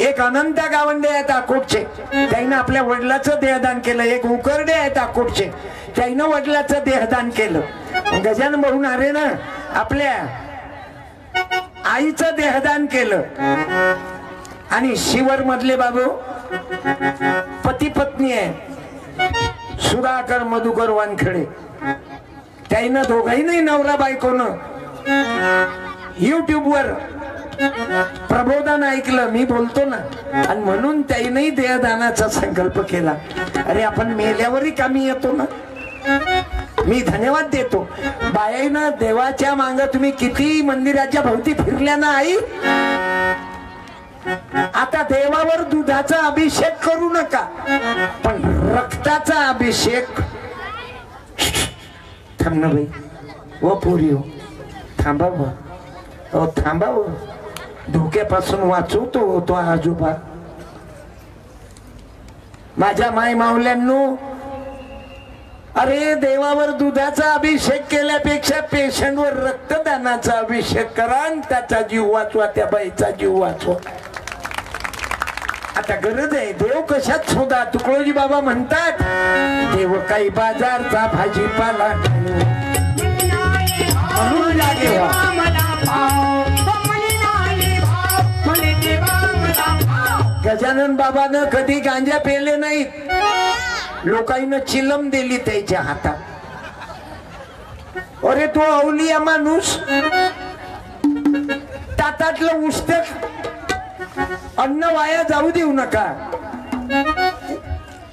एक अनंत गावंडे आहेत अकोटचे. त्यानं आपल्या वडिलाचं देहदान केलं. एक उकरडे आहेत अकोटचे. त्यानं वडिलाचं देहदान केलं. गजान भाऊ अरे ना आपल्या आईचं देहदान केलं. आणि शिवर मधले बाबू पती पत्नी आहे. सुधाकर मधुकर वानखडे. त्याईनं दोघांनाही नवरा बायकोनं युट्यूब वर प्रबोधन ऐकलं मी बोलतो ना. आणि म्हणून त्यानेही देहदानाचा संकल्प केला. अरे आपण मेल्यावरही कामी येतो ना. मी धन्यवाद देतो. बायाईनं देवाच्या मांग तुम्ही किती मंदिराच्या भोवती फिरल्या ना आई? आता देवावर दुधाचा अभिषेक करू नका पण रक्ताचा अभिषेक. थांब ना बाई. व पोरी हो थांबा हो थांबा धोक्यापासून वाचवतो तो आजोबा. माझ्या माय मावल्यांनो अरे देवावर दुधाचा अभिषेक केल्यापेक्षा पेशंटवर रक्तदानाचा अभिषेक करा आणि त्याचा जीव वाचवा त्या बाईचा जीव वाचवा. आता गरज आहे देव कशात शोधा? तुकडोजी बाबा म्हणतात देव काही बाजारचा भाजीपाला म्हणून गजानन बाबानं कधी गांजा पेले नाहीत. लोकांना चिलम दिली त्याच्या हातात. अरे तो अवलिया माणूस. ताटातलं उष्टक अन्न वाया जाऊ देऊ नका.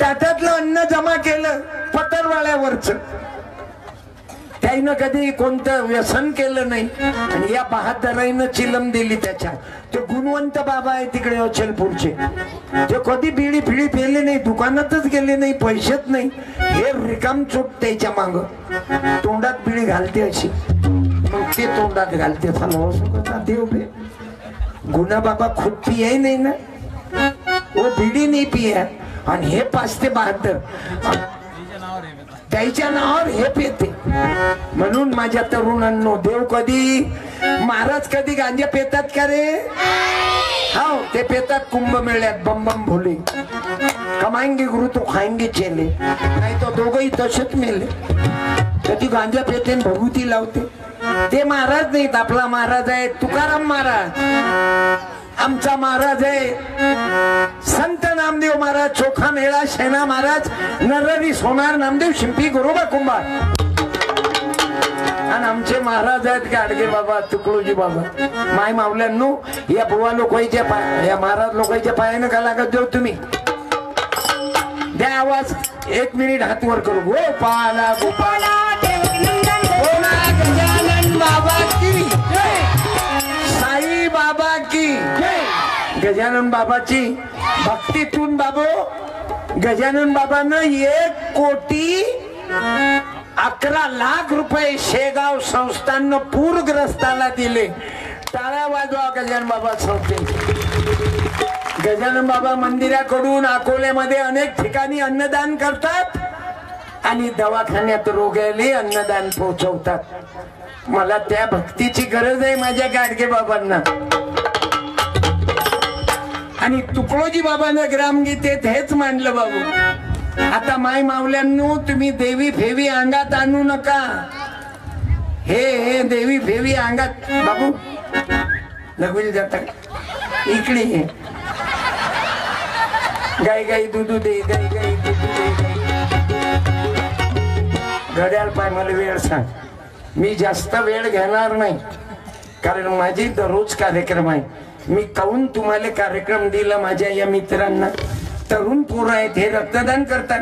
ताटातलं अन्न जमा केलं पतरवाळ्यावरच त्याईनं कधी कोणतं व्यसन केलं नाही. आणि या बहादराईनं चिलम दिली त्याच्या. ते गुणवंत बाबा आहे तिकडे अचलपूरचे. ते कधी बिडी फिडी पेले नाही दुकानातच गेले नाही पैसेच नाही. हे रिकाम चोट त्याच्या माग. तोंडात बिडी घालते अशी. मग ते तोंडात घालते. देव बे गुन्हा बाबा खुद पियाही नाही ना. ओ बिडी नाही पिया. आणि हे पाच ते बहात्तर त्याच्या नावावर हे पेते. म्हणून माझ्या तरुणांनो देव कधी? महाराज कधी गांजा पेतात का रे? हो ते पेतात कुंभमेळ्यात बम बम भोले. कमाएंगे गुरु तो खाएंगे चेले. नाही तो दोघही तसेच मेले. कधी गांजा पेते भगुती लावते. ते महाराज नाहीत आपला महाराज आहे तुकाराम महाराज. आमचा महाराज आहे. संत नामदेव महाराज चोखा मेळा शेना महाराज नररी सोनार नामदेव शिंपी गोरोबा कुंभार. आणि आमचे महाराज आहेत गाडगे बाबा तुकडोजी बाबा. माय मावल्यांनो या बुवा लोकांच्या पाय या महाराज लोकांच्या पायानं का लागत देऊ तुम्ही? द्या आवाज. एक मिनिट हात वर करू. गोपाला गोपाला बाबा की? गजानन बाबाची भक्तीतून बाबू गजानन बाबानं एक कोटी अकरा लाख रुपये शेगाव संस्थांना पूरग्रस्ताला दिले. टाळ्या वाजवा गजानन बाबा संस्थेचे गजानन बाबा मंदिराकडून अकोल्यामध्ये अनेक ठिकाणी अन्नदान करतात आणि दवाखान्यात रोग्याले अन्नदान पोहोचवतात. मला त्या भक्तीची गरज आहे माझ्या गाडगे बाबांना. आणि तुकडोजी बाबानं ग्रामगीतेत हेच मांडलं बाबू. आता माय मावल्यांनो तुम्ही देवी फेवी अंगात आणू नका. हे हे देवी फेवी अंगात. बाबू लगवील जाता. इकडे हे गाई गाई दुधू दे गाई गाई दुधू दे घड्याळ पाय मला वेळ सांग. मी जास्त वेळ घेणार नाही. कारण माझी दररोज कार्यक्रम आहे. मी काहून तुम्हाला कार्यक्रम दिला माझ्या या मित्रांना? तरुण पोरं आहेत हे रक्तदान करतात.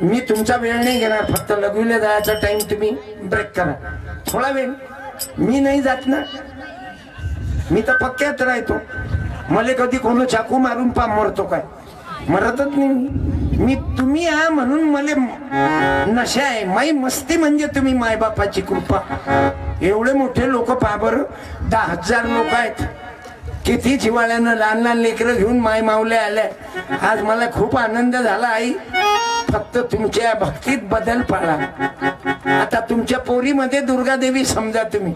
मी तुमचा वेळ नाही घेणार फक्त लघवीला जायचा टाइम तुम्ही ब्रेक करा. थोडा वेळ. मी नाही जात ना. मी तर पक्क्यात राहतो. मला कधी कोण चाकू मारून पा मरतो काय? मरतच नाही मी. मी तुम्ही हा म्हणून मला नशा आहे. माई मस्ती म्हणजे तुम्ही मायबापाची कृपा. एवढे मोठे लोक पहा बरं. दहा हजार लोक आहेत. किती जिवाळ्यानं लहान लहान लेकरं घेऊन माय मावल्या आल्या. आज मला खूप आनंद झाला आई. फक्त तुमच्या भक्तीत बदल पाळा. आता तुमच्या पोरीमध्ये दुर्गा देवी समजा तुम्ही.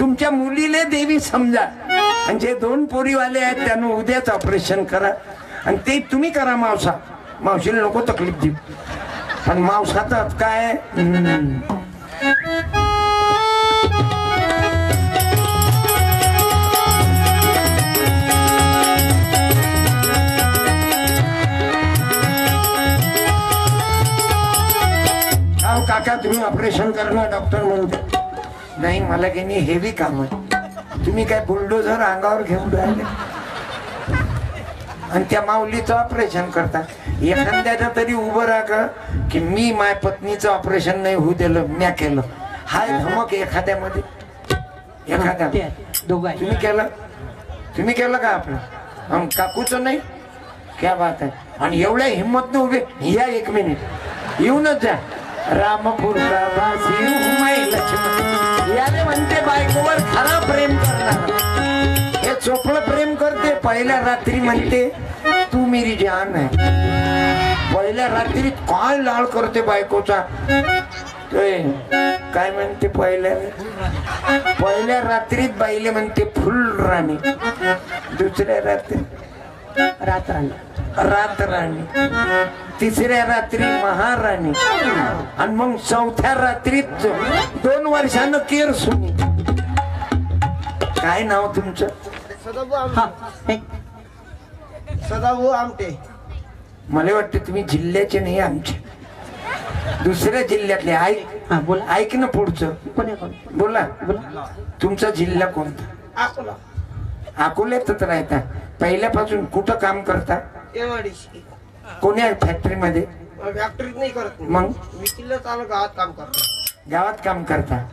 तुमच्या मुलीले देवी समजा. आणि जे दोन पोरीवाले आहेत त्यांना उद्याच ऑपरेशन करा. आणि ते तुम्ही करा मावसा. मावशीला नको तकलीफ देऊ. पण मावसाचं काय अहो काका तुम्ही ऑपरेशन करणार डॉक्टर म्हणते. नाही मला काही नाही हेवी काम आहे. तुम्ही काय बुलडोझर अंगावर घेऊन राहिले? आणि त्या माऊलीचं ऑपरेशन करता. एखाद्याचं तरी उभं राहा का की मी माझ्या पत्नीचं ऑपरेशन नाही होऊ दिलं म्या केलं. हाय धमक एखाद्यामध्ये. एखाद्या तुम्ही केलं? तुम्ही केलं का आपलं? काकूचं नाही? क्या बात आहे. आणि एवढ्या हिंमत उभे. या एक मिनिट येऊनच जा. रामपूर प्रवासी उमाई लक्ष्मण. याने म्हणते बायकोवर खरा प्रेम करणार. हे चोपड प्रेम करते पहिल्या रात्री म्हणते तू मेरी जान आहे पहिल्या रात्रीत काय लाळ करते बायकोचा? ते काय म्हणते पहिल्या? पहिल्या रात्रीत बाईले म्हणते फुल राणी. दुसऱ्या रात्री रात राणी. रात राणी. तिसऱ्या रात्री महाराणी. आणि मग चौथ्या रात्रीत दोन वर्षानं केर सुनी. काय नाव तुमचं? सदाभाऊ आमटे. मला वाटतं तुम्ही जिल्ह्याचे नाही आमचे. दुसऱ्या जिल्ह्यातले. ऐक हा बोला. ऐक ना पुढचं. कोण आहे कोण? बोला. बोला. तुमचा जिल्हा कोणता? अकोला. अकोल्यातच राहता. पहिल्यापासून कुठं काम करता? एवाडीशी कोण्या फॅक्टरीमध्ये फॅक्टरीत नाही करत मी. मग? मी किल्ला चालू गावात काम करतो. गावात काम करता.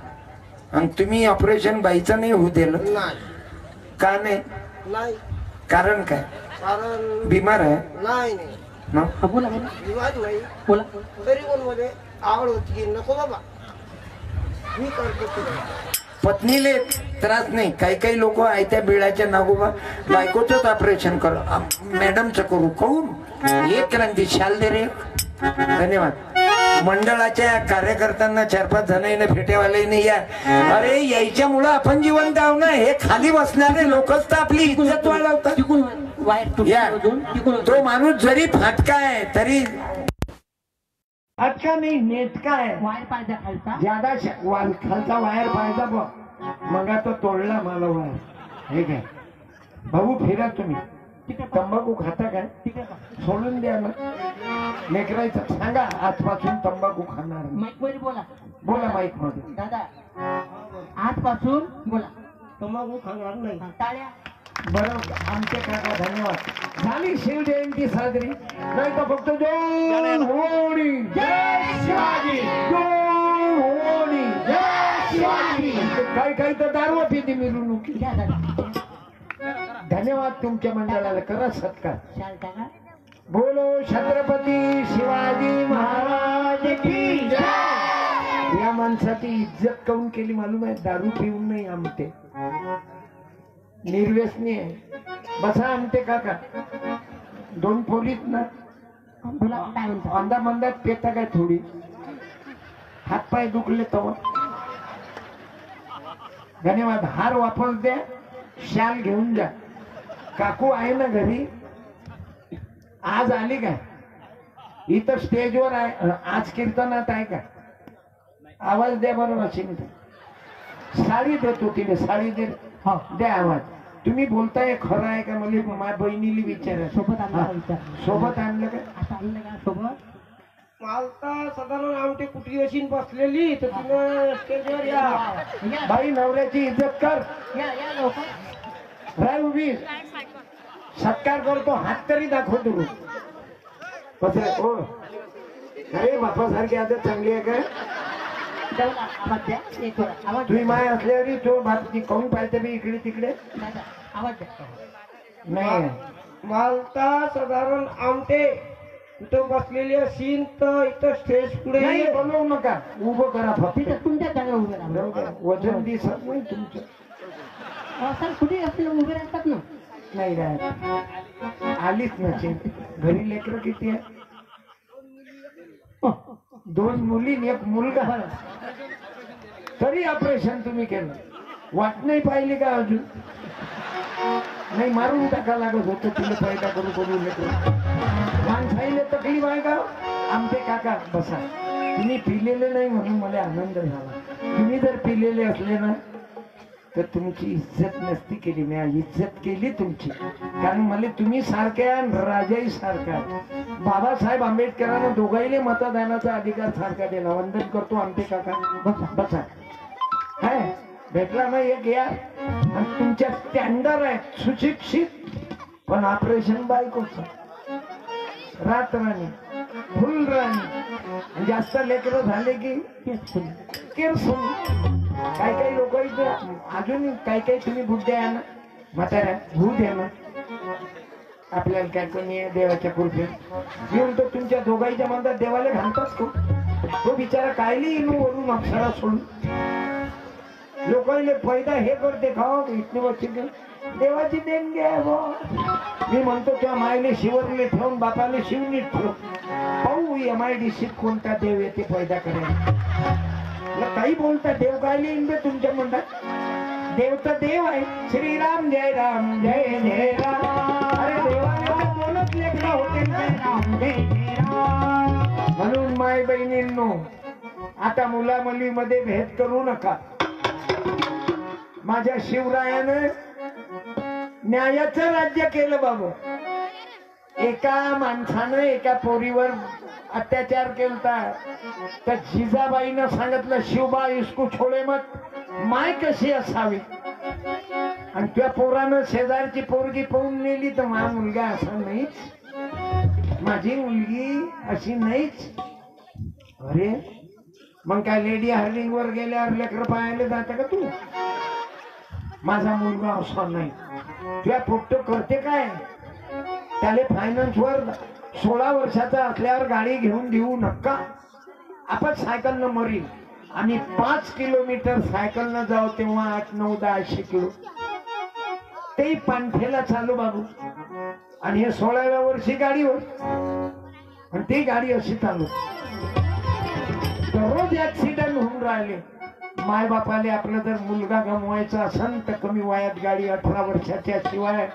आणि तुम्ही ऑपरेशन बाईचं नाही होऊ दिलं? नाही. का नाही? कारण काय? कारण बिमार आहे? नाही नाही. मग बोला विवाद नाही. बोला. तरी पण मध्ये आवड होती की नको बाबा. मी करतो पत्नीले त्रास नाही. काही काही लोक आहे त्या बिळाच्या नागोबा बायकोच ऑपरेशन कर. मॅडमचं करू. कहून एक क्रांती शाल दे रे. धन्यवाद. मंडळाच्या कार्यकर्त्यांना चार पाच जणांना फेटेवाल्याने या अरे यायच्यामुळं आपण जिवंत आहो. ना हे खाली बसणारे लोकच तर आपली इज्जत वाढवतात. तो माणूस जरी फाटका आहे तरी अच्छा नाही नेटका आहे वायर पाहिजे खालचा? ज्यादा वाल खालचा वायर पाहिजे बघ मग तो तोडला मला वायर. हे काय भाऊ फिरा तुम्ही. तंबाखू खाता काय? सोडून द्या ना. लेकरायचं सांगा आजपासून तंबाखू खाणार नाही. माईक वर बोला. बोला माईकमध्ये. दादा आजपासून बोला. तंबाखू खाणार नाही. टाळ्या. बरं आमचे काका धन्यवाद. झाली शिवजयंती साजरी. नाही तर फक्त जय होळी. जय शिवाजी. जय होळी. जय शिवाजी. काही काही तर दारू पिते मिरवणुकी धन्यवाद तुमच्या मंडळाला. करा सत्कार. बोलो छत्रपती शिवाजी महाराज की जय. या माणसाची इज्जत काऊन केली? मालूम आहे दारू पिऊन नाही आमटे. निर्व्यसनी आहे. बसा आमटे काका. दोन पोलीस ना. बोला काय म्हणता? अंदा मंदात पेता काय थोडी. हातपाय दुखले तव. धन्यवाद. हार वापस द्या. शाल घेऊन जा. काकू आहे ना घरी? आज आली काय इथं स्टेजवर आहे. आज कीर्तनात आहे का? आवाज द्या बरोबर अशी साडी देतो तिने साडी दे. हो. द्या आवाज. तुम्ही बोलताय खरं आहे का म्हणजे माझ्या बहिणीला विचारा. सोबत आणलं हा. का सोबत आणलं का? आता आणलं का सोबत? मालता साधारण आमटी कुठली अशी बसलेली? तर तिनं स्टेजवर या. बाई नवऱ्याची इज्जत कर. या या लवकर. राय उभी. सत्कार करतो हात तरी दाखव तू. कसं आहे? हो अरे बापासारखी आदत चांगली आहे काय जाऊन आवाज द्या एक वेळा आवाज तुम्ही माय असल्यावर तो बाप काऊन पाहिजे मी इकडे तिकडे. दादा आवाज द्या नाही. मालता साधारण आमटे इथं बसलेली असीन तर इथं स्टेज पुढे नाही बोलवू नका. उभं करा फक्त. तिथं तुमच्या जागा उभे राहा. जाऊ द्या. वजन दिसत नाही तुमचं. सर कुठे असतील उभे राहतात ना? नाही राहत आलीच नसेल घरी लेकरं किती आहे? दोन मुली एक मुलगा. तरी ऑपरेशन तुम्ही केलं. वाट नाही पाहिली का अजून? नाही मारून टाका लागत होतं. तिला पैदा करू करू लेकरं माणसाईले तकलीफ आहे का? आमचे काका बसा. तुम्ही पिलेले नाही म्हणून मला आनंद झाला. तुम्ही जर पिलेले असले ना तर तुमची इज्जत नसती केली मी इज्जत केली तुमची. कारण मला तुम्ही सारखे आहे राजाही सारखा. आहे. बाबासाहेब आंबेडकरांना दोघांनी मतदानाचा अधिकार सारखा दिला. वंदन करतो आमटे काका. बसा बसा. काय भेटला ना एक या. आणि तुमच्या स्टँडर्ड आहे सुशिक्षित. पण ऑपरेशन बायकोच. रात राणी फुल राणी जास्त लेकरं झाले की किरसून काही काही लोक अजून काही काही तुम्ही बुद्ध्या द्या ना म्हाताऱ्या भूत आहे ना. आपल्याला काय कोणी आहे देवाच्या कृपेत? येऊन तो तुमच्या दोघांच्या मनात देवाला घालतात तो तो बिचारा कायले येऊन वरून अक्षरा सोडून. लोकांना फायदा हे करते खाव हो? इतने वर्षी देवाची देणगी आहे मी म्हणतो त्या मायने शिवरले ठेवून बापाने शिवनीत ठेवून. पाहू एम आय डी सीत कोणता देव येते फायदा करेल. काही बोलता देव काय लिहिन बे तुमच्या म्हणतात देव तर देव आहे. श्रीराम जय राम जय जय राम. अरे देवाने दोनच होते म्हणून माय बहिणींनो आता मुला मुलीमध्ये भेद करू नका. माझ्या शिवरायानं न्यायाचं राज्य केलं बाबू. एका माणसानं एका पोरीवर अत्याचार केलता. तर जिजाबाईनं सांगितलं शिवबा इसकू छोडे मत माय कशी असावी? आणि त्या पोरानं शेजारची पोरगी पाहून नेली तर माझा मुलगा असा नाहीच. माझी मुलगी अशी नाहीच. अरे मग काय लेडी हर्डिंग वर गेल्यावर लेकर पाहायला जातं का तू? माझा मुलगा असा नाही. तुझ्या पोट्ट करते काय? त्याला फायनान्स वर सोळा वर्षाचा असल्यावर गाडी घेऊन देऊ नका. आपण सायकलनं मरीन. मरील आणि पाच किलोमीटर सायकलनं जाऊ तेव्हा आठ नऊ दहा किलो. ते पांठेला चालू बाबू. आणि हे सोळाव्या वर्षी गाडीवर आणि ती गाडी अशी चालू. दररोज ऍक्सिडेंट होऊन राहिले. माय बापाले आपलं जर मुलगा गमवायचा असन तर कमी वयात गाडी अठरा वर्षाच्या शिवाय.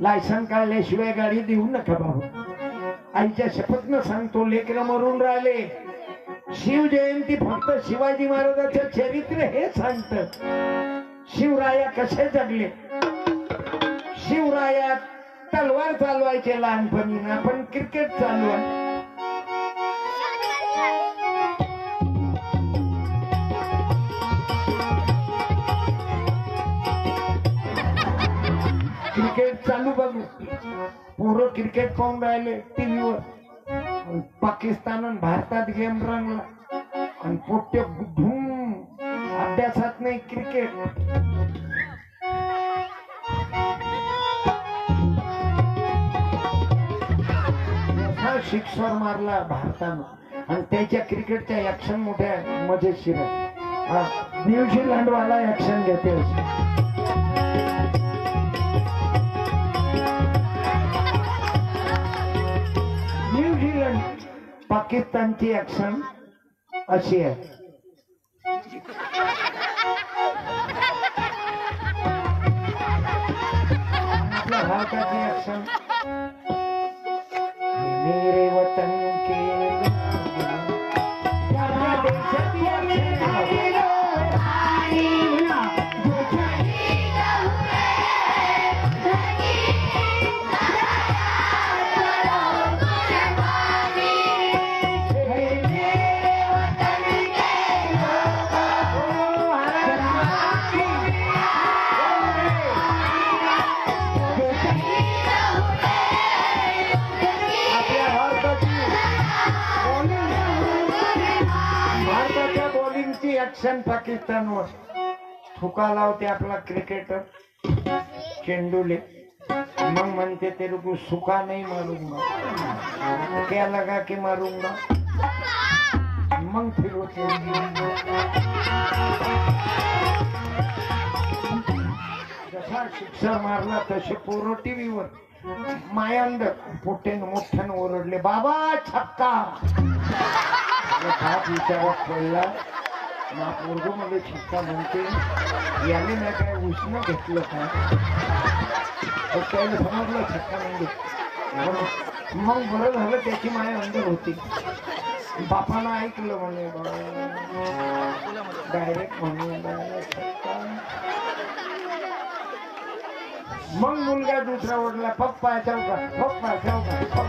लायसन काढल्याशिवाय गाडी देऊ नका बाबू. आईच्या शपथनं सांगतो लेकर मरून राहिले. शिव जयंती फक्त शिवाजी महाराजांचं चरित्र हे सांगत. शिवराया कसे जगले? शिवराया तलवार चालवायचे लहानपणी आपण क्रिकेट चालवाय क्रिकेट चालू बघू. पोरं क्रिकेट पाहून राहिले टीव्हीवर. पाकिस्तान आणि भारतात गेम रंगला. आणि पोट्य धूम. अभ्यासात नाही क्रिकेट. मोठा मारला भारतानं. आणि त्याच्या क्रिकेटच्या ऍक्शन मोठ्या मजेशीर आहे. न्यूझीलंड वाला ऍक्शन घेते पाकिस्तानची ऍक्शन अशी आहे आपल्या भारताची ऍक्शन इंग्लंड ऍक्शन पाकिस्तानवर थुका लावते आपला क्रिकेटर चेंडूले. मग म्हणते ते को सुका नाही मारूंगा क्या लगा की मारूंगा मग फिरवते. जसा शिक्षा मारला तसे पोरं टीव्हीवर. मायांद पोटेन मोठ्यानं ओरडले बाबा छक्का. विचारात पडला. ना पोरगमध्ये म्हणते याने नाही काय उष्ण घेतलं का? तर त्याला समजलं छक्का म्हणजे. मग- बरं झालं त्याची माया अंदर होती. बापाला ऐकलं म्हणे डायरेक्ट म्हणून मग मुलगा दुसरा ओढला पप्पा चौका पप्पा चौका पप्पा.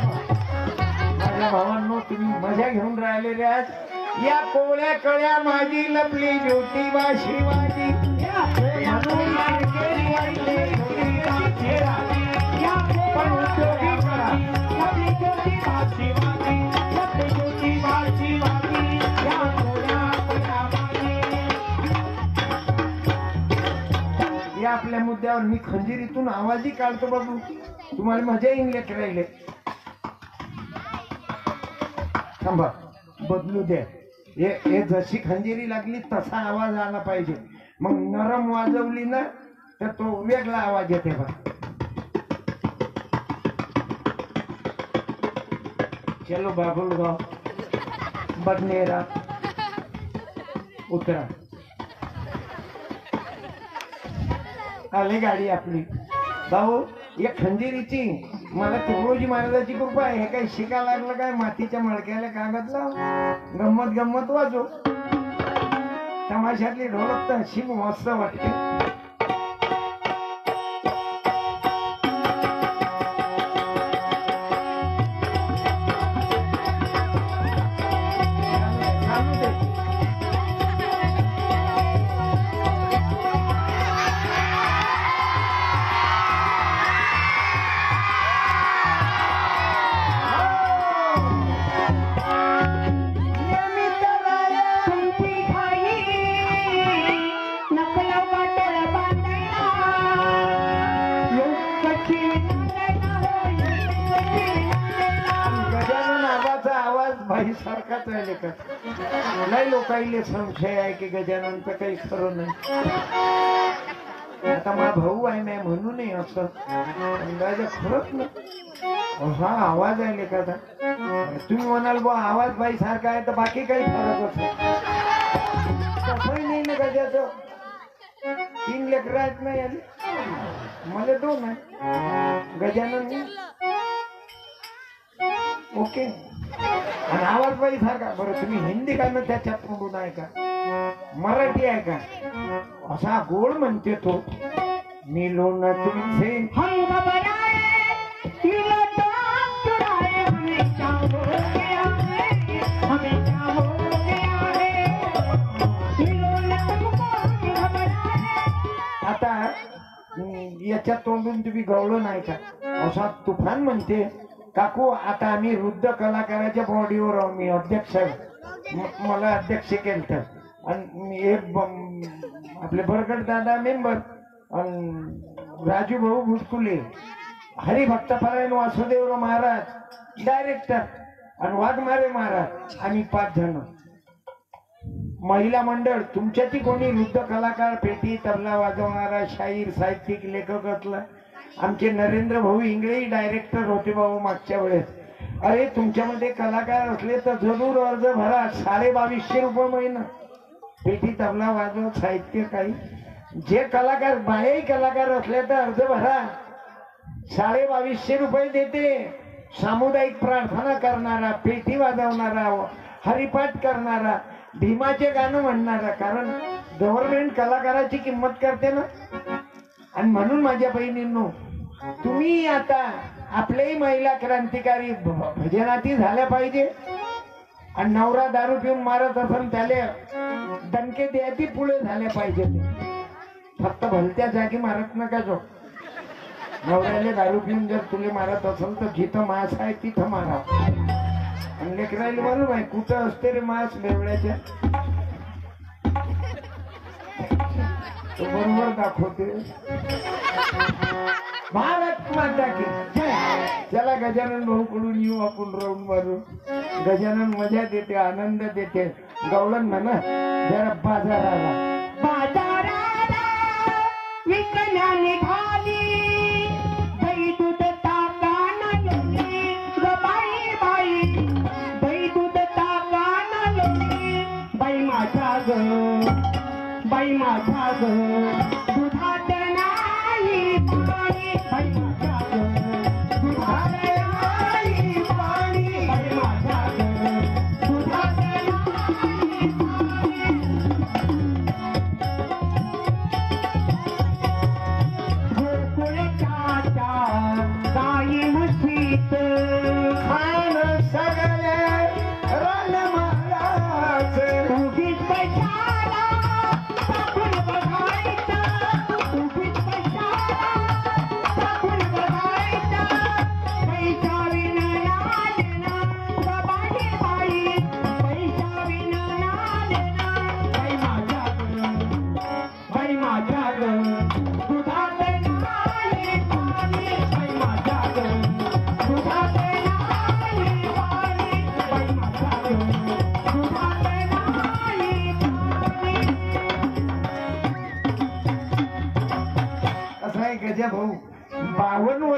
माझ्या भावांनो तुम्ही मजा घेऊन राहिलेले आज या कोळ्या कळ्या माझी लपली. पण उद्योगी करा. आपली ज्योतिबा शिवाजी, या माझी या आपल्या मुद्द्यावर मी खंजीरीतून आवाजही काढतो बाबू तुम्हाला मजा येईन लेख राहिले थांबा बदलू द्या हे जशी खंजिरी लागली तसा आवाज आला पाहिजे. मग नरम वाजवली ना तर तो वेगळा आवाज येते बा चलो बाबुलगाव बडनेरा उतरा. आली गाडी आपली. भाऊ या खंजेरीची. मला तुकडोजी महाराजाची कृपा आहे. हे काही शिका लागलं काय? मातीच्या मडक्याला कागद लाव. गंमत गंमत वाजो तमाशातली ढोलक तर अशी मस्त वाटते. लेखक संशय आहे की गजाननचं काही खरं नाही. आता मा भाऊ आहे नाही म्हणून असं. अंदाज खरंच नाही. हा आवाज आहे लेखाचा. तुम्ही म्हणाल बुवा आवाज बाई सारखा आहे तर बाकी काही फरक असतो तसंही नाही ना गजाचं. तीन लेकर आहेत ना याले. मला दोन आहे. गजानन ओके. आणि आवाज पाहिजे सारखा बरं तुम्ही हिंदी गाणं त्याच्यात म्हणून आहे का? मराठी आहे का? असा गोड म्हणते तो. मिलोन तुमचे हम हो हो आता याच्या याच्यात तोंडून तुम्ही गवळं नाही का? असा तुफान म्हणते. काकू आता आम्ही वृद्ध कलाकाराच्या बॉडीवर आहो मी अध्यक्ष मला अध्यक्ष केलं आणि हे आपले बरगड दादा मेंबर राजू भाऊ भुसकुले हरिभक्तपरायण वासुदेवराव महाराज डायरेक्टर आणि वाघमारे महाराज आम्ही पाच जण. महिला मंडळ तुमच्यातही कोणी वृद्ध कलाकार पेटी तबला वाजवणारा शाहीर साहित्यिक लेखक असला आमचे नरेंद्र भाऊ इंगळे डायरेक्टर होते भाऊ मागच्या वेळेस. अरे तुमच्यामध्ये कलाकार असले तर जरूर अर्ज भरा. साडे बावीसशे रुपये महिना. पेटी तबला वाजव साहित्य काही. जे कलाकार बाहेरही कलाकार असले तर अर्ज भरा. साडे बावीसशे रुपये देते. सामुदायिक प्रार्थना करणारा पेटी वाजवणारा हरिपाठ करणारा भीमाचे गाणं म्हणणारा. कारण गव्हर्नमेंट कलाकाराची किंमत करते ना. आणि म्हणून माझ्या बहिणींनो तुम्ही आता आपल्याही महिला क्रांतिकारी भजनाती झाल्या पाहिजे. आणि नवरा दारू पिऊन मारत असेल त्याले दणके द्यायची पुढे झाल्या पाहिजे. फक्त भलत्या जागी मारत नका जो नवऱ्याला दारू पिऊन जर तुले मारत असेल तर जिथं मास आहे तिथं मारा. आणि लेकरायला मालूम आहे कुठं असते रे मास बेवड्याच्या तो बरोबर दाखवते. भारत माता की जय. चला गजानन भाऊ कडून येऊ आपण राऊंड मारू गजानन मजा देते आनंद देते. गवळण म्हणा जरा बाजाराला. बाजाराला विकण्या निघाली बाई बाई दही बाई माझा ग.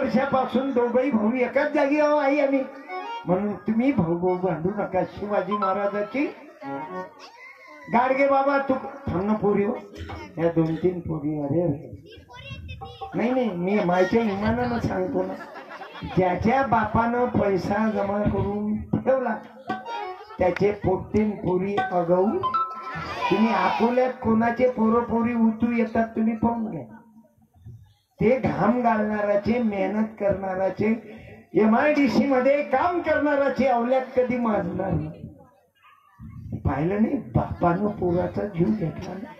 वर्षापासून दोघही भाऊ एकाच जागी आहो आई आम्ही. म्हणून तुम्ही भाऊ भाऊ बांधू नका. शिवाजी महाराजाची गाडगे बाबा तू थांब पोरी हो. या दोन तीन पोरी अरे अरे नाही नाही मी माझ्या इमानानं सांगतो ना. ज्याच्या बापानं पैसा जमा करून ठेवला त्याचे पोटीन पोरी अगवू. तुम्ही अकोल्यात कोणाचे पोरं पोरी उतू येतात तुम्ही पाहून घ्या. ते घाम घालणाराचे मेहनत करणाराचे एम आय डी सी मध्ये काम करणाराचे अवल्यात कधी माजणार नाही. पाहिलं नाही? बापानं पोराचा जीव घेतला ना.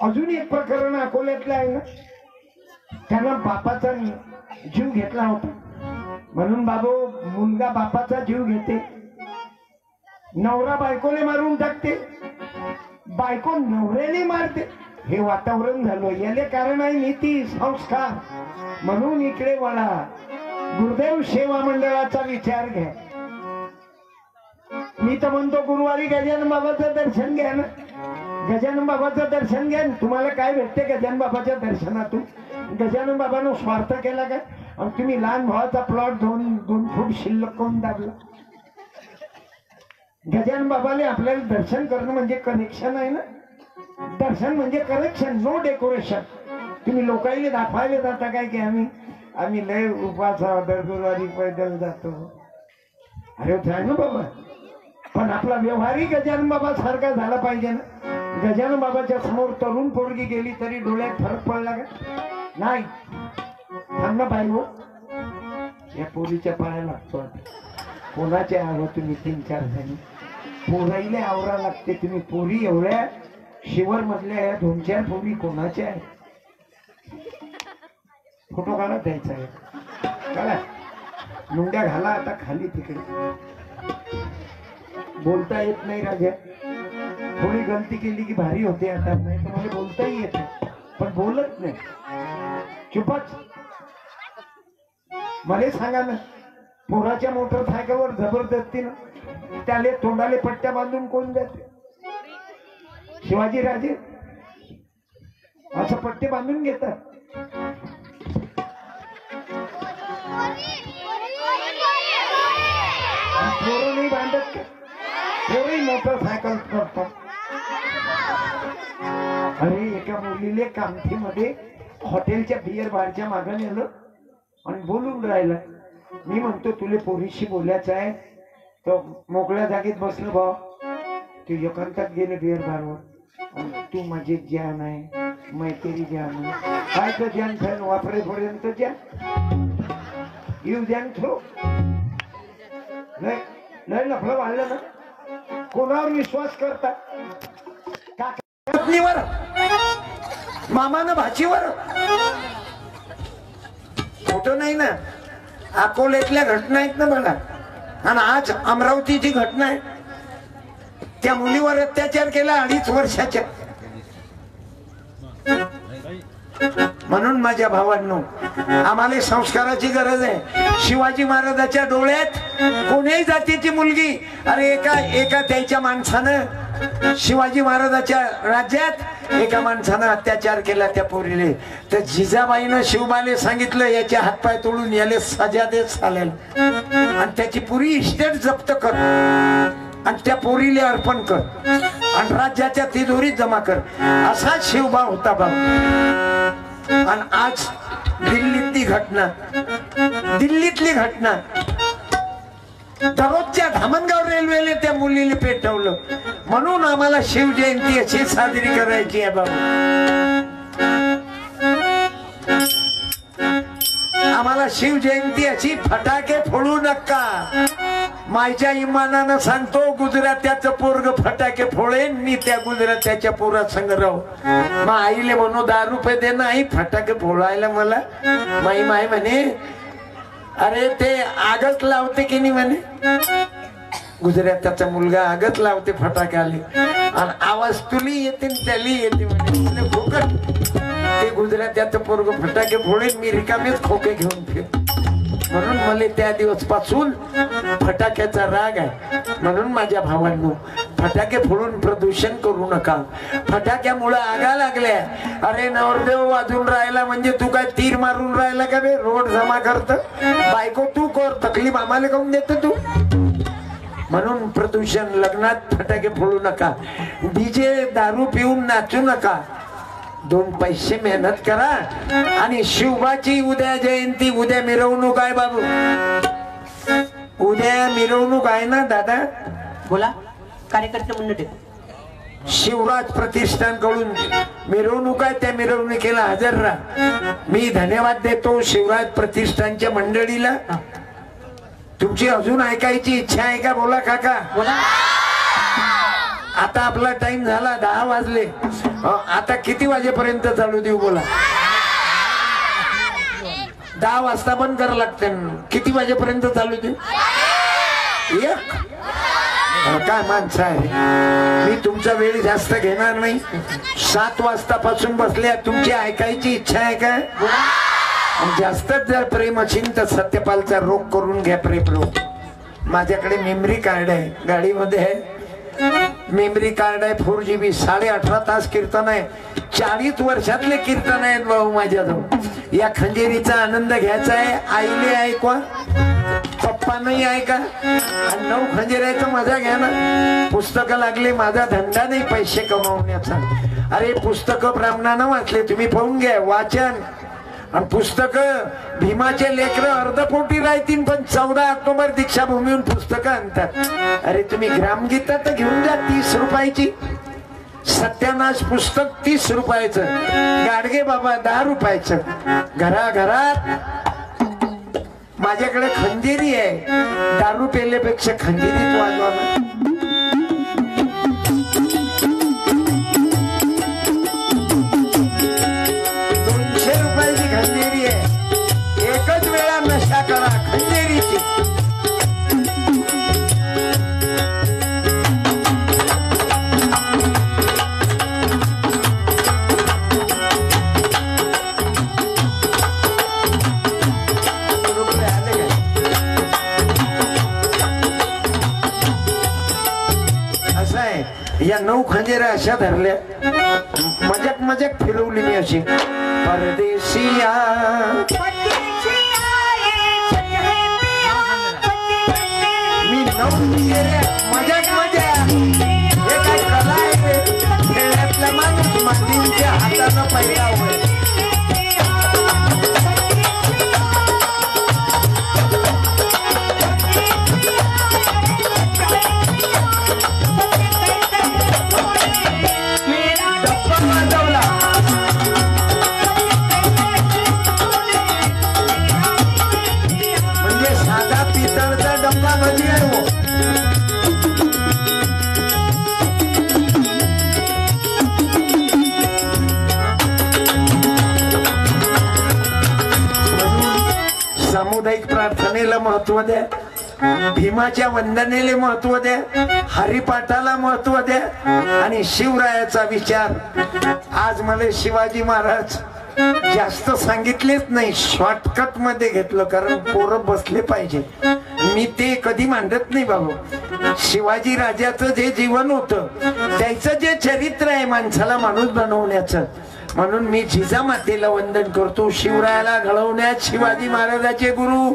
अजून एक प्रकरण अकोल्यातलं आहे ना. त्यानं बापाचा जीव घेतला होता. म्हणून बाबू मुलगा बापाचा जीव घेते. नवरा बायकोले मारून टाकते. बायको नवऱ्याने मारते. हे वातावरण झालं. याले कारण आहे नीती संस्कार. म्हणून इकडे वळा. गुरुदेव सेवा मंडळाचा विचार घ्या. मी तर म्हणतो गुरुवारी गजानन बाबाचं दर्शन घ्या ना. गजानन बाबाचं दर्शन घ्या. तुम्हाला काय भेटते गजानन बाबाच्या दर्शनातून? गजानन बाबानं स्वार्थ केला काय आणि तुम्ही लहान भावाचा प्लॉट दोन दोन फूट शिल्लक करून दाबला. गजानन बाबाने आपल्याला दर्शन करणं म्हणजे कनेक्शन आहे ना? दर्शन म्हणजे कनेक्शन नो डेकोरेशन तुम्ही लोकांनी दाखवायला जाता काय की आम्ही आम्ही लय उपासा दरदुरारी पैदल जातो. अरे हो, जाय ना बाबा. पण आपला व्यवहारिक गजानन बाबा सारखा झाला पाहिजे ना. गजानन बाबाच्या समोर तरुण पोरगी गेली तरी डोळ्यात फरक पडला का? नाही. थांब ना बाई हो. या पोरीच्या पाया लागतो कोणाचे आलो तुम्ही तीन चार जणी? पोराईले आवरा लागते. तुम्ही पोरी एवढ्या शिवर मधल्या या दोन चार पोरी कोणाच्या आहेत? फोटो काढा द्यायचा आहे. काढा लुंड्या घाला आता खाली तिकडे. बोलता येत नाही राजा. थोडी गलती केली की भारी होते आता. नाही तर मला बोलताही येत नाही. पण बोलत नाही. चुपच. मला सांगा ना पोराच्या मोटरसायकलवर जबरदस्तीनं त्याले तोंडाले पट्ट्या बांधून कोण जाते शिवाजी राजे? असं पट्टे बांधून घेतात. पोरं नाही बांधत का पोरही मोटरसायकल करतात. अरे एका मुलीले कामठीमध्ये हॉटेलच्या बियर बारच्या मागं नेलं आणि बोलून राहिलं. मी म्हणतो तुले पोरीशी बोलायचं आहे? तो मोकळ्या जागेत बसलो भाऊ. तू एकांतात गेले बिअर बारवर. तू माझे ज्ञान आहे मैत्री ज्ञान आहे. काय तर ज्ञान फॅन वापरेपर्यंत ज्ञान. येऊ ज्ञान थ्रो नाही नफलं वाढलं ना. कोणावर विश्वास करता? पत्नीवर मामानं भाचीवर? खोटं नाही ना. अकोल्यातल्या घटना आहेत ना म्हणा आणि आज अमरावतीची घटना आहे. त्या मुलीवर अत्याचार केला अडीच वर्षाच्या. म्हणून माझ्या भावांनो आम्हाला संस्काराची गरज आहे. शिवाजी महाराजाच्या डोळ्यात कोणीही जातीची मुलगी अरे एका एका त्याच्या माणसानं शिवाजी महाराजाच्या राज्यात एका माणसानं अत्याचार केला त्या पोरीले. तर जिजाबाईनं शिवबाले सांगितलं याचे हातपाय तोडून याले सजा देत चालेल आणि त्याची पुरी इस्टेट जप्त कर. आणि त्या पोरीले अर्पण कर. आणि राज्याच्या तिजोरीत जमा कर. असा शिवबा होता बाबा आणि आज दिल्लीतली घटना दिल्लीतली घटना दररोजच्या धामणगाव रेल्वेने त्या मुलीने पेटवलं. म्हणून आम्हाला शिवजयंती अशी साजरी करायची आहे बाबा. आम्हाला शिवजयंती अशी फटाके फोडू नका. माझ्या इमानानं सांगतो गुजरात्याचं पोरग फटाके फोडेन मी त्या गुजरात्याच्या पोरात संग्रह. मग आईले म्हणू दहा रुपये दे ना आई फटाके फोडायला मला. माई माय म्हणे अरे ते आगच लावते की नाही म्हणे? गुजरात्याचा मुलगा आगच लावते फटाक्याले. आणि आवाज तुली येते त्याली येते म्हणे. म्हणे, फुकट. ते गुजरात्याचं पोरग फटाके फोडेन मी रिकामेच खोके घेऊन फिर म्हणून मला त्या दिवसपासून फटाक्याचा राग आहे. म्हणून माझ्या भावांनो फटाके फोडून प्रदूषण करू नका. फटाक्यामुळे आगा लागल्या. अरे नवरदेव वाजून राहिला म्हणजे तू काय तीर मारून राहिला का बे? रोड जमा करत. बायको तू कर तकलीफ आम्हाला काऊन देत तू? म्हणून प्रदूषण लग्नात फटाके फोडू नका. डीजे दारू पिऊन नाचू नका. दोन पैसे मेहनत करा आणि शिवबाची उद्या जयंती उद्या मिरवणूक आहे बाबू. उद्या मिरवणूक आहे ना दादा? बोला कार्यकर्ते मंडळी शिवराज प्रतिष्ठानकडून मिरवणूक आहे त्या मिरवणुकीला हजर राहा. मी धन्यवाद देतो शिवराज प्रतिष्ठानच्या मंडळीला. तुमची अजून ऐकायची इच्छा आहे का? बोला काका. बोला. आता आपला टाइम झाला दहा वाजले. आता किती वाजेपर्यंत चालू देऊ बोला? दहा वाजता बंद करावं लागते. किती वाजेपर्यंत चालू देऊ? एक? काय माणसं आहे? मी तुमचा वेळ जास्त घेणार नाही. सात वाजतापासून बसल्या तुमची ऐकायची इच्छा आहे काय? आणि जास्तच जर प्रेम असेल तर सत्यपालचा रोग करून घ्या प्रेम रोग. माझ्याकडे मेमरी कार्ड आहे. गाडीमध्ये आहे. मेमरी कार्ड आहे फोर जी बी साडे अठरा तास कीर्तन आहे. चाळीस वर्षातले कीर्तन आहेत भाऊ माझ्याजवळ. या खंजेरीचा आनंद घ्यायचा आहे. आईने ऐकवा. पप्पा नाही ऐका. आणि नऊ खंजेरायचं मजा घ्या ना. पुस्तकं लागले माझा धंदा नाही पैसे कमावण्याचा. अरे पुस्तकं ब्राह्मणानं वाचले तुम्ही पाहून घ्या वाचन. आणि पुस्तक भीमाचे लेकर अर्धपोटी राहतील पण चौदा ऑक्टोबर दीक्षाभूमीहून पुस्तकं आणतात. अरे तुम्ही ग्रामगीता तर घेऊन जा तीस रुपयाची. सत्यानाश पुस्तक तीस रुपयाचं. गाडगे बाबा दहा रुपयाचं. घराघरात. माझ्याकडे खंजिरी आहे. दारू पेल्यापेक्षा खंजिरीत वाजवा या नऊ खंजेऱ्या अशा धरल्या. मजक मजाक फिरवली मी अशी. परदेशिया पहिला होय. प्रार्थनेला महत्त्व द्या. भीमाच्या वंदनेला महत्त्व द्या. हरिपाठाला महत्त्व द्या. आणि शिवरायाचा विचार. आज मला शिवाजी महाराज जास्त सांगितलेच नाही शॉर्टकटमध्ये घेतलं कारण पोरं बसले पाहिजे. मी ते कधी मांडत नाही बाबू. शिवाजी राजाचं जे जीवन होतं त्याचं जे चरित्र आहे माणसाला माणूस बनवण्याचं म्हणून मी जिजामातेला वंदन करतो. शिवरायाला घडवण्यात शिवाजी महाराजाचे गुरु.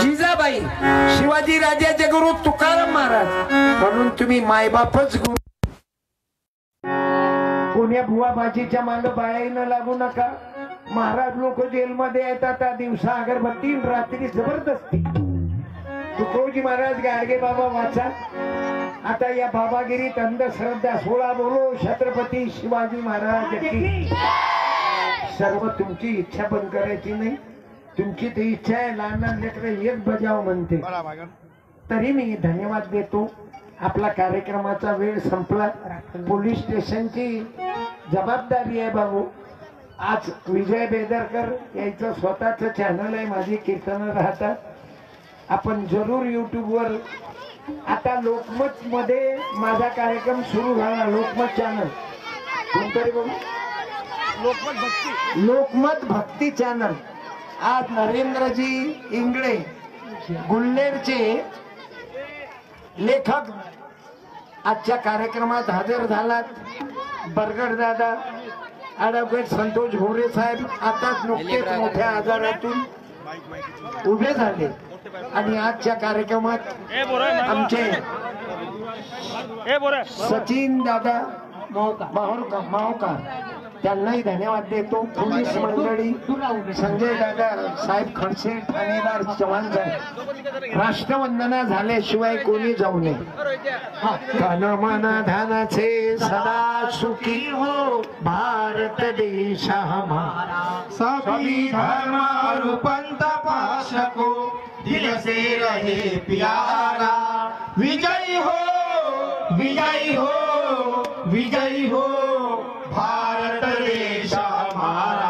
जिजाबाई शिवाजी राजाचे गुरु तुकाराम महाराज. म्हणून तुम्ही मायबापच गुरु. कोण्या भुवा भाजीच्या मांग बाळाईनं लागू नका. महाराज लोक जेलमध्ये येतात त्या दिवसा अगरबत्ती रात्री जबरदस्ती. तुकोजी महाराज गाडगे बाबा वाचा. आता या बाबागिरीत अंधश्रद्धा सोळा बोलो छत्रपती शिवाजी महाराज की. सर्व तुमची इच्छा पण करायची नाही. तुमची ती इच्छा आहे लहान लहान लेकर एक बजाव म्हणते. तरी मी धन्यवाद देतो. आपला कार्यक्रमाचा वेळ संपला. पोलीस स्टेशनची जबाबदारी आहे बाबू. आज विजय बेदरकर याचं स्वतःच चॅनल आहे माझी कीर्तनं राहतात. आपण जरूर युट्यूबवर आता लोकमत मध्ये माझा कार्यक्रम सुरू झाला लोकमत चॅनल कोणतरी बघू लोकमत भक्ती. चॅनल आज नरेंद्रजी इंगळे गुल्लेरचे लेखक आजच्या कार्यक्रमात हजर झालात. बरगड दादा ऍडव्होकेट संतोष भोरे साहेब आताच नुकतेच मोठ्या आजारातून उभे झाले. आणि आजच्या कार्यक्रमात आमचे सचिन दादा माहोरकर माहोकार त्यांनाही धन्यवाद देतो. पोलीस मंडळी संजय दादा साहेब खडसे ठाणेदार चव्हाण साहेब. राष्ट्रवंदना झाल्याशिवाय कोणी जाऊ नये. तन मन धनाचे सदा सुखी हो. भारत देश हमारा सभी धर्म और पंथ पाशको दिल से रहे प्यारा। विजयी हो विजय हो विजय हो। भारत देश हमारा।